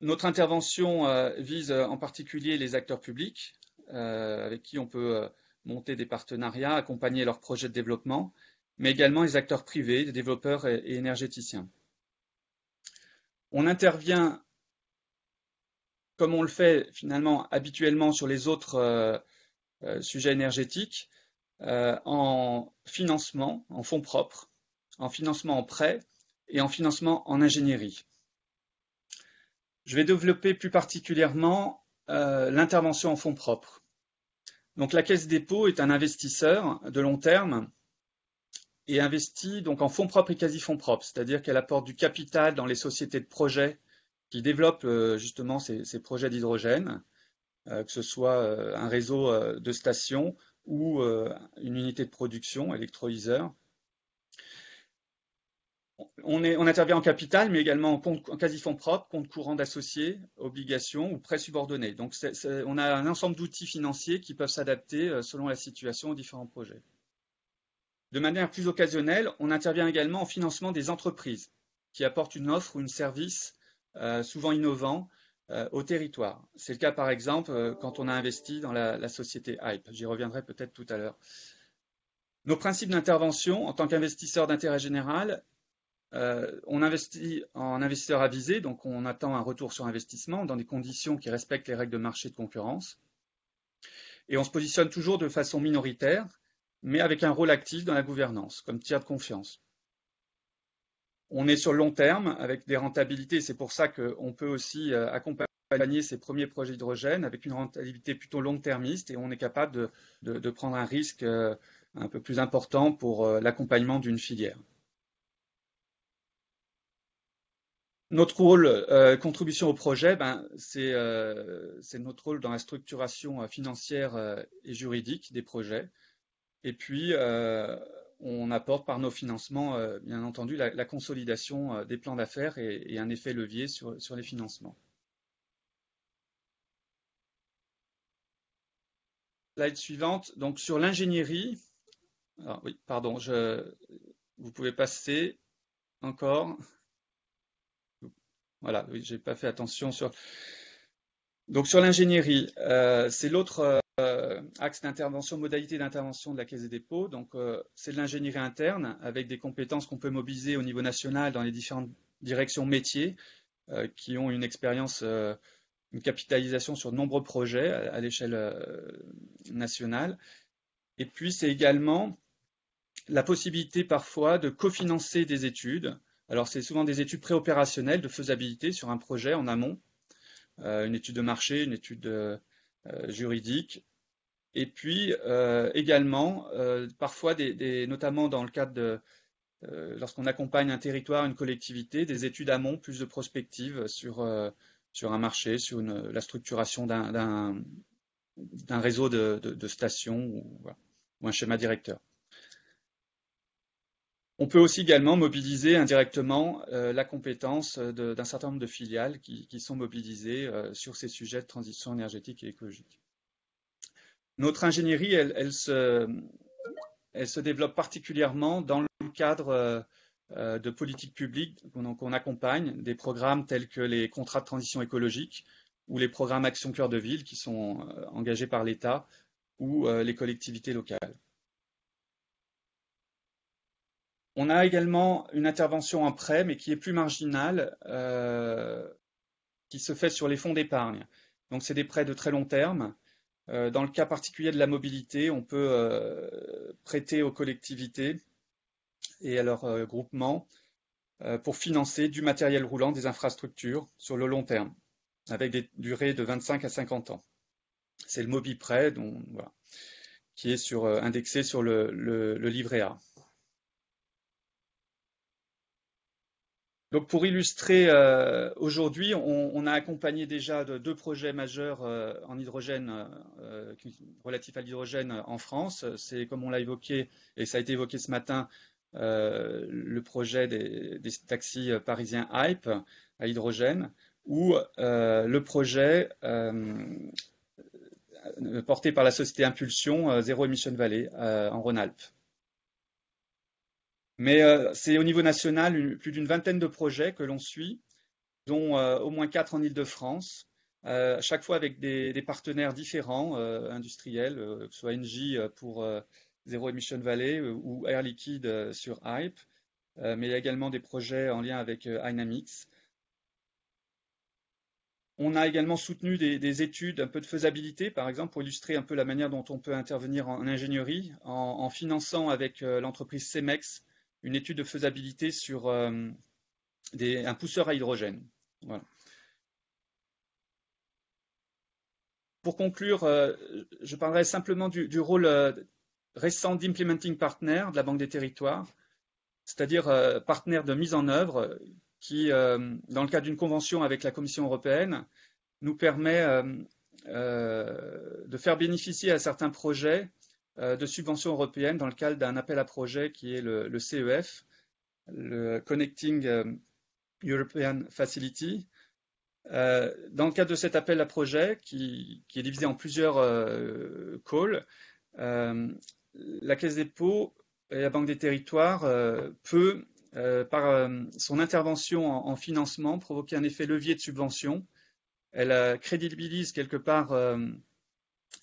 Speaker 9: Notre intervention vise en particulier les acteurs publics, avec qui on peut monter des partenariats, accompagner leurs projets de développement, mais également les acteurs privés, les développeurs et, énergéticiens. On intervient, comme on le fait finalement habituellement sur les autres euh, euh, sujets énergétiques, euh, en financement, en fonds propres, en financement en prêt et en financement en ingénierie. Je vais développer plus particulièrement l'intervention en fonds propres. Donc la Caisse dépôt est un investisseur de long terme et investit donc en fonds propres et quasi-fonds propres, c'est-à-dire qu'elle apporte du capital dans les sociétés de projets qui développent euh, justement ces, projets d'hydrogène, euh, que ce soit euh, un réseau de stations ou une unité de production, électrolyseur on, intervient en capital, mais également en, quasi-fonds propres, compte courant d'associés, obligations ou prêts subordonnés. Donc, on a un ensemble d'outils financiers qui peuvent s'adapter selon la situation aux différents projets. De manière plus occasionnelle, on intervient également en financement des entreprises qui apportent une offre ou un service souvent innovant euh, au territoire. C'est le cas, par exemple, quand on a investi dans la société Hype. J'y reviendrai peut-être tout à l'heure. Nos principes d'intervention en tant qu'investisseur d'intérêt général euh, on investit en investisseur avisé, donc on attend un retour sur investissement dans des conditions qui respectent les règles de marché de concurrence. Et on se positionne toujours de façon minoritaire, mais avec un rôle actif dans la gouvernance, comme tiers de confiance. On est sur le long terme avec des rentabilités, c'est pour ça qu'on peut aussi euh, accompagner ces premiers projets d'hydrogène avec une rentabilité plutôt long-termiste et on est capable de prendre un risque euh, un peu plus important pour l'accompagnement d'une filière. Notre rôle, euh, contribution au projet, ben, euh, c'est notre rôle dans la structuration euh, financière et juridique des projets. Et puis, on apporte par nos financements, bien entendu, la, consolidation des plans d'affaires et, un effet levier sur, les financements. Slide suivante. Donc, sur l'ingénierie, oui, pardon, je, vous pouvez passer encore. Voilà, oui, j'ai pas fait attention sur. Donc sur l'ingénierie, euh, c'est l'autre euh, axe d'intervention, modalité d'intervention de la Caisse des dépôts. Donc euh, c'est de l'ingénierie interne avec des compétences qu'on peut mobiliser au niveau national dans les différentes directions métiers qui ont une expérience, une capitalisation sur de nombreux projets à, l'échelle nationale. Et puis c'est également la possibilité parfois de cofinancer des études alors, c'est souvent des études préopérationnelles de faisabilité sur un projet en amont, euh, une étude de marché, une étude euh, juridique, et puis euh, également, parfois, notamment dans le cadre de lorsqu'on accompagne un territoire, une collectivité, des études amont, plus de prospectives sur un marché, sur la structuration d'un réseau de, stations ou, un schéma directeur. On peut aussi également mobiliser indirectement euh, la compétence d'un certain nombre de filiales qui, sont mobilisées euh, sur ces sujets de transition énergétique et écologique. Notre ingénierie, elle, se, développe particulièrement dans le cadre euh, de politiques publiques qu'on accompagne, des programmes tels que les contrats de transition écologique ou les programmes Action Cœur de Ville qui sont engagés par l'État ou les collectivités locales. On a également une intervention en prêt, mais qui est plus marginale, euh, qui se fait sur les fonds d'épargne. Donc, c'est des prêts de très long terme. Euh, dans le cas particulier de la mobilité, on peut euh, prêter aux collectivités et à leur groupement pour financer du matériel roulant, des infrastructures sur le long terme, avec des durées de 25 à 50 ans. C'est le MobiPrêt qui est sur, indexé sur le livret A. Donc pour illustrer, euh, aujourd'hui, on, a accompagné déjà de, deux projets majeurs euh, en hydrogène, euh, relatifs à l'hydrogène en France. C'est comme on l'a évoqué, et ça a été évoqué ce matin, le projet des, taxis parisiens Hype à hydrogène, ou le projet porté par la société Impulsion Zéro Emission Valley en Rhône-Alpes. Mais euh, c'est au niveau national plus d'une vingtaine de projets que l'on suit, dont euh, au moins quatre en Ile-de-France, euh, chaque fois avec des, partenaires différents, industriels, que ce soit Engie pour Zero Emission Valley ou Air Liquide sur Hype, mais il y a également des projets en lien avec Dynamics. On a également soutenu des, études un peu de faisabilité, par exemple, pour illustrer un peu la manière dont on peut intervenir en, ingénierie, en, finançant avec l'entreprise Cemex une étude de faisabilité sur euh, un pousseur à hydrogène. Pour conclure, euh, je parlerai simplement du, rôle euh, récent d'implementing partner de la Banque des territoires, c'est-à-dire partenaire de mise en œuvre qui, dans le cadre d'une convention avec la Commission européenne, nous permet de faire bénéficier à certains projets de subventions européennes dans le cadre d'un appel à projet qui est le, CEF, le Connecting euh, European Facility. Euh, dans le cadre de cet appel à projet, qui, est divisé en plusieurs calls, la Caisse des dépôts et la Banque des territoires peut, par son intervention en, financement, provoquer un effet levier de subvention. Elle crédibilise quelque part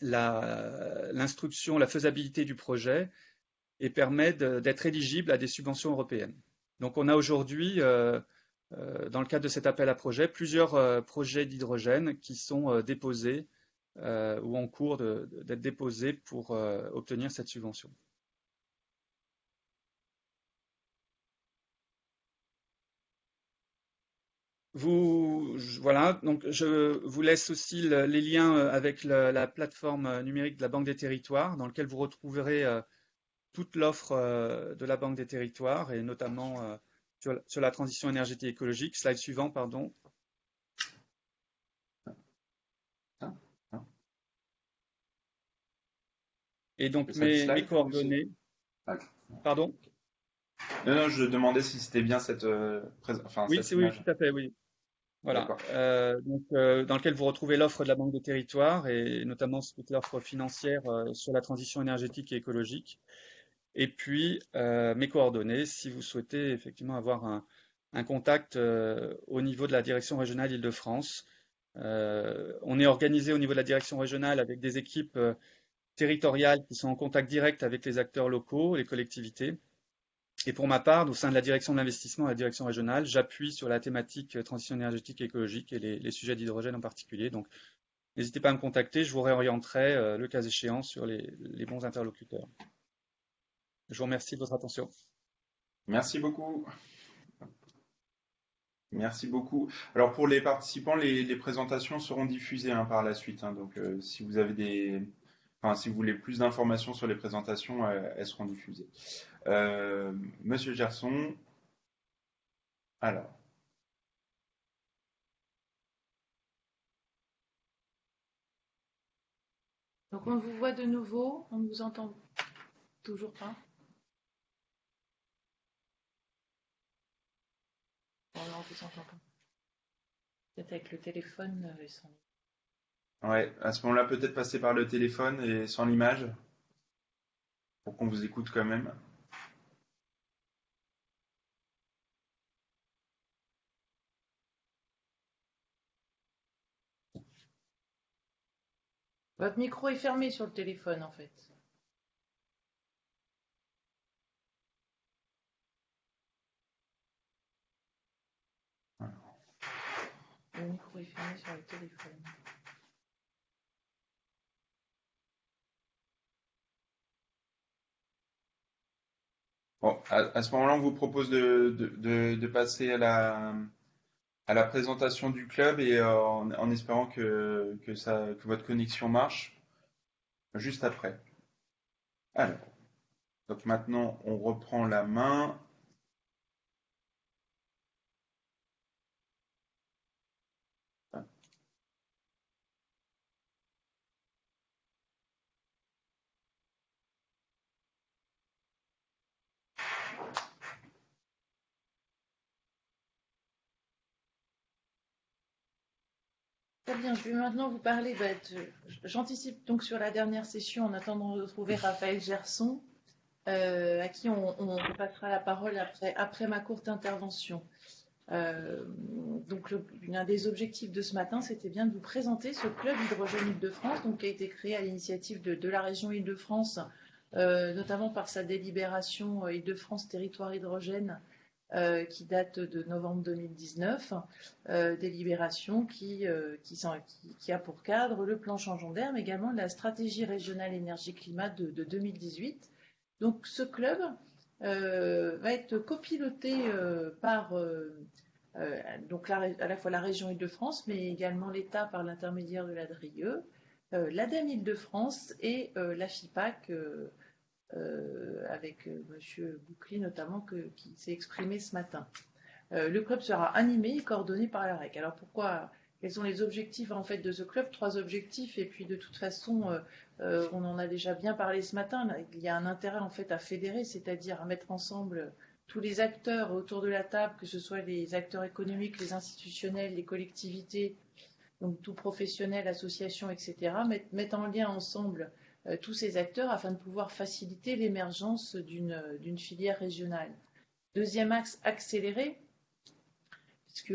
Speaker 9: l'instruction, la, faisabilité du projet et permet d'être éligible à des subventions européennes. Donc on a aujourd'hui, euh, euh, dans le cadre de cet appel à projet, plusieurs euh, projets d'hydrogène qui sont déposés ou en cours d'être déposés pour obtenir cette subvention. Vous, voilà, donc je vous laisse aussi les liens euh, avec la, plateforme euh, numérique de la Banque des Territoires, dans lequel vous retrouverez euh, toute l'offre de la Banque des Territoires et notamment sur, la transition énergétique écologique. Slide suivant, pardon. Et donc mes, coordonnées. Pardon?
Speaker 1: Non, non, je demandais si c'était bien cette,
Speaker 9: enfin, oui, oui, tout à fait, oui. Voilà, euh, donc, euh, dans lequel vous retrouvez l'offre de la Banque des territoires et notamment toute l'offre financière euh, sur la transition énergétique et écologique. Et puis mes coordonnées si vous souhaitez effectivement avoir un, un contact au niveau de la direction régionale Île-de-France. on est organisé au niveau de la direction régionale avec des équipes territoriales qui sont en contact direct avec les acteurs locaux, les collectivités. Et pour ma part, au sein de la direction de l'investissement et la direction régionale, j'appuie sur la thématique euh, transition énergétique et écologique et les, sujets d'hydrogène en particulier. Donc, n'hésitez pas à me contacter, je vous réorienterai, euh, le cas échéant, sur les, bons interlocuteurs. Je vous remercie de votre attention.
Speaker 1: Merci beaucoup. Merci beaucoup. Alors pour les participants, les, présentations seront diffusées hein, par la suite. Hein. donc euh, si vous avez des, enfin si vous voulez plus d'informations sur les présentations, elles seront diffusées. Euh, Monsieur Gerson. Alors.
Speaker 5: Donc on vous voit de nouveau, on ne vous entend toujours pas. Bon, non, on vous entend pas. Peut-être avec le téléphone et sans.
Speaker 1: Ouais, à ce moment-là, peut-être passer par le téléphone et sans l'image pour qu'on vous écoute quand même.
Speaker 5: Votre micro est fermé sur le téléphone en fait. Le micro est fermé sur le téléphone.
Speaker 1: Bon, à, ce moment-là, on vous propose de, de, passer à la, à la présentation du club et euh, en, espérant que, que, ça, que votre connexion marche juste après. Alors, donc maintenant, on reprend la main.
Speaker 5: Bien, je vais maintenant vous parler. Bah, j'anticipe donc sur la dernière session en attendant de retrouver Raphaël Gerson, euh, à qui on, passera la parole après, ma courte intervention. Euh, donc, l'un des objectifs de ce matin, c'était bien de vous présenter ce club hydrogène Île-de-France, qui a été créé à l'initiative de, la région Île-de-France, euh, notamment par sa délibération Île-de-France Territoire Hydrogène euh, qui date de novembre 2019, euh, délibération qui, euh, qui, a pour cadre le plan changeant d'air, mais également la stratégie régionale énergie-climat de, 2018. Donc ce club va être copiloté par donc à la fois la région Île-de-France, mais également l'État par l'intermédiaire de la DRIE, l'ADEME Île-de-France et la FIPAC euh, avec euh, M. Boucli notamment, qui s'est exprimé ce matin. Euh, le club sera animé et coordonné par la REC. Alors pourquoi quels sont les objectifs en fait de ce club? Trois objectifs et puis de toute façon, on en a déjà bien parlé ce matin. Il y a un intérêt en fait à fédérer, c'est-à-dire à mettre ensemble tous les acteurs autour de la table, que ce soit les acteurs économiques, les institutionnels, les collectivités, donc tout professionnel, associations, etc. Mettre, en lien ensemble tous ces acteurs afin de pouvoir faciliter l'émergence d'une filière régionale. Deuxième axe, accélérer, puisque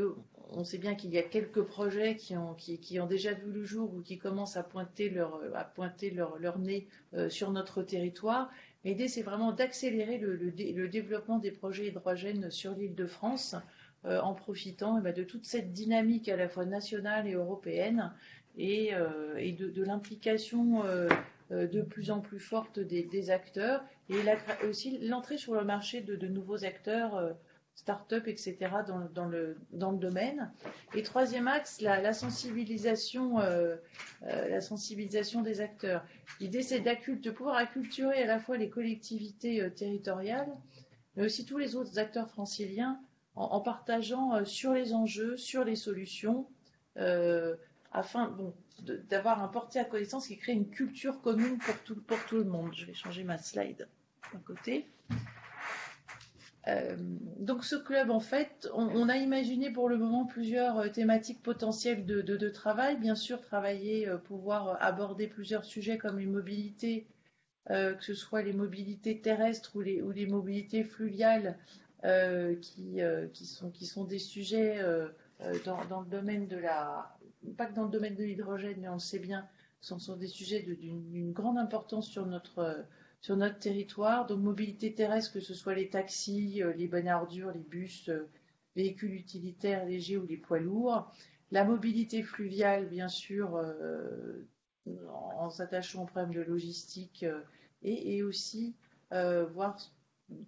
Speaker 5: on sait bien qu'il y a quelques projets qui ont, déjà vu le jour ou qui commencent à pointer leur, nez euh, sur notre territoire. L'idée, c'est vraiment d'accélérer le, développement des projets hydrogènes sur l'île de France euh, en profitant eh ben, de toute cette dynamique à la fois nationale et européenne et, de, l'implication euh, de plus en plus forte des, acteurs et aussi l'entrée sur le marché de, nouveaux acteurs, euh, start-up, etc. Dans, le, dans le domaine. Et troisième axe, la, sensibilisation, euh, la sensibilisation des acteurs. L'idée, c'est de pouvoir acculturer à la fois les collectivités territoriales, mais aussi tous les autres acteurs franciliens en, partageant sur les enjeux, sur les solutions, afin bon, d'avoir un porté à connaissance qui crée une culture commune pour tout, pour tout le monde. Je vais changer ma slide d'un côté. Euh, donc ce club, en fait, on, a imaginé pour le moment plusieurs euh, thématiques potentielles de, de, travail. Bien sûr, travailler, euh, pouvoir aborder plusieurs sujets comme les mobilités, que ce soit les mobilités terrestres ou les, ou les mobilités fluviales, qui, qui, sont, qui sont des sujets dans, dans, le domaine de la, pas que dans le domaine de l'hydrogène, mais on le sait bien, ce sont des sujets d'une grande importance sur notre, sur notre territoire. Donc mobilité terrestre, que ce soit les taxis, euh, les bonnes ordures, les bus, euh, véhicules utilitaires légers ou les poids lourds. La mobilité fluviale, bien sûr, euh, en, s'attachant au problème de logistique et, aussi voir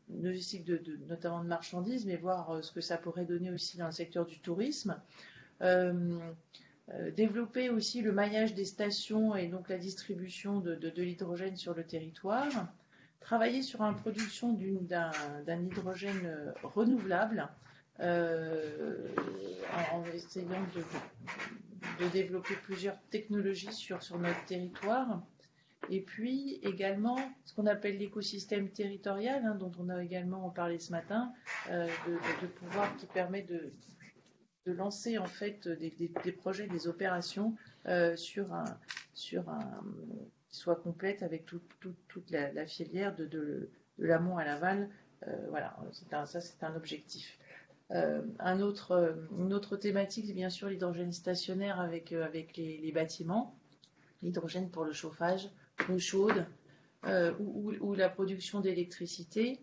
Speaker 5: logistique de, notamment de marchandises, mais voir ce que ça pourrait donner aussi dans le secteur du tourisme. Euh, développer aussi le maillage des stations et donc la distribution de, l'hydrogène sur le territoire, travailler sur la production d'un hydrogène euh, renouvelable euh, en, essayant de, développer plusieurs technologies sur, sur notre territoire. Et puis également ce qu'on appelle l'écosystème territorial, hein, dont on a également parlé ce matin, de, pouvoir qui permet de, de lancer en fait des, projets, des opérations euh, sur un, sur un, qui soit complète avec toute la, filière de, de, l'amont à l'aval. Euh, voilà, ça c'est un objectif. Euh, un autre, une autre thématique, c'est bien sûr l'hydrogène stationnaire avec, avec les, bâtiments, l'hydrogène pour le chauffage, l'eau chaude ou, ou, la production d'électricité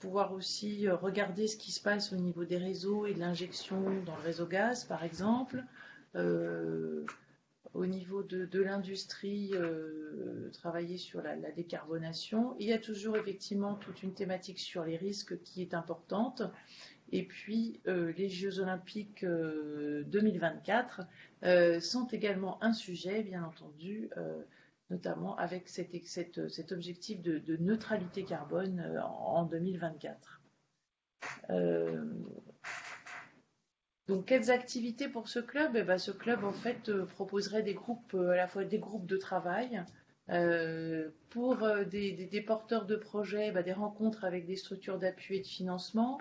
Speaker 5: pouvoir aussi euh, regarder ce qui se passe au niveau des réseaux et de l'injection dans le réseau gaz, par exemple. Euh, au niveau de, l'industrie, travailler sur la, décarbonation. Il y a toujours effectivement toute une thématique sur les risques qui est importante. Et puis les Jeux olympiques 2024 sont également un sujet, bien entendu, notamment avec cet objectif de, neutralité carbone en 2024. Donc, quelles activités pour ce club? Eh ben, Ce club, en fait, euh, proposerait des groupes, euh, à la fois des groupes de travail, euh, pour des, porteurs de projets, bah, des rencontres avec des structures d'appui et de financement,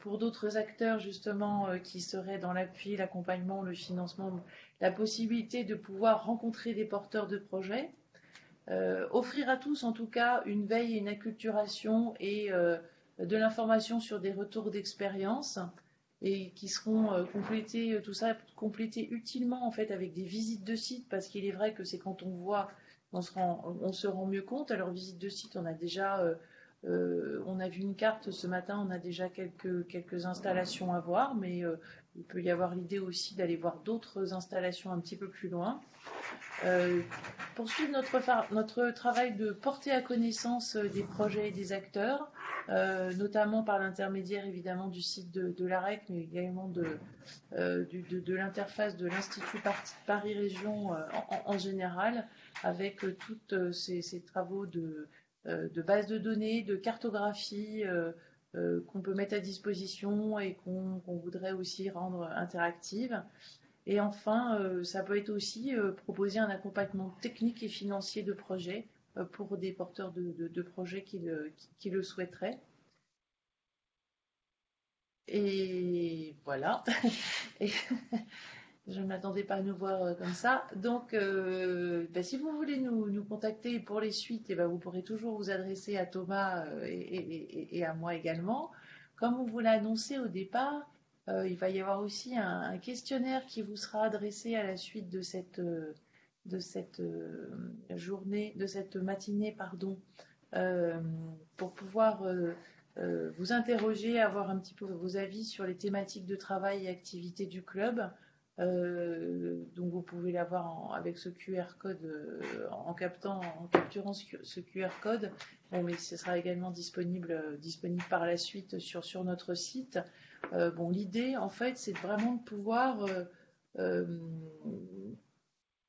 Speaker 5: pour d'autres acteurs, justement, qui seraient dans l'appui, l'accompagnement, le financement, la possibilité de pouvoir rencontrer des porteurs de projets, offrir à tous, en tout cas, une veille et une acculturation et de l'information sur des retours d'expérience, et qui seront euh, complétés, euh, tout ça complété utilement en fait avec des visites de site parce qu'il est vrai que c'est quand on voit, on se, rend, on se rend mieux compte. Alors visite de site, on a déjà, euh, on a vu une carte ce matin, on a déjà quelques, quelques installations à voir, mais il peut y avoir l'idée aussi d'aller voir d'autres installations un petit peu plus loin. poursuivre notre, notre travail de porter à connaissance des projets et des acteurs. Euh, notamment par l'intermédiaire évidemment du site de, l'AREC, mais également de, euh, de, l'interface de l'Institut Paris Région euh, en, général, avec tous ces, travaux de, de base de données, de cartographie qu'on peut mettre à disposition et qu'on voudrait aussi rendre interactive. Et enfin, ça peut être aussi proposer un accompagnement technique et financier de projets euh, pour des porteurs de, projets qui le, souhaiteraient. Et voilà. <laughs> je ne m'attendais pas à nous voir euh, comme ça. Donc, euh, ben, si vous voulez nous, contacter pour les suites, eh ben, vous pourrez toujours vous adresser à Thomas et, à moi également. Comme on vous l'a annoncé au départ, il va y avoir aussi un, questionnaire qui vous sera adressé à la suite de cette de cette euh, journée, de cette matinée, pardon, euh, pour pouvoir euh, vous interroger, avoir un petit peu vos avis sur les thématiques de travail et activités du club. Donc vous pouvez l'avoir avec ce QR code en captant, en capturant ce, QR code. mais ce sera également disponible, disponible par la suite sur, notre site. bon, l'idée en fait, c'est vraiment de pouvoir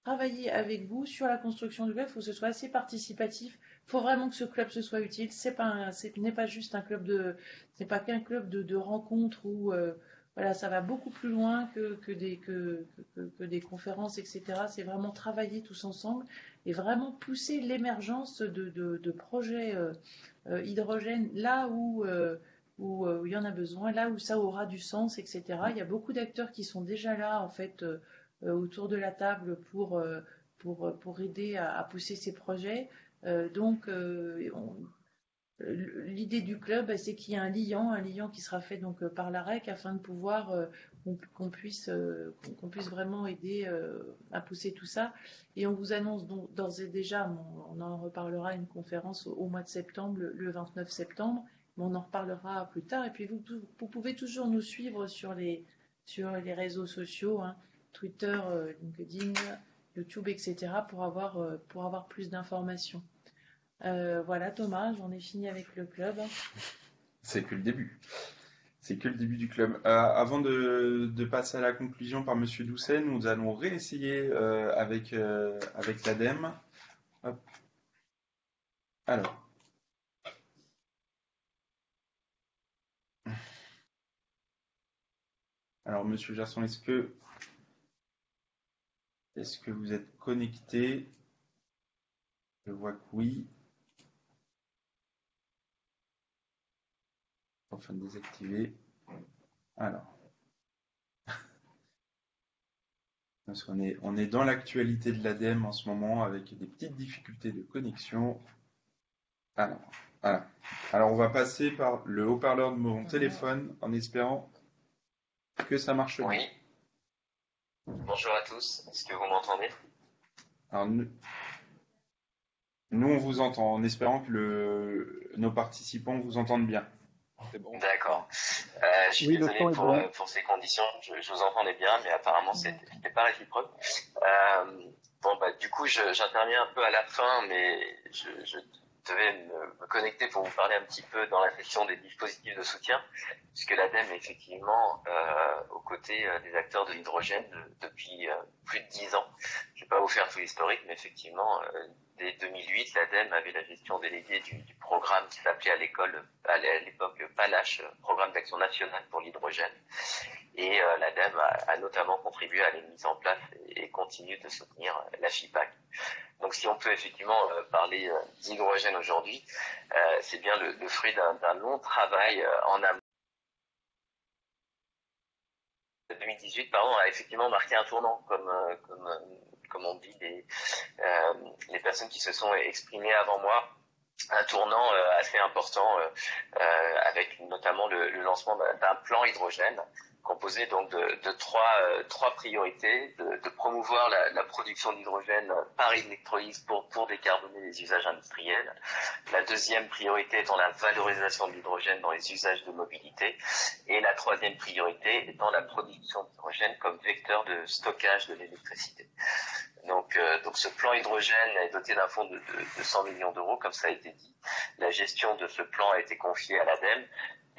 Speaker 5: travailler avec vous sur la construction du club. Il faut que ce soit assez participatif. Il faut vraiment que ce club se soit utile. C'est pas, n'est pas juste un club de, c'est pas qu'un club de, de rencontres où euh, voilà, ça va beaucoup plus loin que, que des, que, des conférences, etc. C'est vraiment travailler tous ensemble et vraiment pousser l'émergence de, de, projets euh, euh, hydrogène là où, où, où, il y en a besoin, là où ça aura du sens, etc. Il y a beaucoup d'acteurs qui sont déjà là, en fait, euh, autour de la table pour, euh, pour, pour aider à, pousser ces projets. Euh, donc, L'idée du club, bah, c'est qu'il y a un liant, un liant qui sera fait donc par la REC afin de pouvoir qu'on puisse qu'on puisse vraiment aider à pousser tout ça. Et on vous annonce d'ores et déjà, on, en reparlera une conférence au, mois de septembre, le, 29 septembre, mais on en reparlera plus tard. Et puis vous, pouvez toujours nous suivre sur les réseaux sociaux. Hein. Twitter, euh, LinkedIn, YouTube, etc. euh, pour avoir plus d'informations. Euh, voilà Thomas, j'en ai fini avec le club.
Speaker 1: C'est que le début. C'est que le début du club. avant de, passer à la conclusion par Monsieur Doucet, nous allons réessayer avec, avec l'ADEME. Alors. Alors, Monsieur Gerson, est-ce que est-ce que vous êtes connecté? Je vois que oui. Enfin, désactiver. Alors. <laughs> Parce qu'on est, on est dans l'actualité de l'ADEME en ce moment avec des petites difficultés de connexion. Alors, voilà. Alors, on va passer par le haut-parleur de mon téléphone en espérant que ça marche
Speaker 10: oui. Bonjour à tous, est-ce que vous m'entendez?
Speaker 1: Alors, nous, on vous entend en espérant que le, nos participants vous entendent bien.
Speaker 9: C'est bon.
Speaker 10: D'accord. Euh, je suis
Speaker 11: Oui,
Speaker 10: désolé pour,
Speaker 11: bon.
Speaker 10: euh, pour ces conditions. Je, je vous entendais bien, mais apparemment c'était pas réciproque. Euh, bon bah du coup j'interviens un peu à la fin, mais je, je devais me, me connecter pour vous parler un petit peu dans la section des dispositifs de soutien, puisque l'ADEME est effectivement euh, aux côtés des acteurs de l'hydrogène de- depuis euh, plus de dix ans. Faire tout l'historique, mais effectivement, euh, dès 2008, l'ADEME avait la gestion déléguée du, du programme qui s'appelait à l'école, à l'époque PALACH, Programme d'action nationale pour l'hydrogène. Et euh, l'ADEME a, notamment contribué à la mise en place et, continue de soutenir la FIPAC. Donc si on peut effectivement euh, parler euh, d'hydrogène aujourd'hui, c'est bien le, fruit d'un long travail en amont. 2018 pardon, a effectivement marqué un tournant, comme, comme on dit les, euh, les personnes qui se sont exprimées avant moi un tournant euh, assez important euh, avec notamment le, lancement d'un plan hydrogène composé donc de, de trois, euh, trois priorités, de, promouvoir la, production d'hydrogène par électrolyse pour, pour décarboner les usages industriels. La deuxième priorité étant la valorisation de l'hydrogène dans les usages de mobilité. Et la troisième priorité étant la production d'hydrogène comme vecteur de stockage de l'électricité. Donc, euh, donc ce plan hydrogène est doté d'un fonds de, de, de 100 millions d'euros, comme ça a été dit. La gestion de ce plan a été confiée à l'ADEME,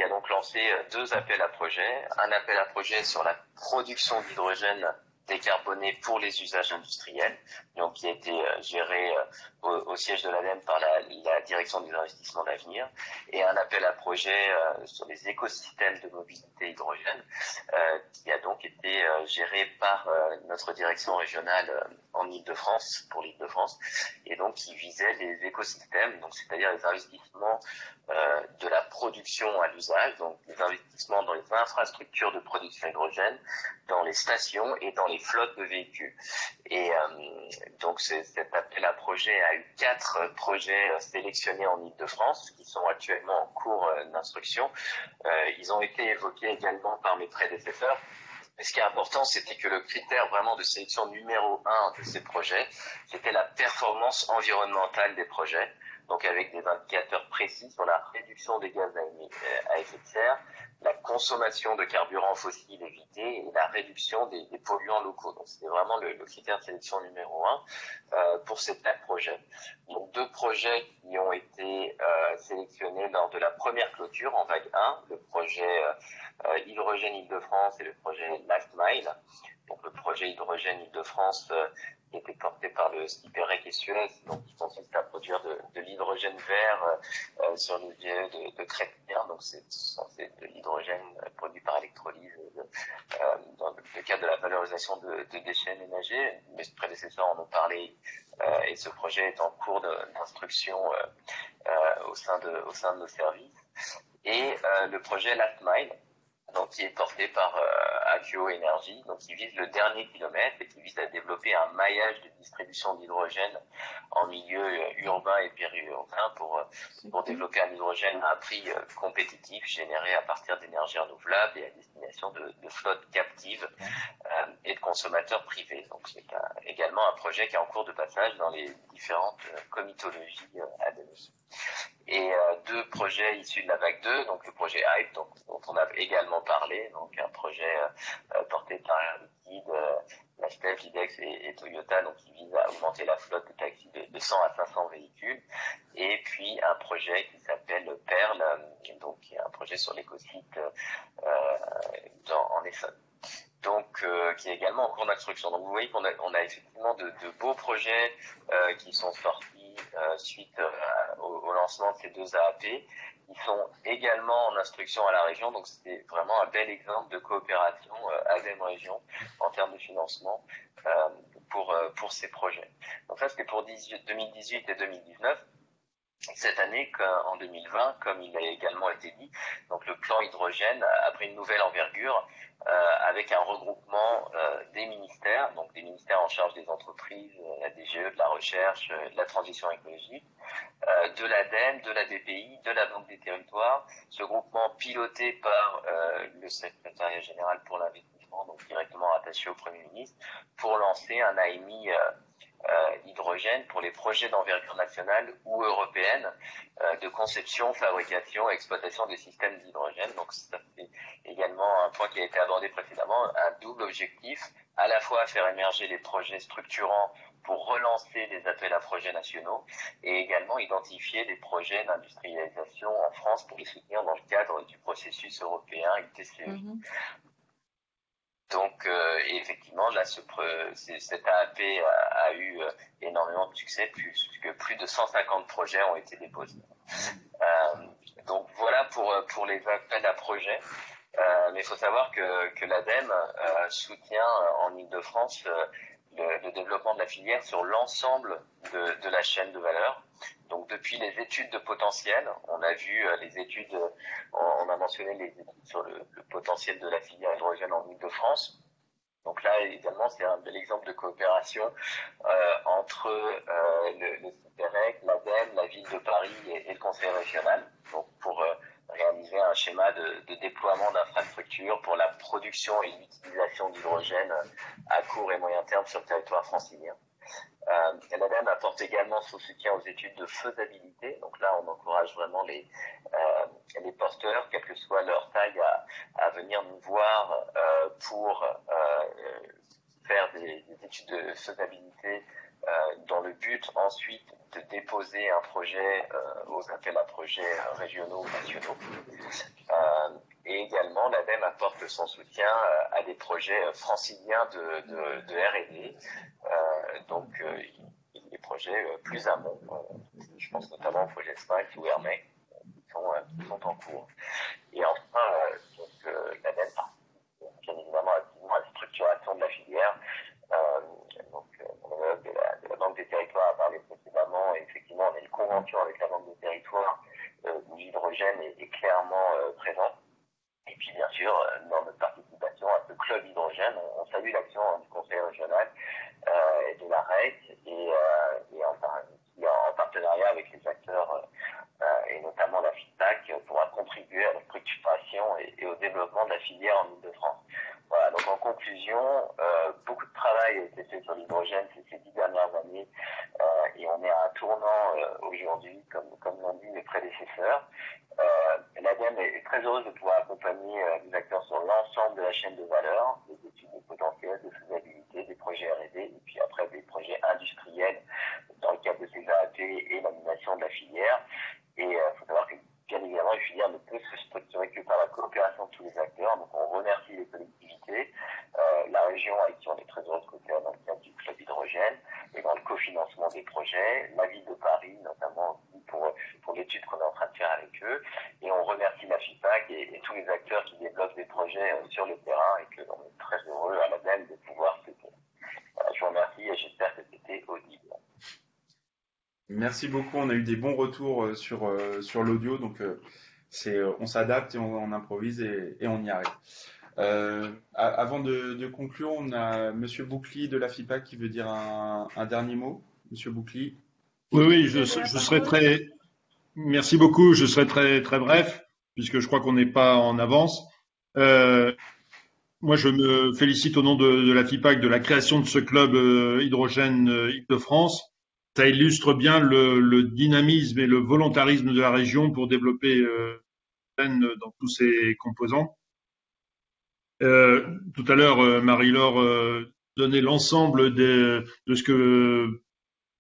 Speaker 10: qui a donc lancé euh, deux appels à projets. Un appel à projet sur la production d'hydrogène décarboné pour les usages industriels, donc qui a été euh, géré euh, au, siège de l'ADEME par la, direction des investissements d'avenir, et un appel à projet euh, sur les écosystèmes de mobilité hydrogène, qui a donc été géré par notre direction régionale en Ile-de-France, pour l'Île-de-France, et donc qui visait les écosystèmes, donc c'est-à-dire les investissements de la production à l'usage, donc les investissements dans les infrastructures de production hydrogène, dans les stations et dans les flottes de véhicules. Et euh, donc cet appel à projet a eu quatre projets euh, sélectionnés en Ile-de-France qui sont actuellement en cours euh, d'instruction. Ils ont été évoqués également par mes prédécesseurs. Mais ce qui est important, c'était que le critère vraiment de sélection numéro un de ces projets, c'était la performance environnementale des projets, donc avec des indicateurs précis sur la réduction des gaz à euh, effet de serre, la consommation de carburants fossiles évités et la réduction des, polluants locaux. Donc c'était vraiment le, le critère de sélection numéro un euh, pour ces quatre projets. Donc deux projets qui ont été euh, sélectionnés lors de la première clôture en vague 1, le projet euh, euh, Hydrogène Île-de-France et le projet Last Mile. Donc le projet Hydrogène Île-de-France euh, qui était porté par le Skipperec et Suez, donc qui consiste à produire de, l'hydrogène vert euh, euh, sur le vieux de, de Crépière. Donc c'est censé de l'hydrogène euh, produit par électrolyse dans le cadre de la valorisation de, déchets ménagers. Mes prédécesseurs en ont parlé et ce projet est en cours d'instruction au, sein de, au sein de nos services. Et le projet Last Mile, donc qui est porté par euh, Energy, donc qui vise le dernier kilomètre et qui vise à développer un maillage de distribution d'hydrogène en milieu euh, urbain et périurbain pour, euh, pour développer un hydrogène à un prix euh, compétitif généré à partir d'énergies renouvelables et à destination de, de flottes captives euh, et de consommateurs privés. Donc c'est également un projet qui est en cours de passage dans les différentes comitologies euh, ADEME et euh, deux projets issus de la vague 2, donc le projet Hype, dont on a également parlé, donc un projet euh, euh, porté par Air Liquide, euh, Lastef, Idex et, Toyota, donc qui vise à augmenter la flotte de taxis de, de 100 à 500 véhicules, et puis un projet qui s'appelle Perle, donc qui est un projet sur l'écosite euh, en Essonne. Donc, qui est également en cours d'instruction. Donc, vous voyez qu'on a, effectivement de, beaux projets qui sont sortis euh, suite euh, au, lancement de ces deux AAP. Ils sont également en instruction à la région, donc c'est vraiment un bel exemple de coopération euh, ADEME Région en termes de financement pour, pour ces projets. Donc ça, c'était pour 18 2018 et 2019. Cette année, en 2020, comme il a également été dit, donc le plan hydrogène a pris une nouvelle envergure euh, avec un regroupement euh, des ministères, donc des ministères en charge des entreprises, euh, la DGE, de la recherche, de la transition écologique, de l'ADEME, de la BPI, de la Banque des Territoires, ce groupement piloté par le secrétariat général pour l'investissement, donc directement rattaché au Premier ministre, pour lancer un AMI hydrogène pour les projets d'envergure nationale ou européenne de conception, fabrication et exploitation des systèmes d'hydrogène. Donc ça également un point qui a été abordé précédemment, un double objectif, à la fois faire émerger les projets structurants pour relancer les appels à projets nationaux et également identifier des projets d'industrialisation en France pour les soutenir dans le cadre du processus européen ITCE. Donc, euh, effectivement, là, ce, cet AAP a, a eu euh, énormément de succès, puisque plus de 150 projets ont été déposés. Euh, donc, voilà pour, pour les appels à projets. Euh, mais il faut savoir que, que l'ADEME soutient en Ile-de-France le, développement de la filière sur l'ensemble de, de, la chaîne de valeur. Donc depuis les études de potentiel, on a vu euh, les études, on, on, a mentionné les études sur le, potentiel de la filière hydrogène en Ile-de-France. Donc là, évidemment, c'est un bel exemple de coopération euh, entre euh, le, le l'ADEME, la ville de Paris et, le conseil régional. Donc pour réaliser un schéma de, déploiement d'infrastructures pour la production et l'utilisation d'hydrogène à court et moyen terme sur le territoire francilien. Euh, L'ADEME apporte également son soutien aux études de faisabilité. Donc là, on encourage vraiment les, euh, les porteurs, quelle que soit leur taille, à, venir nous voir euh, pour faire des, des, études de faisabilité dans le but ensuite de déposer un projet aux appels à projets régionaux ou nationaux. et également, l'ADEME apporte son soutien à des projets franciliens de, de, de R&D. donc, des projets plus amont. je pense notamment au projet 5 ou Hermès qui sont, en cours. Et enfin, l'ADEME participe bien évidemment à la structuration de la filière. donc, de la, de la Banque des territoires a parlé précédemment. Et effectivement, on a une convention avec la Banque des territoires où l'hydrogène est, clairement présent. Et puis, bien sûr, dans notre participation à ce club hydrogène, on, salue l'action du Conseil régional euh, et de la REC et, euh, en, en, partenariat avec les acteurs euh, et notamment la FITAC pourra contribuer à la structuration et, et, au développement de la filière en Ile-de-France. Voilà, donc en conclusion, beaucoup de travail a été fait sur l'hydrogène ces, dix dernières années et on est à un tournant aujourd'hui, comme, comme l'ont dit mes prédécesseurs. L'ADEME est très heureuse de pouvoir accompagner les acteurs sur l'ensemble de la chaîne de valeur, des études de potentiel, de faisabilité, des projets R&D et puis après des projets industriels dans le cadre de ces AAP et l'animation de la filière. Et il euh, faut savoir que bien évidemment, une filière ne peut se structurer que par la coopération de tous les acteurs. Donc on remercie les collectivités, euh, la région avec qui on est très heureux de coopérer dans le cadre du club hydrogène et dans le cofinancement des projets, la ville de Paris notamment pour, pour l'étude qu'on est en train de faire avec eux. Et on remercie la FIPAC et, tous les acteurs qui développent des projets euh, sur le terrain et que est très heureux à la même de pouvoir se voilà, je vous remercie et j'espère que c'était audible.
Speaker 1: Merci beaucoup. On a eu des bons retours sur, sur l'audio, donc c'est, on s'adapte et on, improvise et, on y arrive. Euh, avant de, conclure, on a Monsieur Boucli de la FIPA qui veut dire un, dernier mot. Monsieur Boucli.
Speaker 4: Oui, oui, je, serai très. Merci beaucoup. Je serai très très bref puisque je crois qu'on n'est pas en avance. Euh, moi, je me félicite au nom de, la FIPAC de la création de ce club euh, hydrogène euh, Île-de-France. Ça illustre bien le, dynamisme et le volontarisme de la région pour développer euh, dans tous ses composants. Euh, tout à l'heure, euh, Marie-Laure donnait l'ensemble de, de, ce que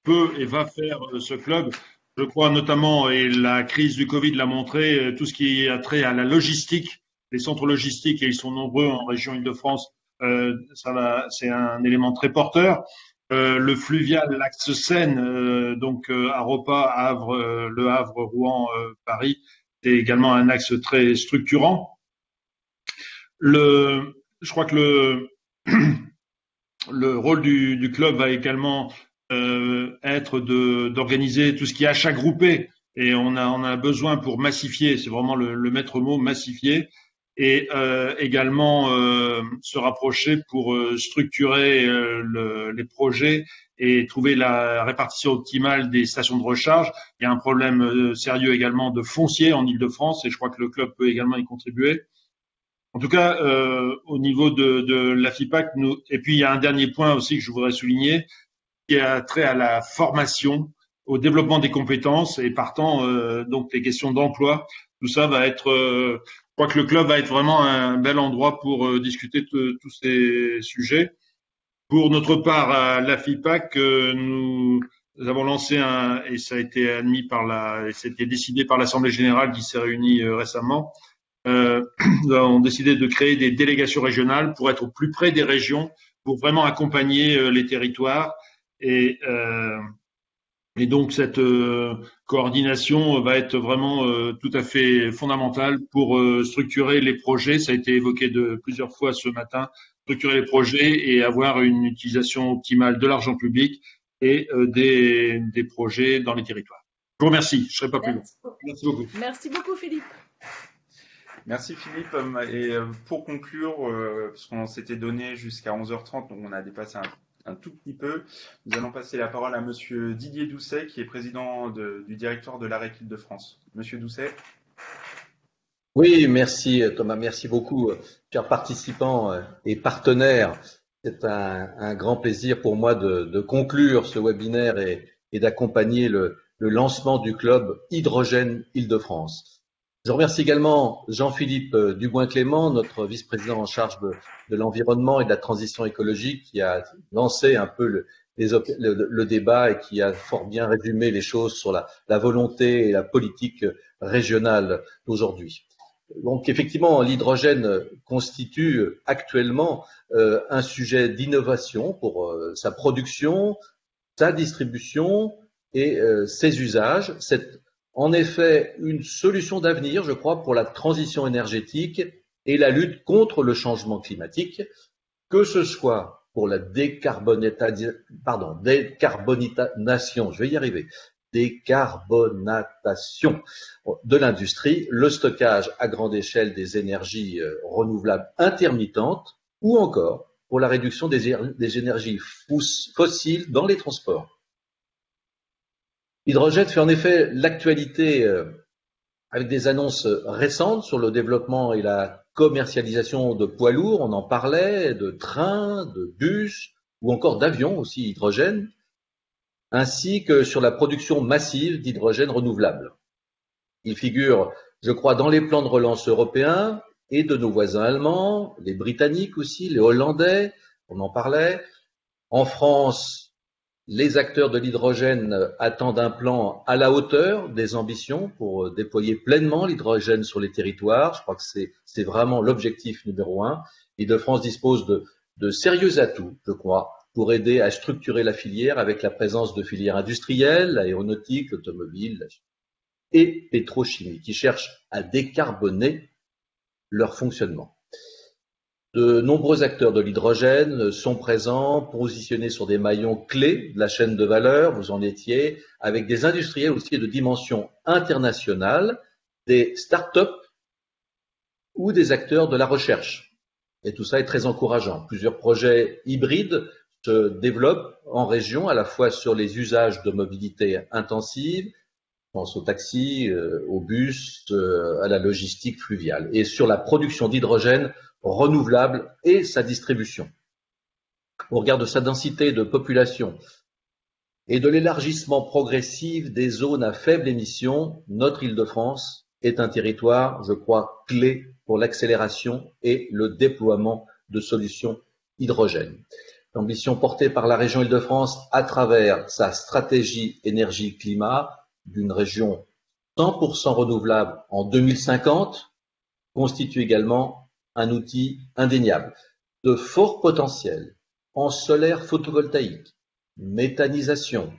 Speaker 4: peut et va faire ce club. Je crois notamment, et la crise du Covid l'a montré, tout ce qui a trait à la logistique les centres logistiques, et ils sont nombreux en région Île-de-France, c'est un élément très porteur. Euh, le fluvial, l'axe Seine, euh, donc à Repas, Havre, Le Havre, Rouen, Paris, c'est également un axe très structurant. Je crois que le, <clears throat> le rôle du, club va également être d'organiser tout ce qui est achat groupé. Et on a, besoin pour massifier, c'est vraiment le maître mot, massifier, et euh, également euh, se rapprocher pour euh, structurer le, les projets et trouver la répartition optimale des stations de recharge. Il y a un problème sérieux également de foncier en Ile-de-France et je crois que le club peut également y contribuer. En tout cas, au niveau de, de la FIPAC, et puis il y a un dernier point aussi que je voudrais souligner, qui a trait à la formation, au développement des compétences et partant donc les questions d'emploi. Tout ça va être, crois que le club va être vraiment un bel endroit pour discuter de tous ces sujets. Pour notre part, à la FIPAC, nous nous avons lancé un, et ça a été admis par la, c'était décidé par l'Assemblée générale qui s'est réunie euh, récemment. Euh, <clears throat> nous avons décidé de créer des délégations régionales pour être au plus près des régions, pour vraiment accompagner euh, les territoires. Et, euh, et donc cette euh, coordination va être vraiment tout à fait fondamentale pour structurer les projets. Ça a été évoqué de plusieurs fois ce matin. Structurer les projets et avoir une utilisation optimale de l'argent public et euh, des, des, projets dans les territoires. Je vous remercie, je ne serai pas plus long.
Speaker 5: Merci beaucoup. Merci beaucoup Philippe.
Speaker 1: Merci Philippe. Et euh, pour conclure, euh, parce qu'on s'était donné jusqu'à 11h30, donc on a dépassé un, un, tout petit peu, nous allons passer la parole à Monsieur Didier Doucet, qui est président de, du directoire de l'AREC de France. Monsieur Doucet.
Speaker 3: Oui, merci Thomas, merci beaucoup, chers participants et partenaires c'est un, grand plaisir pour moi de, conclure ce webinaire et, et d'accompagner le, le, lancement du club Hydrogène Île-de-France. Je remercie également Jean-Philippe Dubois-Clément, notre vice-président en charge de, l'environnement et de la transition écologique, qui a lancé un peu le, débat et qui a fort bien résumé les choses sur la, volonté et la politique régionale d'aujourd'hui. Donc effectivement, l'hydrogène constitue actuellement euh, un sujet d'innovation pour euh, sa production, sa distribution et euh, ses usages. En effet une solution d'avenir, je crois, pour la transition énergétique et la lutte contre le changement climatique, que ce soit pour la pardon, je vais y arriver, décarbonatation de l'industrie, le stockage à grande échelle des énergies euh, renouvelables intermittentes ou encore pour la réduction des énergies fossiles dans les transports. L'hydrogène fait en effet l'actualité euh, avec des annonces récentes sur le développement et la commercialisation de poids lourds, on en parlait, de trains, de bus ou encore d'avions aussi hydrogène, ainsi que sur la production massive d'hydrogène renouvelable. Il figure, je crois, dans les plans de relance européens et de nos voisins allemands, les Britanniques aussi, les Hollandais, on en parlait. En France, les acteurs de l'hydrogène attendent un plan à la hauteur des ambitions pour déployer pleinement l'hydrogène sur les territoires. Je crois que c'est vraiment l'objectif numéro un. L'île de France dispose de, sérieux atouts, je crois, pour aider à structurer la filière avec la présence de filières industrielles, aéronautiques, automobiles et pétrochimie, qui cherchent à décarboner leur fonctionnement. De nombreux acteurs de l'hydrogène sont présents, positionnés sur des maillons clés de la chaîne de valeur, vous en étiez, avec des industriels aussi de dimension internationale, des start-up ou des acteurs de la recherche. Et tout ça est très encourageant. Plusieurs projets hybrides se développe en région, à la fois sur les usages de mobilité intensive, je pense aux taxis, euh, aux bus, euh, à la logistique fluviale, et sur la production d'hydrogène renouvelable et sa distribution. Au regard de sa densité de population et de l'élargissement progressif des zones à faible émission, notre Île-de-France est un territoire, je crois, clé pour l'accélération et le déploiement de solutions hydrogène l'ambition portée par la région Île-de-France à travers sa stratégie énergie-climat d'une région 100% renouvelable en 2050 constitue également un outil indéniable de fort potentiel en solaire photovoltaïque, méthanisation,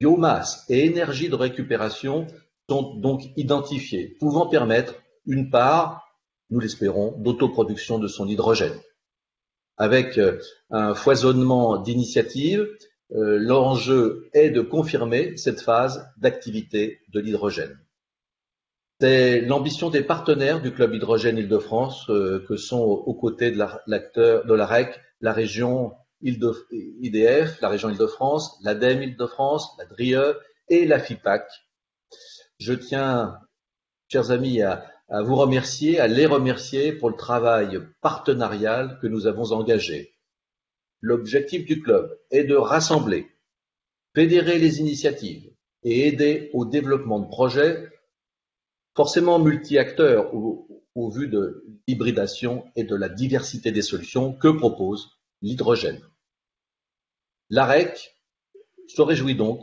Speaker 3: biomasse et énergie de récupération sont donc identifiés, pouvant permettre une part, nous l'espérons, d'autoproduction de son hydrogène avec euh, un foisonnement d'initiatives. Euh, l'enjeu est de confirmer cette phase d'activité de l'hydrogène. C'est l'ambition des partenaires du Club Hydrogène Île-de-France euh, que sont aux côtés de l'acteur de la REC, la région IDF, la région Île-de-France, l'ADEME Île-de-France, la DRIE et la FIPAC. Je tiens, chers amis, à, à vous remercier, à les remercier pour le travail partenarial que nous avons engagé. L'objectif du club est de rassembler, fédérer les initiatives et aider au développement de projets forcément multi-acteurs au, vu de l'hybridation et de la diversité des solutions que propose l'hydrogène. L'AREC se réjouit donc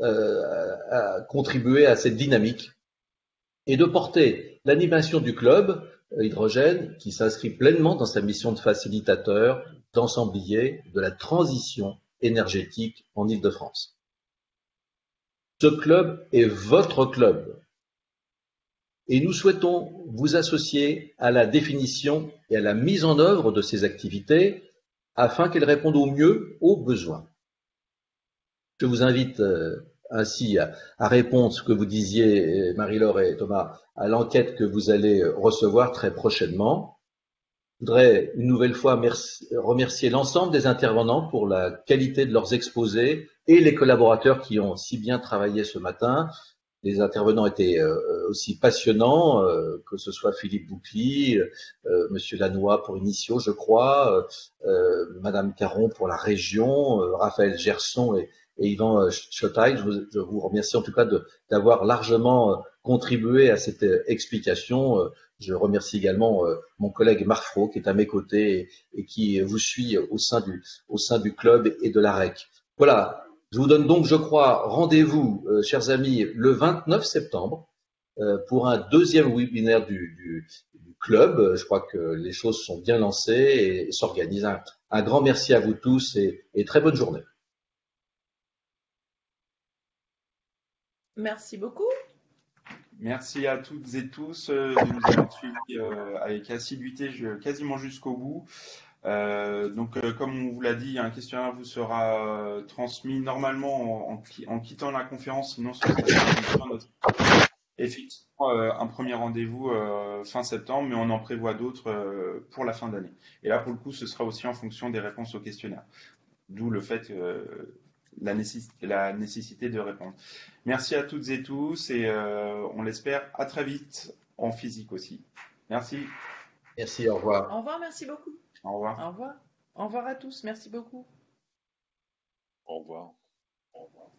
Speaker 3: euh, à contribuer à cette dynamique et de porter l'animation du club euh, hydrogène qui s'inscrit pleinement dans sa mission de facilitateur, d'ensemblier de la transition énergétique en Ile-de-France. Ce club est votre club et nous souhaitons vous associer à la définition et à la mise en œuvre de ces activités afin qu'elles répondent au mieux aux besoins. Je vous invite euh, ainsi à, répondre, ce que vous disiez, Marie-Laure et Thomas, à l'enquête que vous allez recevoir très prochainement. Je voudrais une nouvelle fois remercier l'ensemble des intervenants pour la qualité de leurs exposés et les collaborateurs qui ont si bien travaillé ce matin. Les intervenants étaient euh, aussi passionnants, euh, que ce soit Philippe Boucli, euh, Monsieur Lannoy pour Initio, je crois, Madame Caron pour la région, Raphaël Gerson et, et Yvan. Je, je, vous remercie en tout cas d'avoir largement contribué à cette explication. Je remercie également mon collègue Marc Fro qui est à mes côtés et, et qui vous suit au sein du, au sein du club et de la REC. Voilà, je vous donne donc, je crois, rendez-vous, euh, chers amis, le 29 septembre euh, pour un deuxième webinaire du, club. Je crois que les choses sont bien lancées et, s'organisent. Un, grand merci à vous tous et, très bonne journée.
Speaker 5: Merci beaucoup.
Speaker 1: Merci à toutes et tous euh, de nous avoir suivis avec assiduité quasiment jusqu'au bout. Euh, donc, euh, comme on vous l'a dit, un questionnaire vous sera euh, transmis normalement en, en, quittant la conférence, sinon ce sera notre effectivement un premier rendez-vous fin septembre, mais on en prévoit d'autres pour la fin d'année. Et là, pour le coup, ce sera aussi en fonction des réponses au questionnaire. D'où le fait la, la nécessité de répondre. Merci à toutes et tous et on l'espère à très vite en physique aussi. Merci.
Speaker 3: Merci, au revoir.
Speaker 5: Au revoir, merci beaucoup.
Speaker 1: Au revoir.
Speaker 5: Au revoir. Au revoir à tous. Merci beaucoup.
Speaker 6: Au revoir. Au revoir.